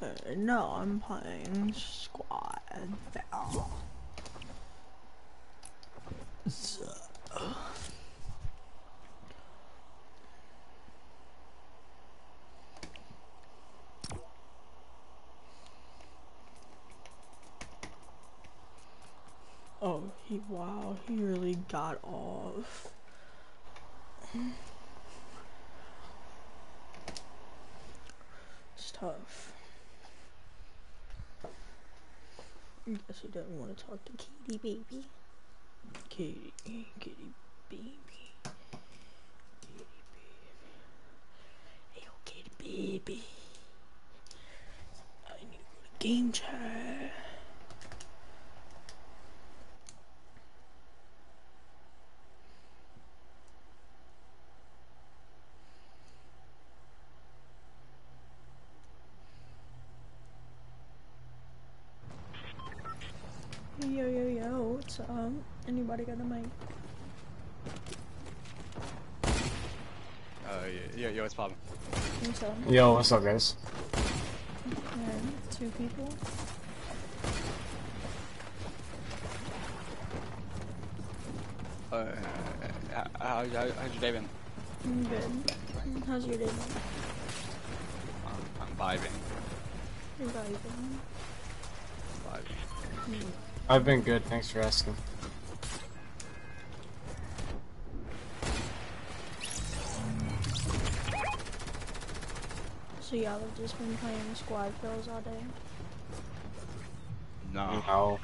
Uh, no, I'm playing squad. So. Oh, he, wow, he really got off. It's tough. I guess he doesn't want to talk to Katie, baby. Kitty, kitty, baby. Kitty, baby. Hey, yo, kitty, baby. I need to go to game chat. Yo, yo, yo. Um, anybody got a mic? Uh, yo, yo, what's poppin'? Can you tell me? Yo, what's up, guys? And two people. Uh, how, how, how's your day been? Mm, Good. How's your day? going? I'm, I'm vibing. You're vibing. Vibing. I've been good, thanks for asking. So y'all have just been playing squad kills all day? No. No.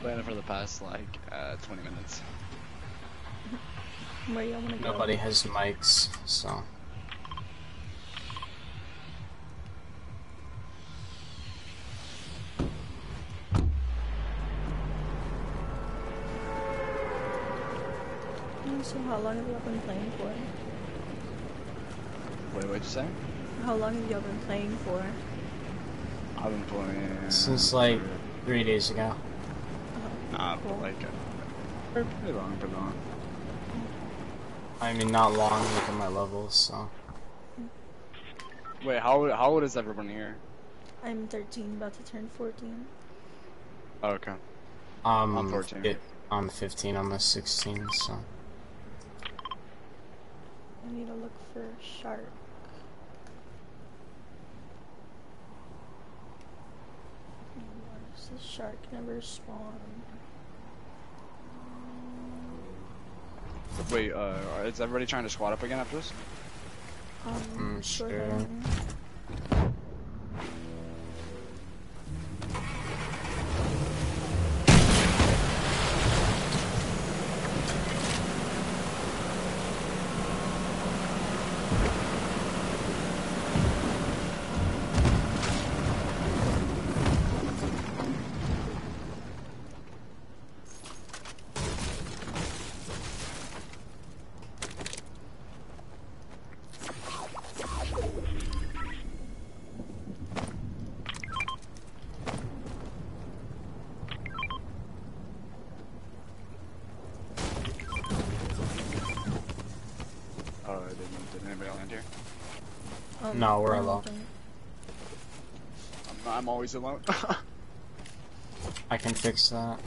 Playing it for the past, like, uh, 20 minutes. Where y'all wanna go? Nobody has mics, so. Mm, So how long have y'all been playing for? Wait, what'd you say? How long have y'all been playing for? I've been playing... Since like three days ago. Uh, Cool. like, uh, pretty pretty long, pretty long. I mean, not long, look at my levels, so. Wait, how, how old is everyone here? I'm 13, about to turn 14. Oh, okay. Um, I'm 14. It, I'm 15, almost 16, so. I need to look for shark. Why does this shark never spawn? Wait, uh, is everybody trying to squat up again after this? Um, Mm, sure. No, we're alone. I'm, I'm always alone. I can fix that.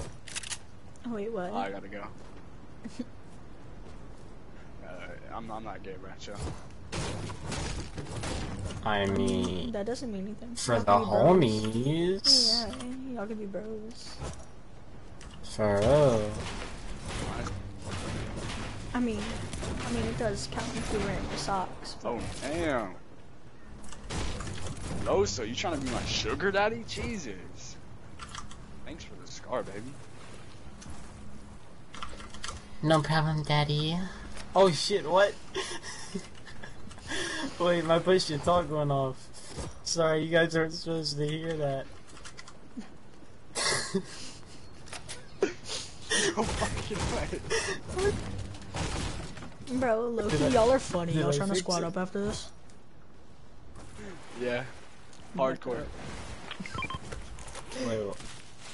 Oh, wait, what? I gotta go. uh, I'm, I'm not gay, bro. Chill. I mean, that doesn't mean anything. for the can be bros. homies. Yeah, y'all can be bros. For real. I mean, I mean, it does count if you're wearing the socks. but- Oh, damn. Oh, so you trying to be my sugar daddy? Jesus. Thanks for the scar, baby. No problem, daddy. Oh shit, what? Wait, my push your talk went off. Sorry, you guys aren't supposed to hear that. No fucking way. Bro, Loki, y'all are funny. Y'all trying to fix squat it? up after this? Yeah. Hardcore. Wait, what?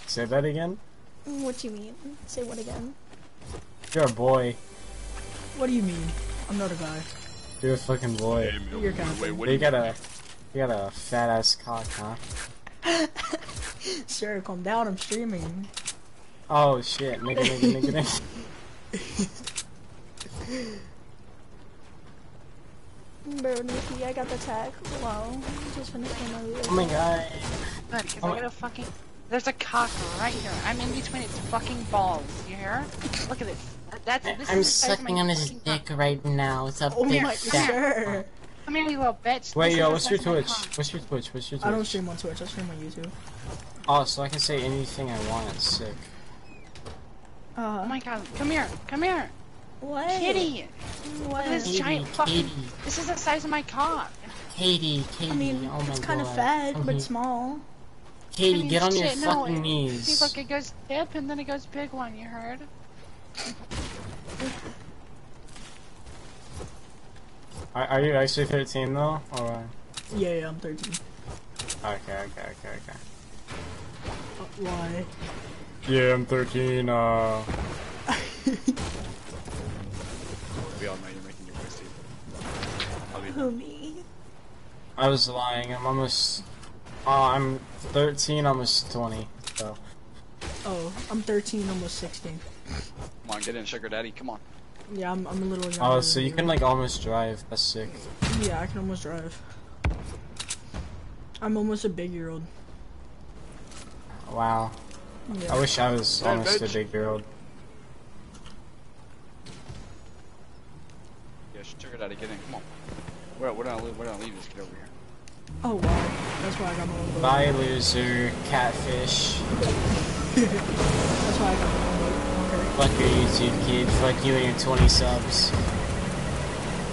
say that again? What do you mean? Say what again? You're a boy. What do you mean? I'm not a guy. You're a fucking boy. Hey, You're kinda Wait, what You you got a, you got a fat ass cock, huh? Sir, calm down. I'm streaming. Oh shit, nigga, nigga, nigga, nigga. Bro, Nikki, I got the tag. Wow. Just finished my movie. Oh my god. Good, because Oh. I got a fucking. There's a cock right here. I'm in between its fucking balls. You hear? Look at this. That's. This I'm is the size of sucking on his dick cock. right now. It's a Oh there. my, fat. sir. Come here, you little bitch. Wait, This yo, what's your size of my Twitch? What's your Twitch? What's your Twitch? I don't stream on Twitch. I stream on YouTube. Oh, so I can say anything I want. It's sick. Uh, Oh my god, come here, come here, what? kitty. What? This Katie, giant fucking. Katie, This is the size of my cock. Katie, Katie. I mean, oh my it's kind of God. fat, Come but small. Katie, I mean, get on your shit, no, fucking it- knees. See, look, it goes tip and then it goes big one. You heard? Are, are you actually 13 though? Or Yeah, yeah, I'm 13. okay, okay, okay, okay. Uh, why? Yeah, I'm 13. Uh, We all know you're making your way, Steve. I'll be Who me? I was lying. I'm almost. Uh, I'm 13, almost 20. So. Oh, I'm 13, almost 16. Come on, get in, sugar daddy. Come on. Yeah, I'm, I'm a little younger. Oh, so you can like almost drive. That's sick. Yeah, I can almost drive. I'm almost a big year old. Wow. Yeah. I wish I was Hey, almost a bitch. big girl. Yeah, sugar daddy, get in. Come on. We're, we're not leave. We're not leave. Just get over here. Oh wow, that's why I got my own boat. Bye, loser. Catfish. That's why I got my own boat. Okay. Fuck your YouTube kid. Fuck you and your 20 subs.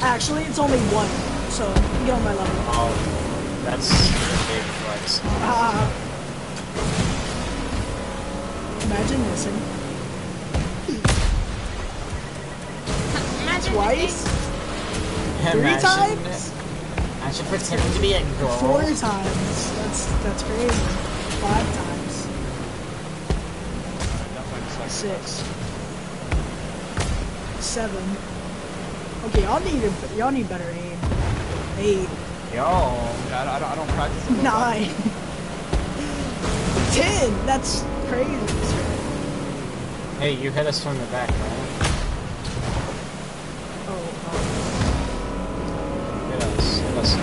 Actually, it's only one, so get on my level. Oh, that's your favorite flex. Ah. Imagine missing. Twice? Three Imagine- times? should pretend to be a girl. Four times. That's that's crazy. Five times. Definitely just like Six. Seven. Okay, y'all need a, y'all need better aim. Eight. Yo. I, don't- I don't. I don't practice. Nine. Ten. That's crazy. Hey, you hit us from the back, right? Us.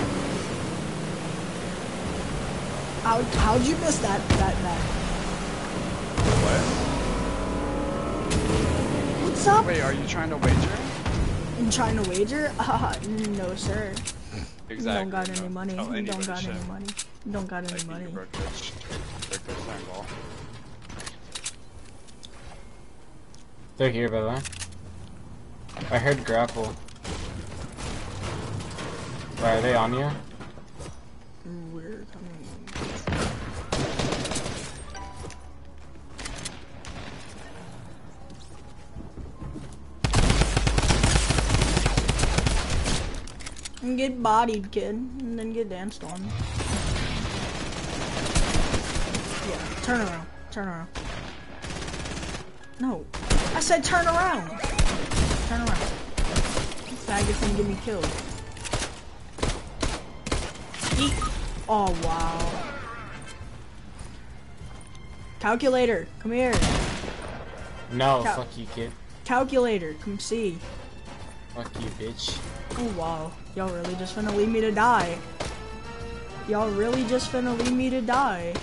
How how'd you miss that that that? What? What's up? Wait, are you trying to wager? I'm trying to wager? Uh, no, sir. Exactly. Don't got any no. money. Tell Don't got shit. any money. Don't got any Like, money. you broke bitch. Broke bitch handball. They're here, by the way. I heard grapple. Why, are they on you? We're coming. And get bodied, kid, and then get danced on. Yeah, turn around. Turn around. No, I said turn around. Turn around. Faggot gonna get me killed. Eat. Oh wow. Calculator, come here. No, Cow- fuck you, kid. Calculator, come see. Fuck you, bitch. Oh wow. Y'all really just finna leave me to die. Y'all really just finna leave me to die.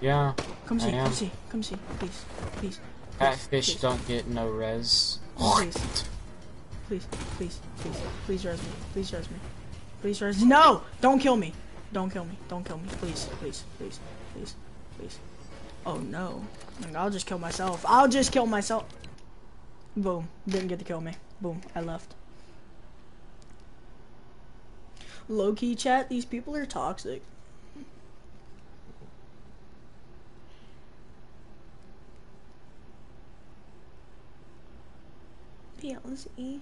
Yeah, Come see, come see, come see, please, please, catfish please. don't get no res. please, please, please, please, please res me, please res me, please res. No, don't kill me, don't kill me, don't kill me, please, please, please, please, please. Oh no, I'll just kill myself. I'll just kill myself. Boom, didn't get to kill me. Boom, I left. Low key chat, these people are toxic. PLZ.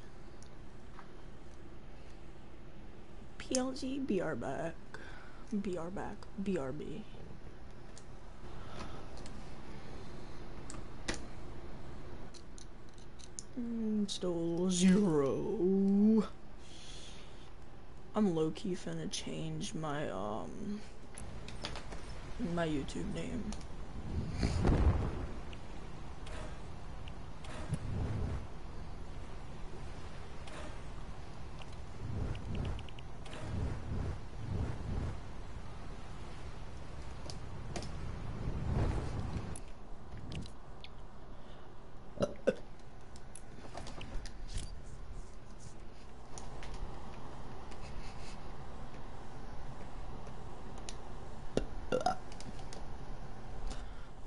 PLZ, BR back. BR back. BRB. Mm, Still zero. I'm low key finna change my um my YouTube name.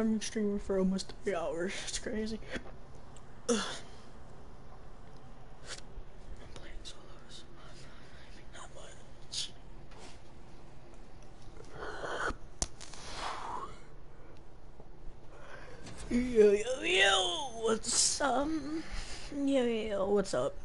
I've been streaming for almost three hours. It's crazy. Ugh. I'm playing solos. Not much. Yo yo yo, what's up? Yo yo yo, what's up?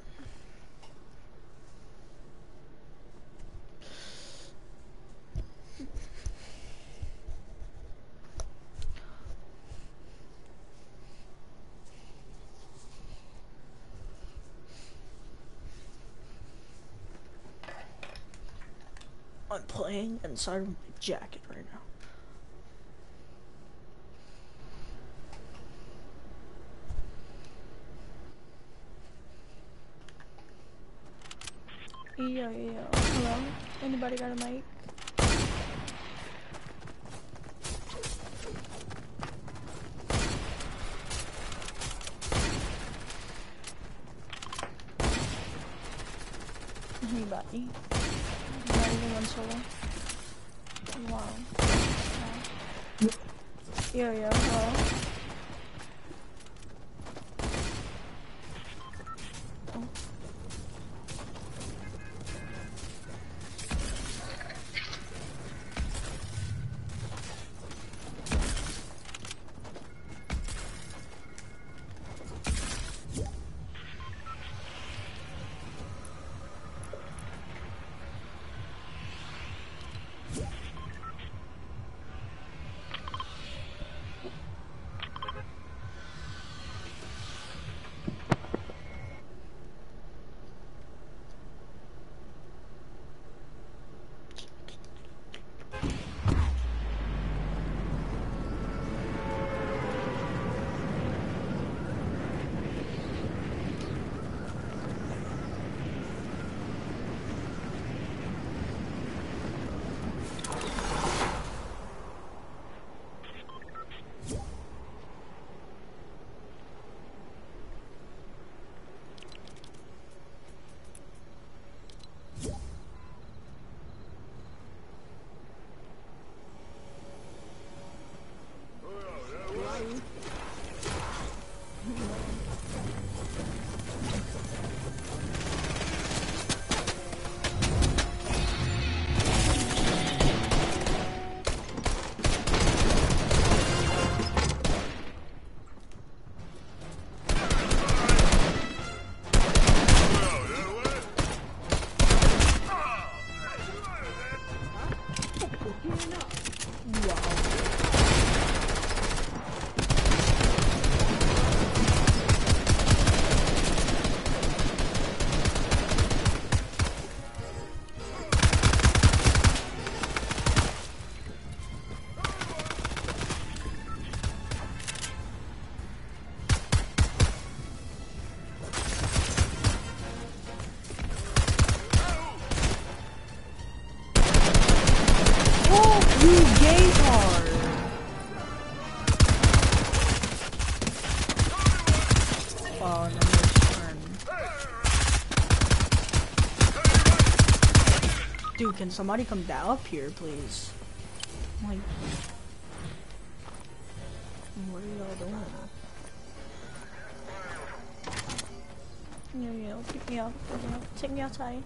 I'm inside of my jacket right now. Yo, yo. Hello? Anybody got a mic? Anybody? Not even one solo. Wow. Yo, yo? Can somebody come down up here, please? Like, what are y'all doing? Yeah, yeah, pick me up, pick me up, take me outside.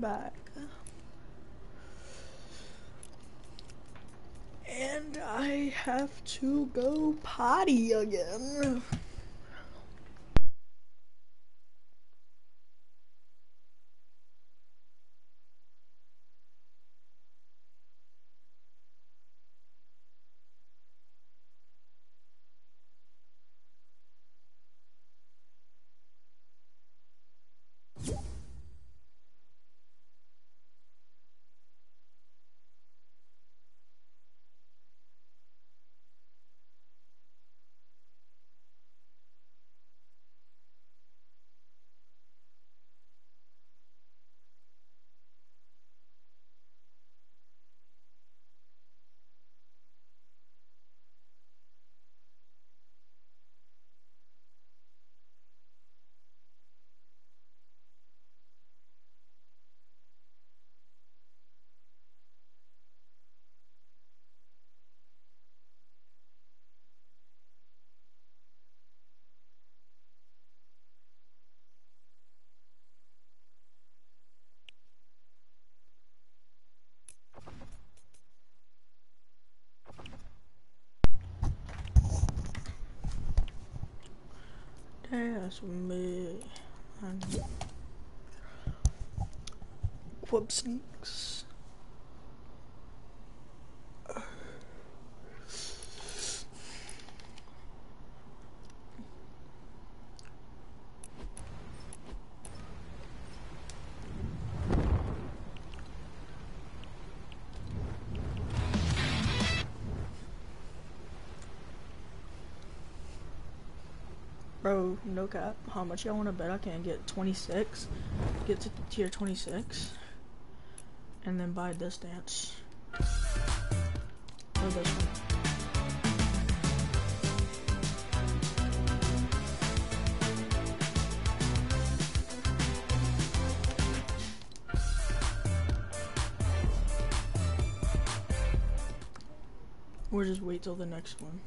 Back. And I have to go potty again. That's me. And Whoop sneaks. Bro, no cap. How much y'all wanna bet I can get 26? Get to tier 26? And then buy this dance. Or this one. Or just wait till the next one.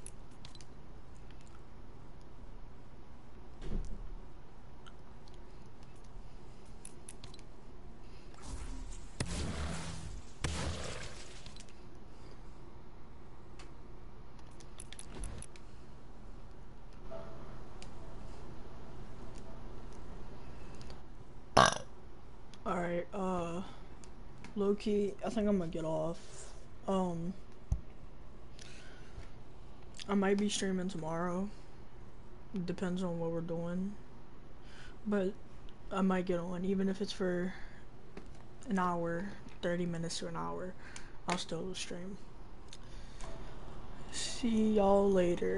Alright, uh low key, I think I'm gonna get off. Um I might be streaming tomorrow. Depends on what we're doing. But I might get on, even if it's for an hour, 30 minutes to an hour. I'll still stream. See y'all later.